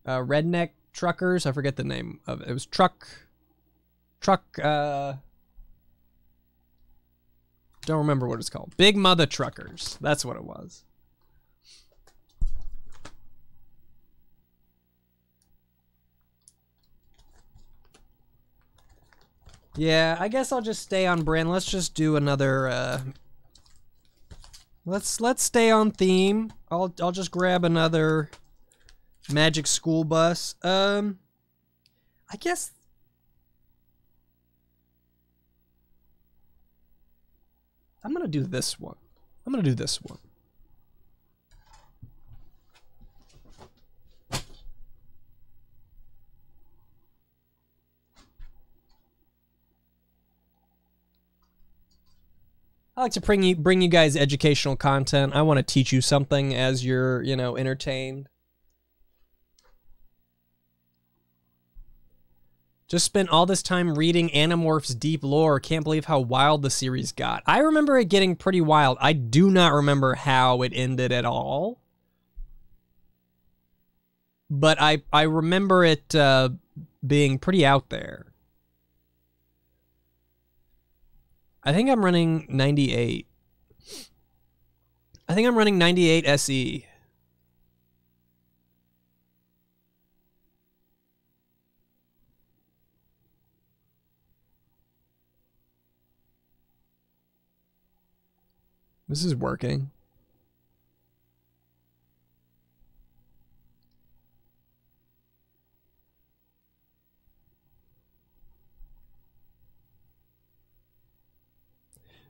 uh, redneck truckers. I forget the name of it. It was truck, truck. Uh, don't remember what it's called. Big Mother Truckers. That's what it was. Yeah, I guess I'll just stay on brand. Let's just do another. Uh, let's let's stay on theme. I'll I'll just grab another. Magic School Bus. Um, I guess. I'm gonna do this one. I'm gonna do this one. I like to bring you bring you guys educational content. I want to teach you something as you're, you know, entertained. Just spent all this time reading Animorphs deep lore. Can't believe how wild the series got. I remember it getting pretty wild. I do not remember how it ended at all. But I I remember it uh, being pretty out there. I think I'm running 98. I think I'm running 98 SE. This is working.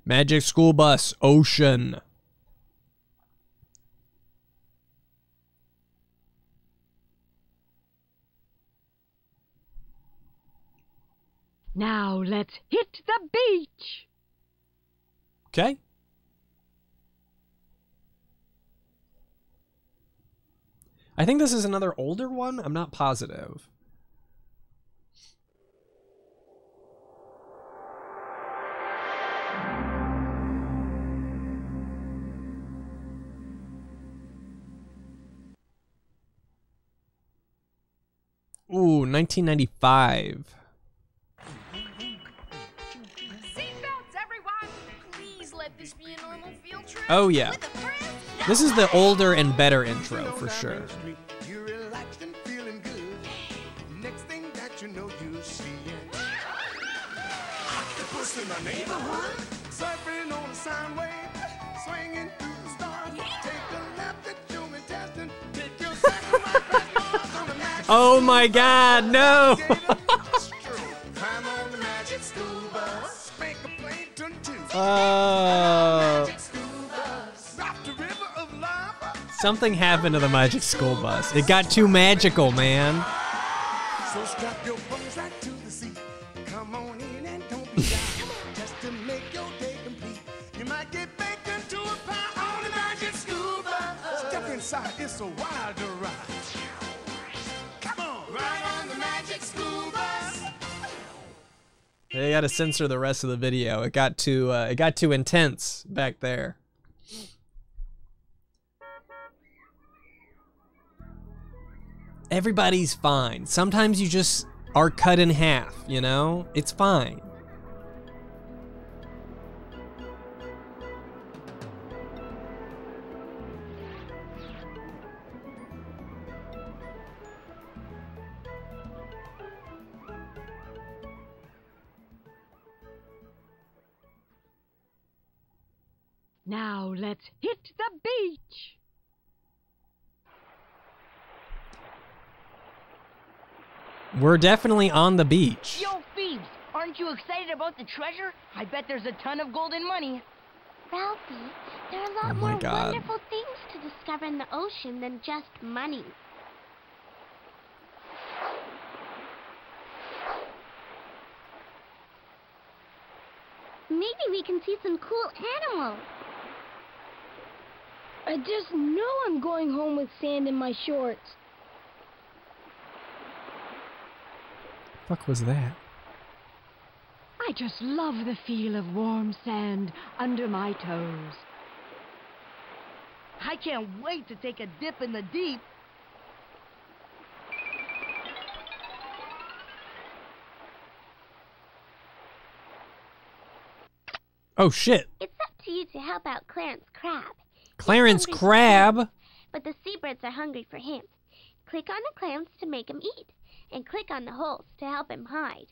Magic School Bus, Ocean. Now let's hit the beach. Okay. I think this is another older one. I'm not positive. Field trip. Oh yeah. This is the older and better intro for sure. You're relaxed and feeling good. Next thing that you know, you see an octopus in the neighborhood, surfing on a sound wave, swinging through Oh my god, no! Climb on the magic school bus. Make a plane turn to Oh. school bus. Drop the river of lava. Something happened to the Magic School Bus. It got too magical, man. So strap your bones right to the seat. Come on in and don't be shy. Just to make your day complete. You might get baked into a pie on the magic school bus. Step inside, it's a wild They got to censor the rest of the video. It got too uh, it got too intense back there. Everybody's fine. Sometimes you just are cut in half, you know? It's fine. Now let's hit the beach. We're definitely on the beach. Yo, Phoebes, aren't you excited about the treasure? I bet there's a ton of gold golden money. Ralphie, there are a lot Oh more God. wonderful things to discover in the ocean than just money. Maybe we can see some cool animals. I just know I'm going home with sand in my shorts. Fuck was that? I just love the feel of warm sand under my toes. I can't wait to take a dip in the deep. Oh shit. It's up to you to help out Clarence Crab. Clarence Crab. But the seabirds are hungry for him. Click on the clams to make him eat, and click on the holes to help him hide.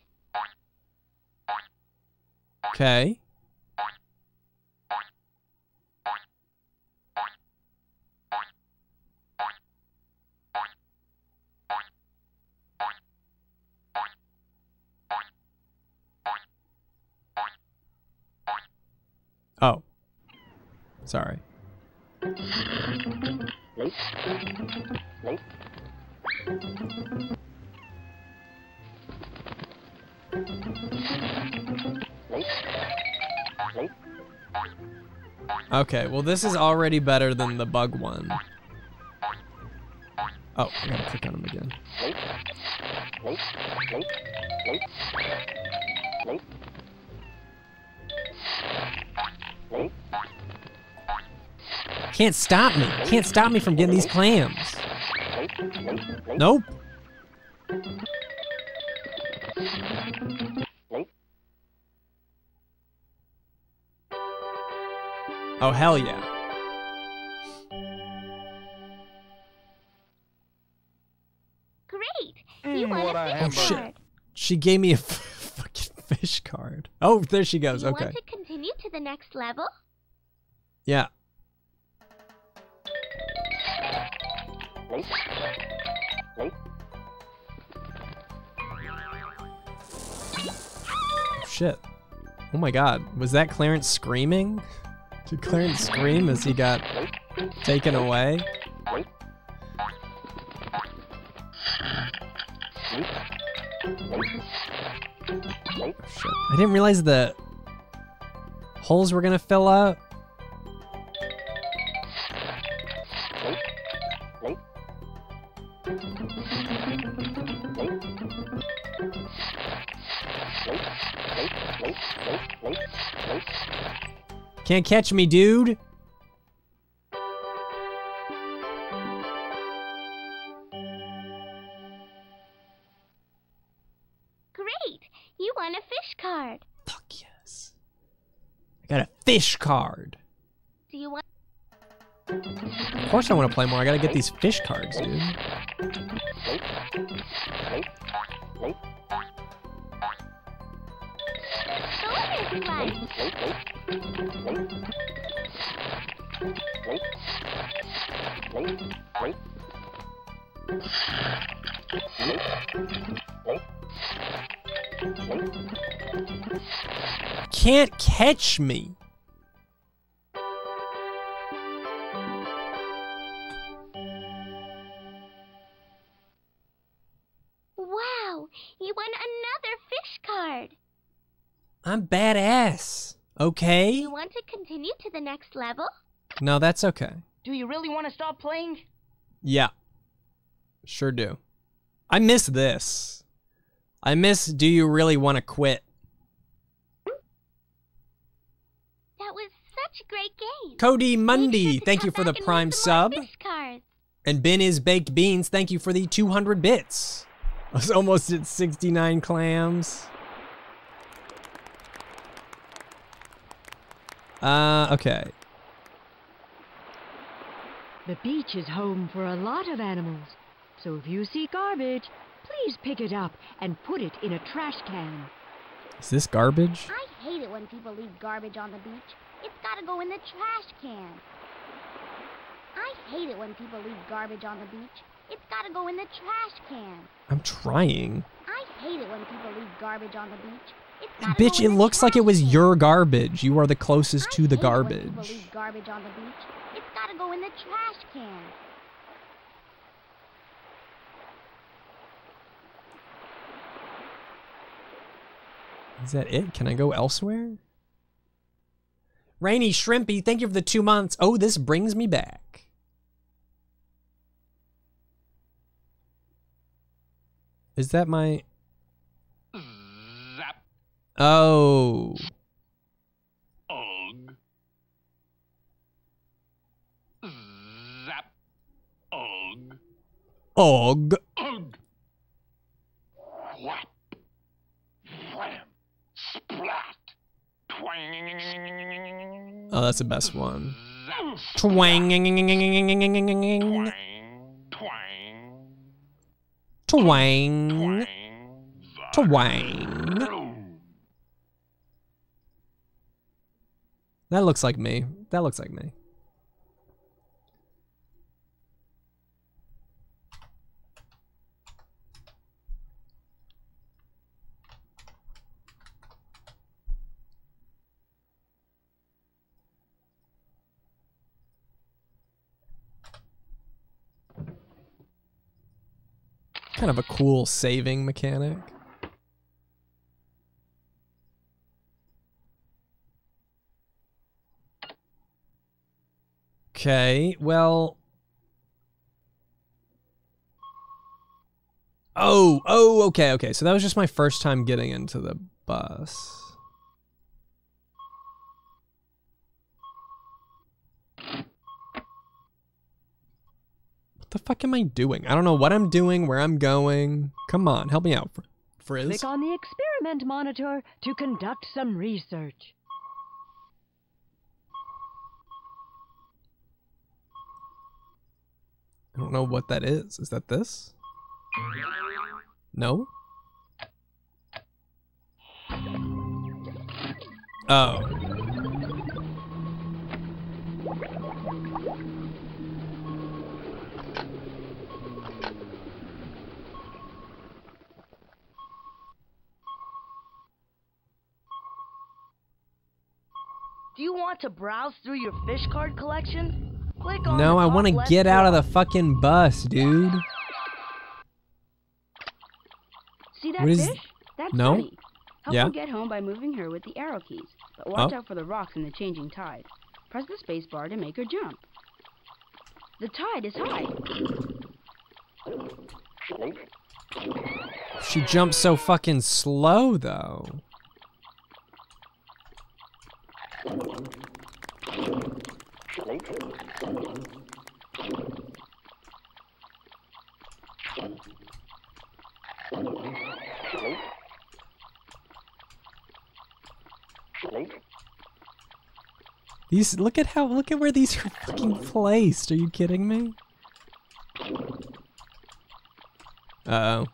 Okay. Oh. Sorry. Okay, well this is already better than the bug one. Oh, I gotta click on him again. Can't stop me. Can't stop me from getting these clams. Nope. Oh, hell yeah. Great! Mm, You want a Oh, fish shit. card. She gave me a fucking fish card. Oh, there she goes. You Okay. want to continue to the next level? Yeah. Shit. Oh my god. Was that Clarence screaming? Did Clarence scream as he got taken away? Oh, shit. I didn't realize the holes were gonna fill up. Can't catch me, dude. Great! You won a fish card. Fuck yes. I got a fish card. Do you want? Of course I want to play more. I gotta get these fish cards, dude. Can't catch me. I'm badass. Okay? You want to continue to the next level? No, that's okay. Do you really want to stop playing? Yeah. Sure do. I miss this. I miss Do You Really Want to Quit? That was such a great game. Cody Mundy, thank you for the back and prime win some more sub. And Ben is Baked Beans, thank you for the 200 bits. I was almost at 69 clams. Uh, okay. The beach is home for a lot of animals. So if you see garbage, please pick it up and put it in a trash can. Is this garbage? I hate it when people leave garbage on the beach. It's gotta go in the trash can. I hate it when people leave garbage on the beach. It's gotta go in the trash can. I'm trying. I hate it when people leave garbage on the beach. Bitch, it looks like it was your garbage. You are the closest to the hate it when people garbage. garbage on the beach. It's gotta go in the trash can. Is that it? Can I go elsewhere? Rainy Shrimpy, thank you for the two months. Oh, this brings me back. Is that my. Oh. Ugh. Zap. Ugh. Og. Ugh. Whap. Wham. Splat. Twang. Oh, that's the best one. Twang. Twang. Twang. Twang. Twang. That looks like me. That looks like me. Kind of a cool saving mechanic. Okay, well. Oh, oh, okay, okay. So that was just my first time getting into the bus. What the fuck am I doing? I don't know what I'm doing, where I'm going. Come on, help me out, Fr- Frizz. Click on the experiment monitor to conduct some research. I don't know what that is. Is that this? No? Oh. Do you want to browse through your fish card collection? No, I want to get out of the fucking bus, dude. See that What is- fish? That's No? Help Yeah? her get home by moving her with the arrow keys. But watch Oh. out for the rocks and the changing tide. Press the space bar to make her jump. The tide is high. She jumps so fucking slow, though. These look at how look at where these are fucking placed. Are you kidding me? Uh oh.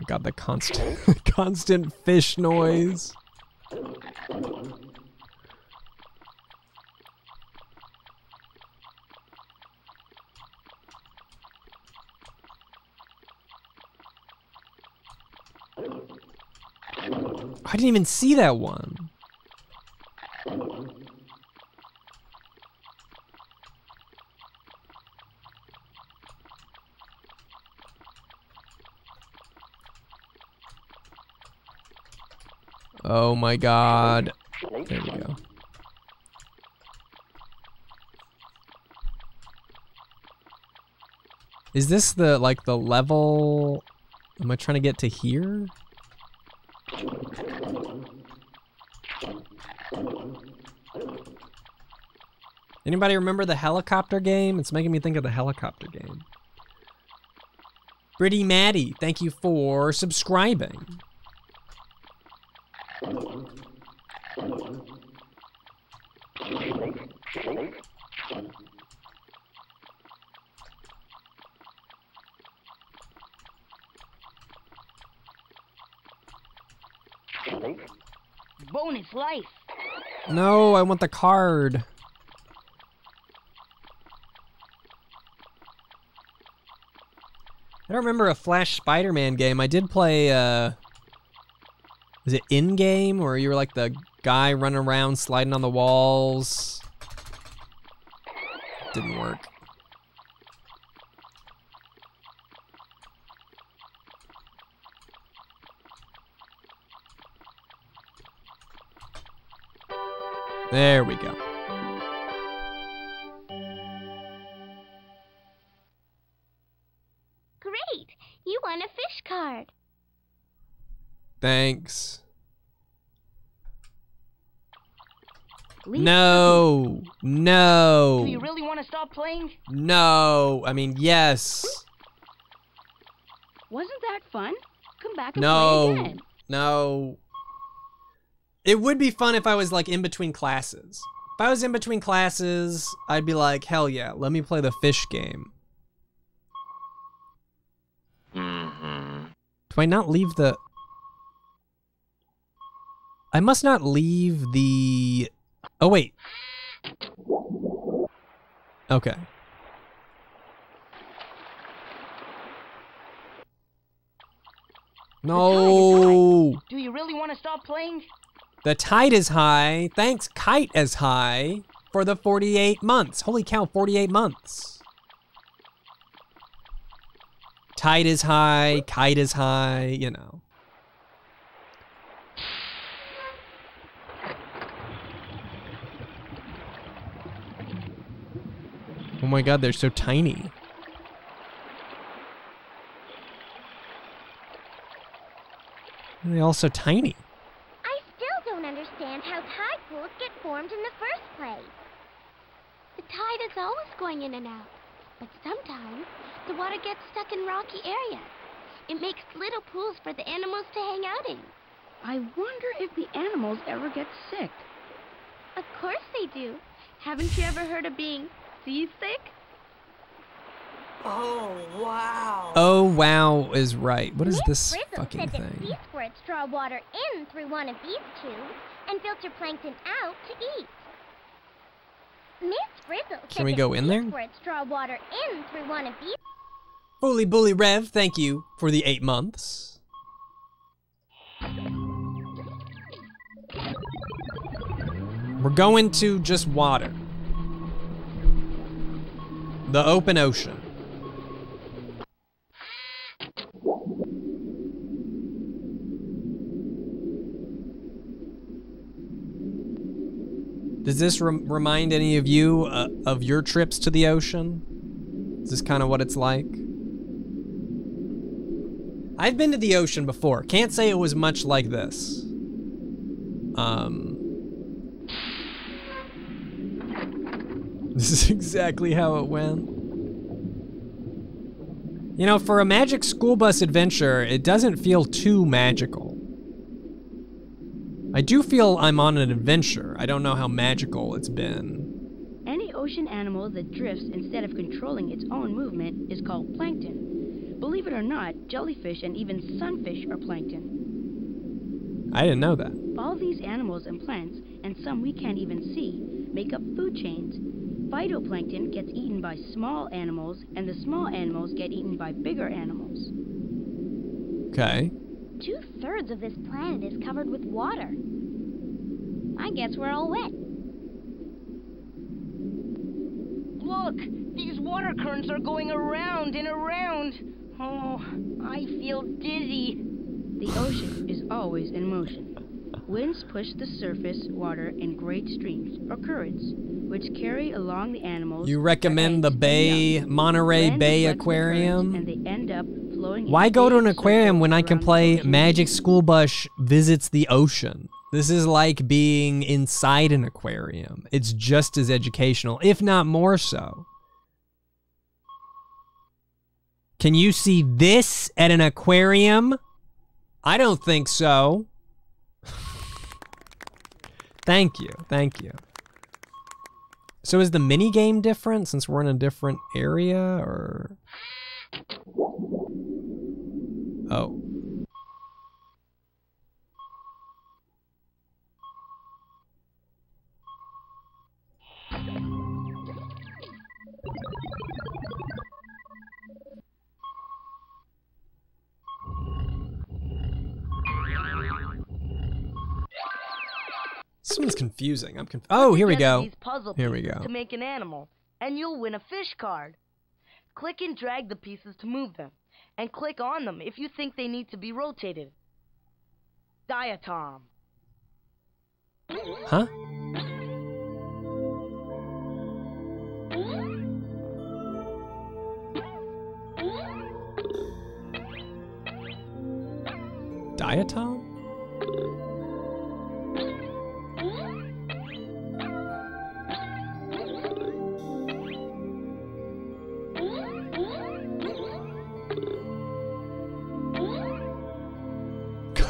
My god, the constant constant fish noise. I didn't even see that one. Oh my god. There we go. Is this the like the level am I trying to get to here? Anybody remember the helicopter game? It's making me think of the helicopter game. Pretty Maddie, thank you for subscribing. Bonus life. No, I want the card. I don't remember a Flash Spider-Man game. I did play, uh... Is it N game, where you were like the guy running around sliding on the walls? Didn't work. There we go. Great! You won a fish card. Thanks. Leave No. No. Do you really want to stop playing? No. I mean, yes. Wasn't that fun? Come back and play again. No. No. It would be fun if I was like in between classes. If I was in between classes, I'd be like, hell yeah, let me play the fish game. Mm-hmm. Do I not leave the. I must not leave the. Oh, wait. Okay. No. Do you really want to stop playing? The tide is high. Thanks, kite is high for the 48 months. Holy cow, 48 months. Tide is high, kite is high, you know. Oh my god, they're so tiny. They're all so tiny. I still don't understand how tide pools get formed in the first place. The tide is always going in and out, but sometimes the water gets stuck in rocky areas. It makes little pools for the animals to hang out in. I wonder if the animals ever get sick. Of course they do. Haven't you ever heard of being seasick? Oh, wow. Oh wow is right. What is Miss this Frizzle fucking said that thing? sea squirts draw water in through one of these tubes and filter plankton out to eat. Can we go in there? squirts draw water in through one of these. Bully Bully Rev, thank you for the eight months. We're going to just water. The open ocean. Does this rem- remind any of you uh, of your trips to the ocean? Is this kind of what it's like? I've been to the ocean before. Can't say it was much like this. Um. This is exactly how it went. You know, for a magic school bus adventure, it doesn't feel too magical. I do feel I'm on an adventure. I don't know how magical it's been. Any ocean animal that drifts instead of controlling its own movement is called plankton. Believe it or not, jellyfish and even sunfish are plankton. I didn't know that. All these animals and plants, and some we can't even see, make up food chains. Phytoplankton gets eaten by small animals, and the small animals get eaten by bigger animals. Okay. Two thirds of this planet is covered with water. I guess we're all wet. Look, these water currents are going around and around. Oh, I feel dizzy. The ocean is always in motion. Winds push the surface water in great streams or currents, which carry along the animals. You recommend the Bay, Monterey Bay Aquarium? and they end up flowing Why go to an aquarium when I can play. Magic School Bus visits the ocean? This is like being inside an aquarium. It's just as educational, if not more so. Can you see this at an aquarium? I don't think so. Thank you. Thank you. So is the mini game different since we're in a different area or Oh. This one's confusing. I'm conf- Oh, here we go. Here we go. To make an animal, and you'll win a fish card. Click and drag the pieces to move them, and click on them if you think they need to be rotated. Diatom. Huh? Diatom?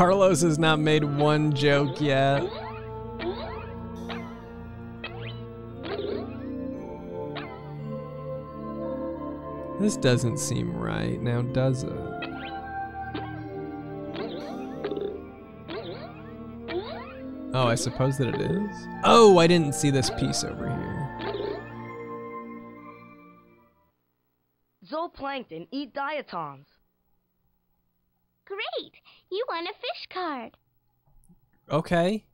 Carlos has not made one joke yet. This doesn't seem right now, does it? Oh, I suppose that it is? Oh, I didn't see this piece over here. Zooplankton eat diatoms. Great! You won a fish card. Okay.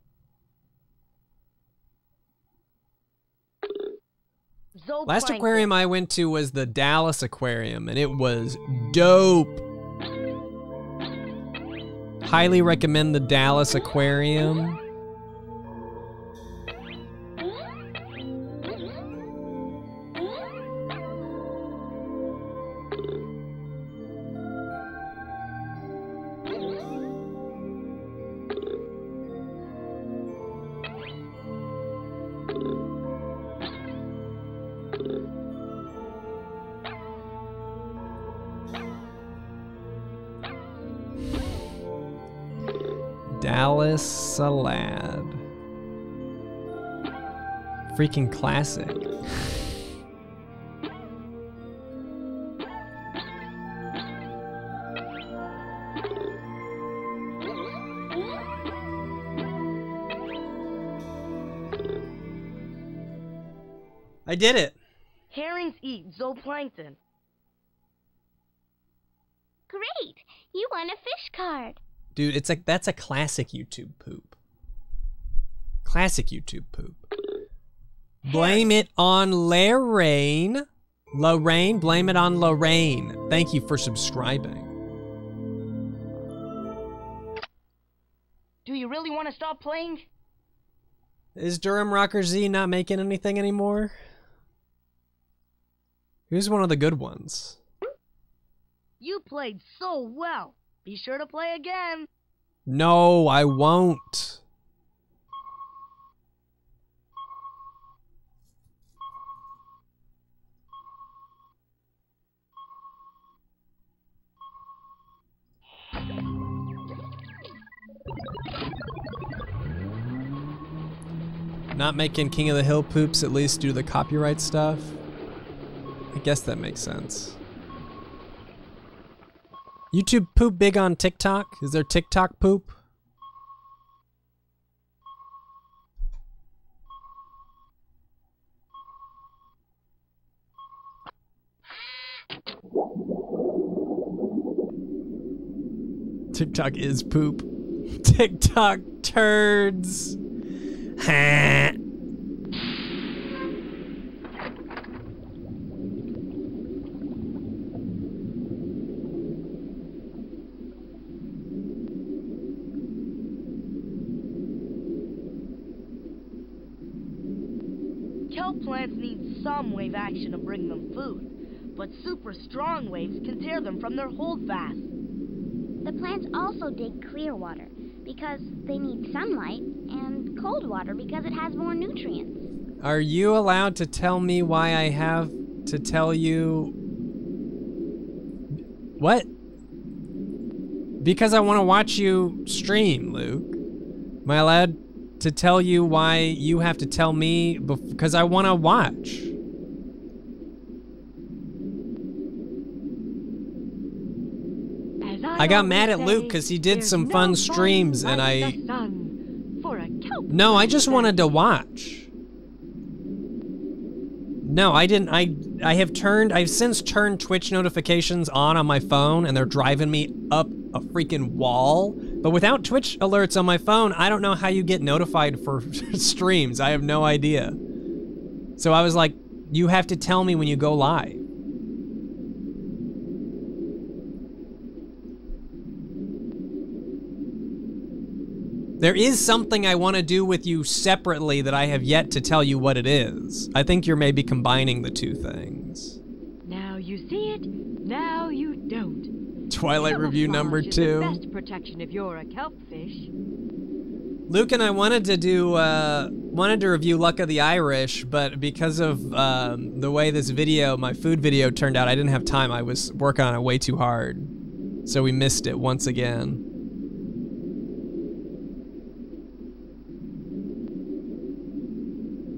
Last aquarium I went to was the Dallas Aquarium, and it was dope. Highly recommend the Dallas Aquarium. Dallas Salad. Freaking classic. I did it. Herrings eat zooplankton. Great! You won a fish card. Dude, it's like that's a classic YouTube poop. Classic YouTube poop. Blame it on Lorraine. Lorraine, blame it on Lorraine. Thank you for subscribing. Do you really want to stop playing? Is Durham Rocker Z not making anything anymore? Here's one of the good ones. You played so well. Be sure to play again. No, I won't. Not making King of the Hill poops at least to the copyright stuff. I guess that makes sense. YouTube poop big on TikTok? Is there TikTok poop? TikTok is poop. TikTok turds. Kelp plants need some wave action to bring them food, but super strong waves can tear them from their holdfast. The plants also dig clear water because they need sunlight, and cold water because it has more nutrients. Are you allowed to tell me why I have to tell you? What? Because I want to watch you stream, Luke. Am I allowed to tell you why you have to tell me? Because I want to watch. As I got mad at Luke because he did some fun streams and I. for a No, I just wanted to watch. No, I didn't. I I have turned. I've since turned Twitch notifications on on my phone, and they're driving me up a freaking wall. But without Twitch alerts on my phone, I don't know how you get notified for streams. I have no idea. So I was like, you have to tell me when you go live. There is something I want to do with you separately that I have yet to tell you what it is. I think you're maybe combining the two things. Now you see it, now you don't. Twilight review number Camouflage is the two. best protection if you're a kelpfish. Luke and I wanted to do uh, wanted to review Luck of the Irish, but because of um, the way this video, my food video turned out, I didn't have time. I was working on it way too hard, so we missed it once again.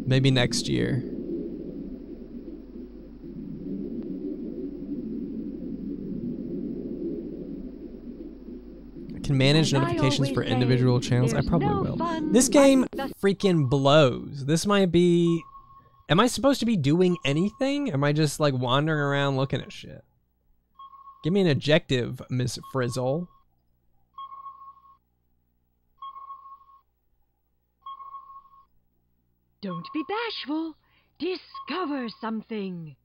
Maybe next year. I can manage notifications for individual channels. I probably no will. This game freaking blows. This might be. Am I supposed to be doing anything? Am I just like wandering around looking at shit? Give me an objective, Miss Frizzle. Don't be bashful. Discover something.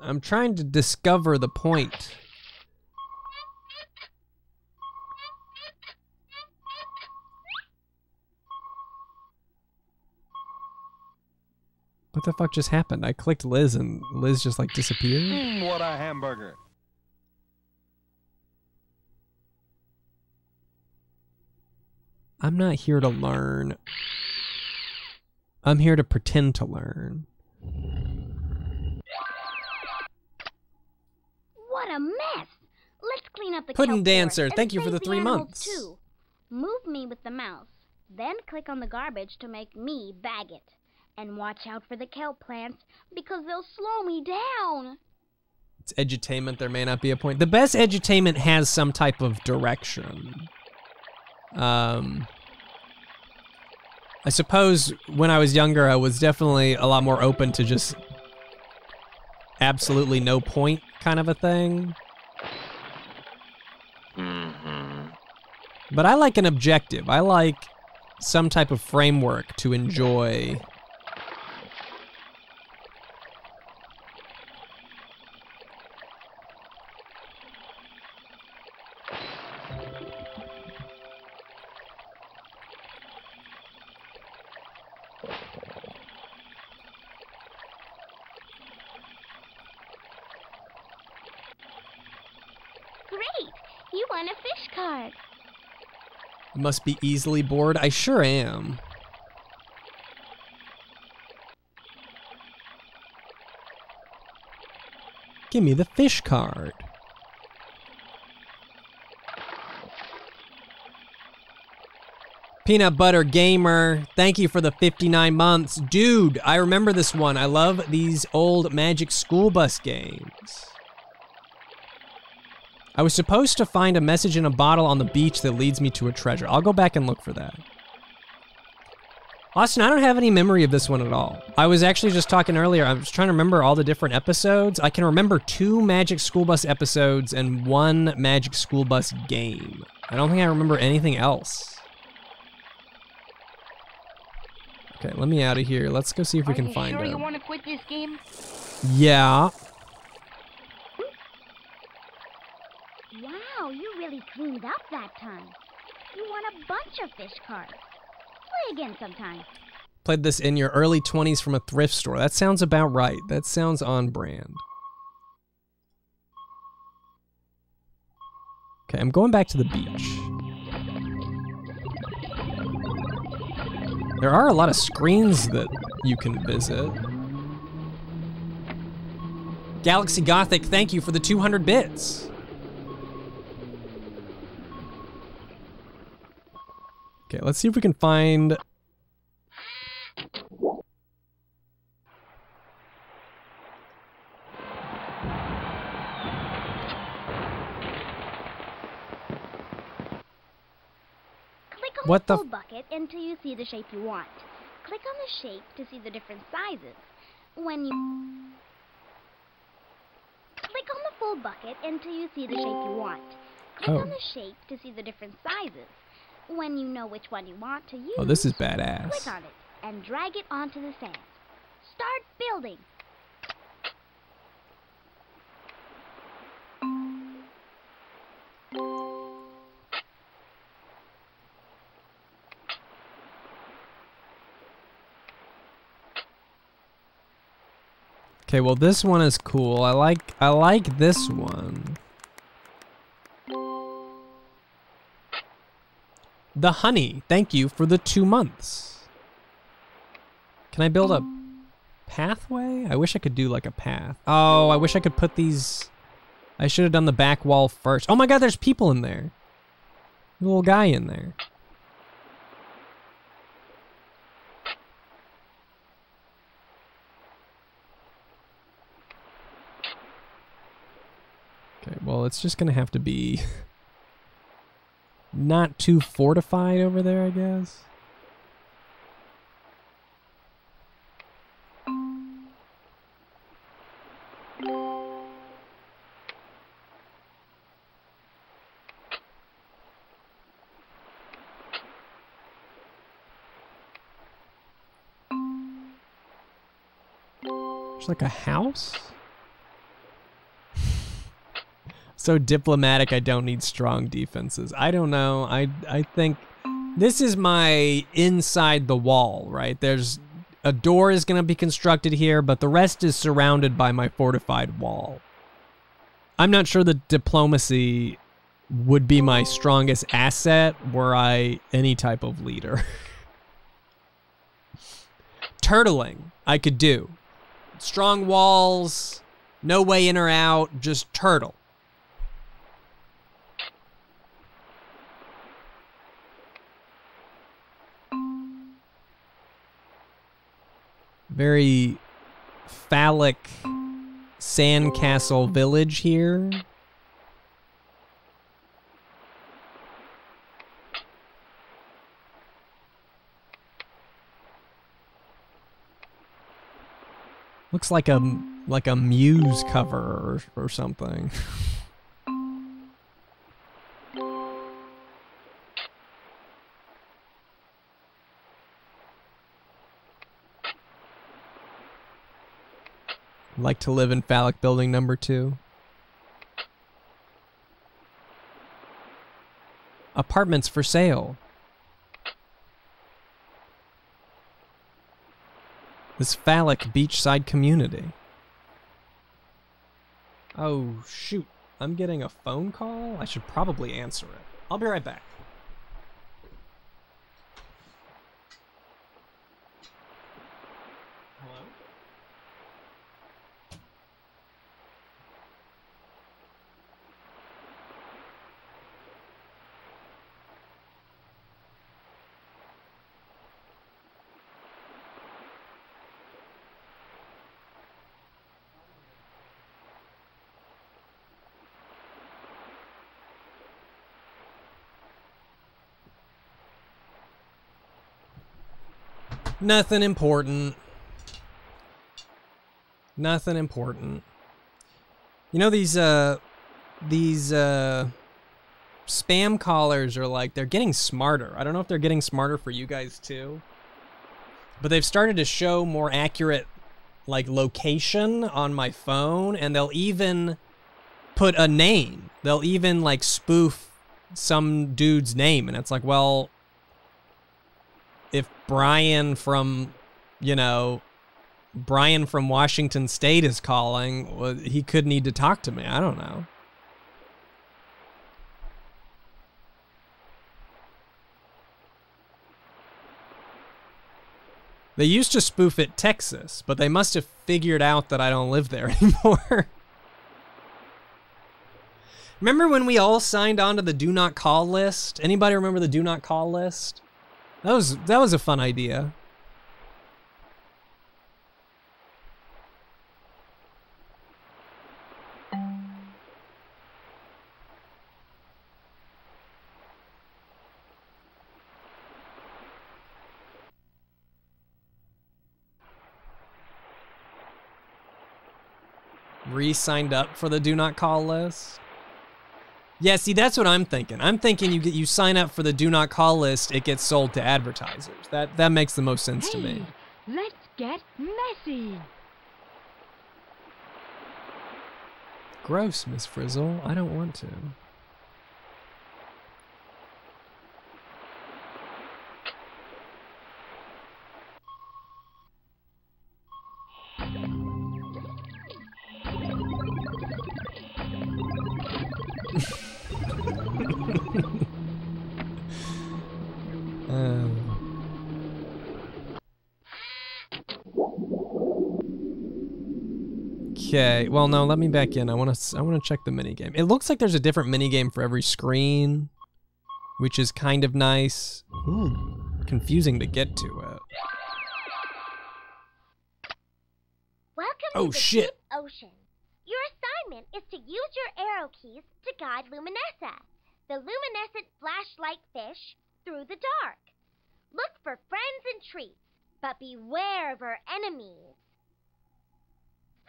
I'm trying to discover the point. What the fuck just happened? I clicked Liz and Liz just like disappeared. Mmm, what a hamburger. I'm not here to learn. I'm here to pretend to learn. What a mess! Let's clean up the Puddin' kelp Dancer, thank you for the three months. Too. Move me with the mouse, then click on the garbage to make me bag it. And watch out for the kelp plants because they'll slow me down. It's edutainment. There may not be a point. The best edutainment has some type of direction. Um, I suppose when I was younger, I was definitely a lot more open to just absolutely no point kind of a thing. Mm-hmm. But I like an objective. I like some type of framework to enjoy. Great! You won a fish card. Must be easily bored. I sure am. Give me the fish card. Peanut Butter Gamer, thank you for the 59 months. Dude, I remember this one. I love these old Magic School Bus games. I was supposed to find a message in a bottle on the beach that leads me to a treasure. I'll go back and look for that. Austin, I don't have any memory of this one at all. I was actually just talking earlier. I was trying to remember all the different episodes. I can remember two Magic School Bus episodes and one Magic School Bus game. I don't think I remember anything else. Okay, let me out of here. Let's go see if we can find sure it. you quit this game? Yeah. Wow, you cleaned up that time. You won a bunch of fish cards. Play again sometime. Played this in your early 20s from a thrift store. That sounds about right. That sounds on brand. Okay, I'm going back to the beach. There are a lot of screens that you can visit. Galaxy Gothic, thank you for the 200 bits. Okay, let's see if we can find Click on What the bucket until you see the shape you want. Click on the shape to see the different sizes. When you click on the full bucket until you see the shape you want. Click Oh. on the shape to see the different sizes. When you know which one you want to oh, use, Oh, this is badass. click on it and drag it onto the sand. Start building. Okay, well this one is cool. I like I like this one. The honey. Thank you for the 2 months. Can I build a pathway? I wish I could do like a path. Oh, I wish I could put these I should have done the back wall first. Oh my god, there's people in there. Little guy in there. Okay, well, it's just gonna have to be not too fortified over there, I guess. There's like a house? So diplomatic I don't need strong defenses. I don't know. I I think this is my inside the wall, right? There's a door is going to be constructed here, but the rest is surrounded by my fortified wall. I'm not sure that diplomacy would be my strongest asset were I any type of leader. Turtling, I could do. Strong walls, no way in or out, just turtle. Very phallic sandcastle village here. Looks like a like a Muse cover or, or something. like to live in phallic building number two. Apartments for sale. This phallic beachside community. Oh, shoot. I'm getting a phone call? I should probably answer it. I'll be right back. Nothing important. Nothing important. You know these uh these uh spam callers are like they're getting smarter. I don't know if they're getting smarter for you guys too. But they've started to show more accurate like location on my phone and they'll even put a name. They'll even like spoof some dude's name and it's like, well, if Brian from, you know, Brian from Washington State is calling, well, he could need to talk to me. I don't know. They used to spoof it Texas, but they must have figured out that I don't live there anymore. remember when we all signed on to the do not call list? Anybody remember the do not call list? That was that was a fun idea. Re-signed up for the do not call list. Yeah, see, that's what I'm thinking. I'm thinking you get you sign up for the do not call list, it gets sold to advertisers. That that makes the most sense to me. Let's get messy. Gross, Miss Frizzle. I don't want to. Okay. Well, no. Let me back in. I want to. I want to check the mini game. It looks like there's a different mini game for every screen, which is kind of nice. Ooh, confusing to get to it. Welcome Oh, to the shit. deep ocean. Your assignment is to use your arrow keys to guide Luminessa, the luminescent flashlight fish, through the dark. Look for friends and treats, but beware of her enemies.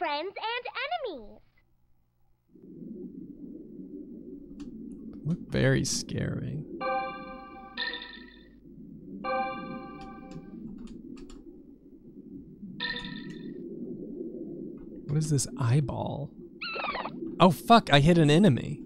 Friends and enemies. Look very scary. What is this eyeball? Oh fuck! I hit an enemy.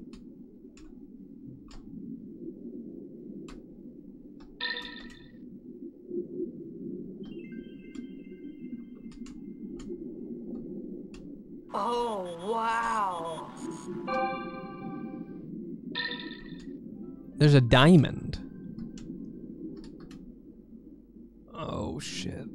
There's a diamond. Oh shit.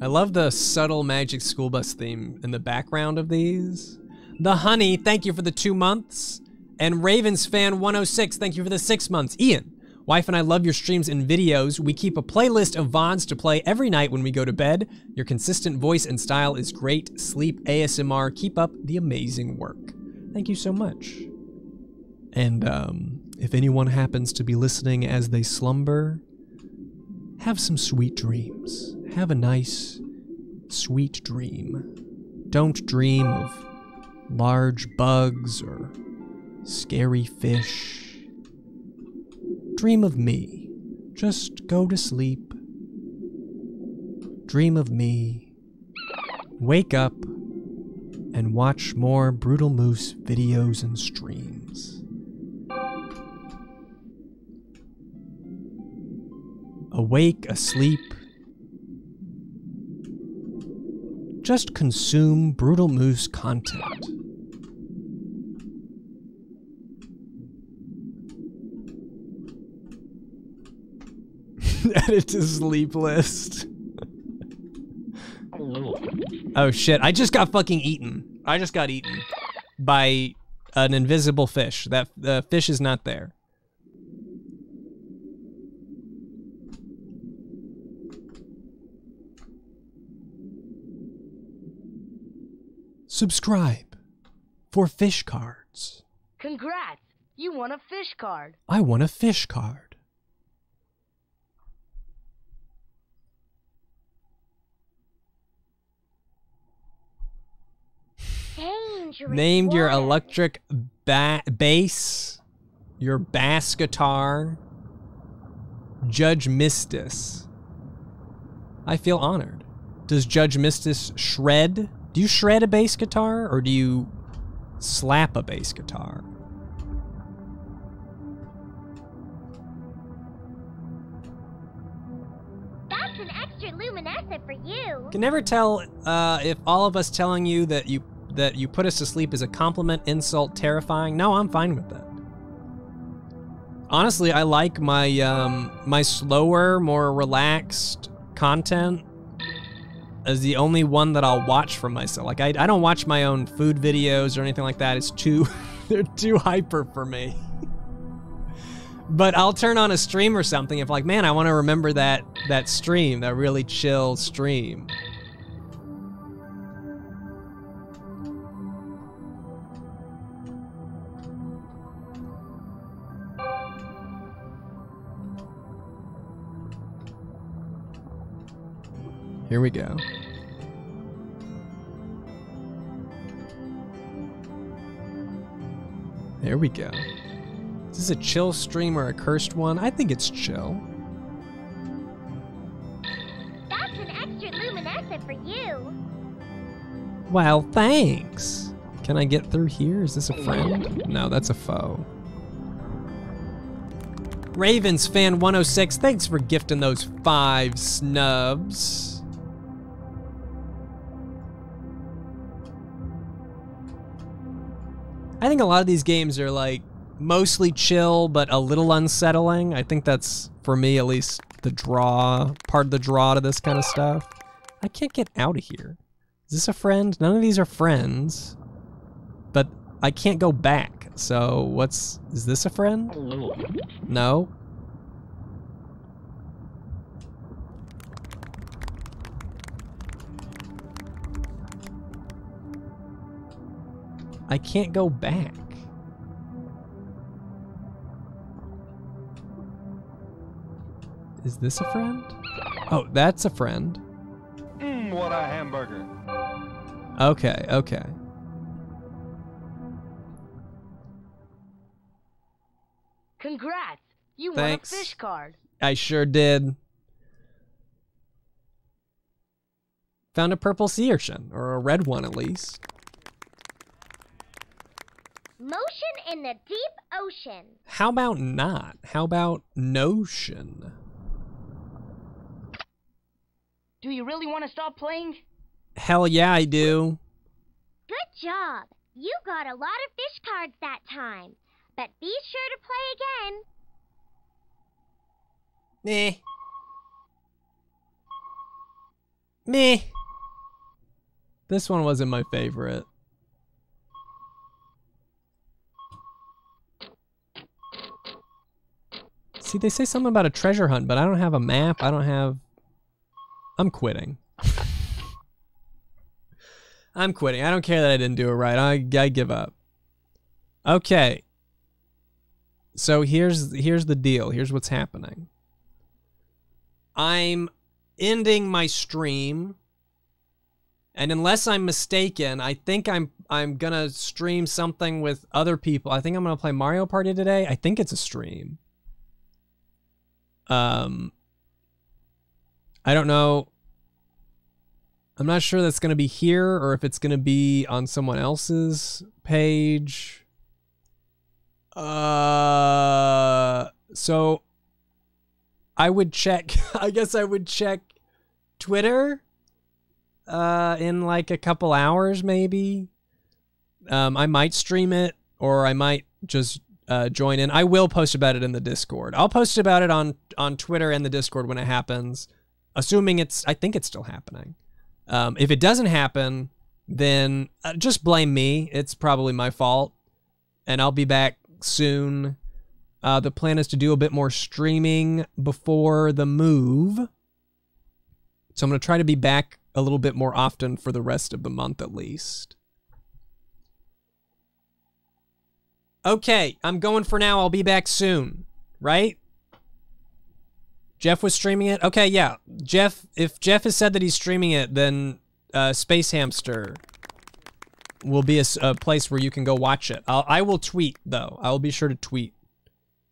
I love the subtle Magic School Bus theme in the background of these. The Honey, thank you for the two months. And Ravens Fan 106, thank you for the six months. Ian, wife and I love your streams and videos. We keep a playlist of VODs to play every night when we go to bed. Your consistent voice and style is great. Sleep ASMR. Keep up the amazing work. Thank you so much. And um, if anyone happens to be listening as they slumber, have some sweet dreams. Have a nice, sweet dream. Don't dream of large bugs or scary fish. Dream of me. Just go to sleep. Dream of me. Wake up and watch more Brutal Moose videos and streams. Awake, asleep. Just consume Brutal Moose content. Add it to sleep list. Oh shit, I just got fucking eaten. I just got eaten by an invisible fish. That the fish is not there. Subscribe for fish cards. Congrats! You won a fish card. I won a fish card. Dangerous. Named your electric ba- bass, your bass guitar, Judge Mistis. I feel honored. Does Judge Mistis shred? Do you shred a bass guitar or do you slap a bass guitar? That's an extra luminescent for you. Can never tell uh, if all of us telling you that you that you put us to sleep is a compliment, insult, terrifying. No, I'm fine with that. Honestly, I like my um, my slower, more relaxed content as the only one that I'll watch for myself. Like I, I don't watch my own food videos or anything like that. It's too they're too hyper for me. but I'll turn on a stream or something if like, man, I want to remember that that stream, that really chill stream. Here we go. There we go. Is this a chill stream or a cursed one? I think it's chill. That's an extra luminescent for you. Well, thanks. Can I get through here? Is this a friend? No, that's a foe. Ravens fan 106, thanks for gifting those five snubs. I think a lot of these games are like mostly chill but a little unsettling. I think that's for me at least the draw, part of the draw to this kind of stuff. I can't get out of here. Is this a friend? None of these are friends. But I can't go back. So what's is this a friend? No. I can't go back. Is this a friend? Oh, that's a friend. Mmm, what a hamburger. Okay, okay. Congrats! You Thanks. won a fish card. I sure did. Found a purple sea urchin, or a red one at least. Motion in the deep ocean. How about not? How about notion? Do you really want to stop playing? Hell yeah, I do. Good job. You got a lot of fish cards that time. But be sure to play again. Meh. Meh. This one wasn't my favorite. See, they say something about a treasure hunt, but I don't have a map. I don't have... I'm quitting. I'm quitting. I don't care that I didn't do it right. I, I give up. Okay. So here's here's the deal. Here's what's happening. I'm ending my stream. And unless I'm mistaken, I think I'm I'm gonna stream something with other people. I think I'm gonna play Mario Party today. I think it's a stream. Um I don't know. I'm not sure that's gonna be here or if it's gonna be on someone else's page. Uh so I would check I guess I would check Twitter uh in like a couple hours maybe. Um I might stream it or I might just uh, join in. I will post about it in the Discord. I'll post about it on on Twitter and the Discord when it happens, assuming it's I think it's still happening. Um, if it doesn't happen, then uh, just blame me. It's probably my fault, and I'll be back soon. Uh, the plan is to do a bit more streaming before the move. So I'm going to try to be back a little bit more often for the rest of the month at least. Okay, I'm going for now. I'll be back soon. Right? Jeff was streaming it? Okay, yeah. Jeff, if Jeff has said that he's streaming it, then uh, Space Hamster will be a place where you can go watch it. I'll, I will tweet, though. I will be sure to tweet.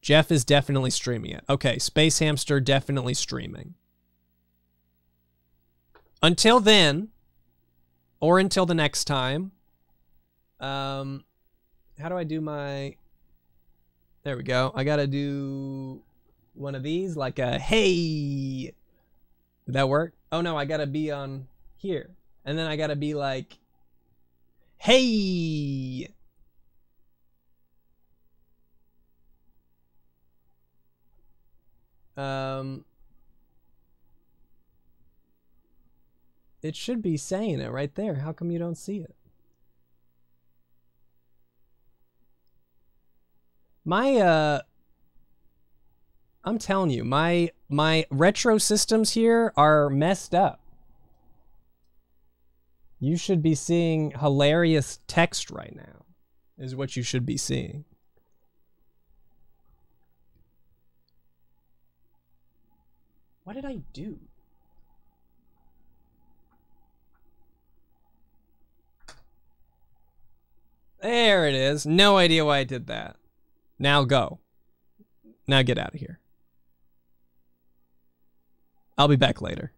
Jeff is definitely streaming it. Okay, Space Hamster definitely streaming. Until then, or until the next time, um, how do I do my... There we go. I gotta do one of these, like a hey. Did that work? Oh no, I gotta be on here. And then I gotta be like, hey. Um, it should be saying it right there. How come you don't see it? My uh I'm telling you, my my retro systems here are messed up. You should be seeing hilarious text right now. Is what you should be seeing. What did I do? There it is. No idea why I did that. Now go. Now get out of here. I'll be back later.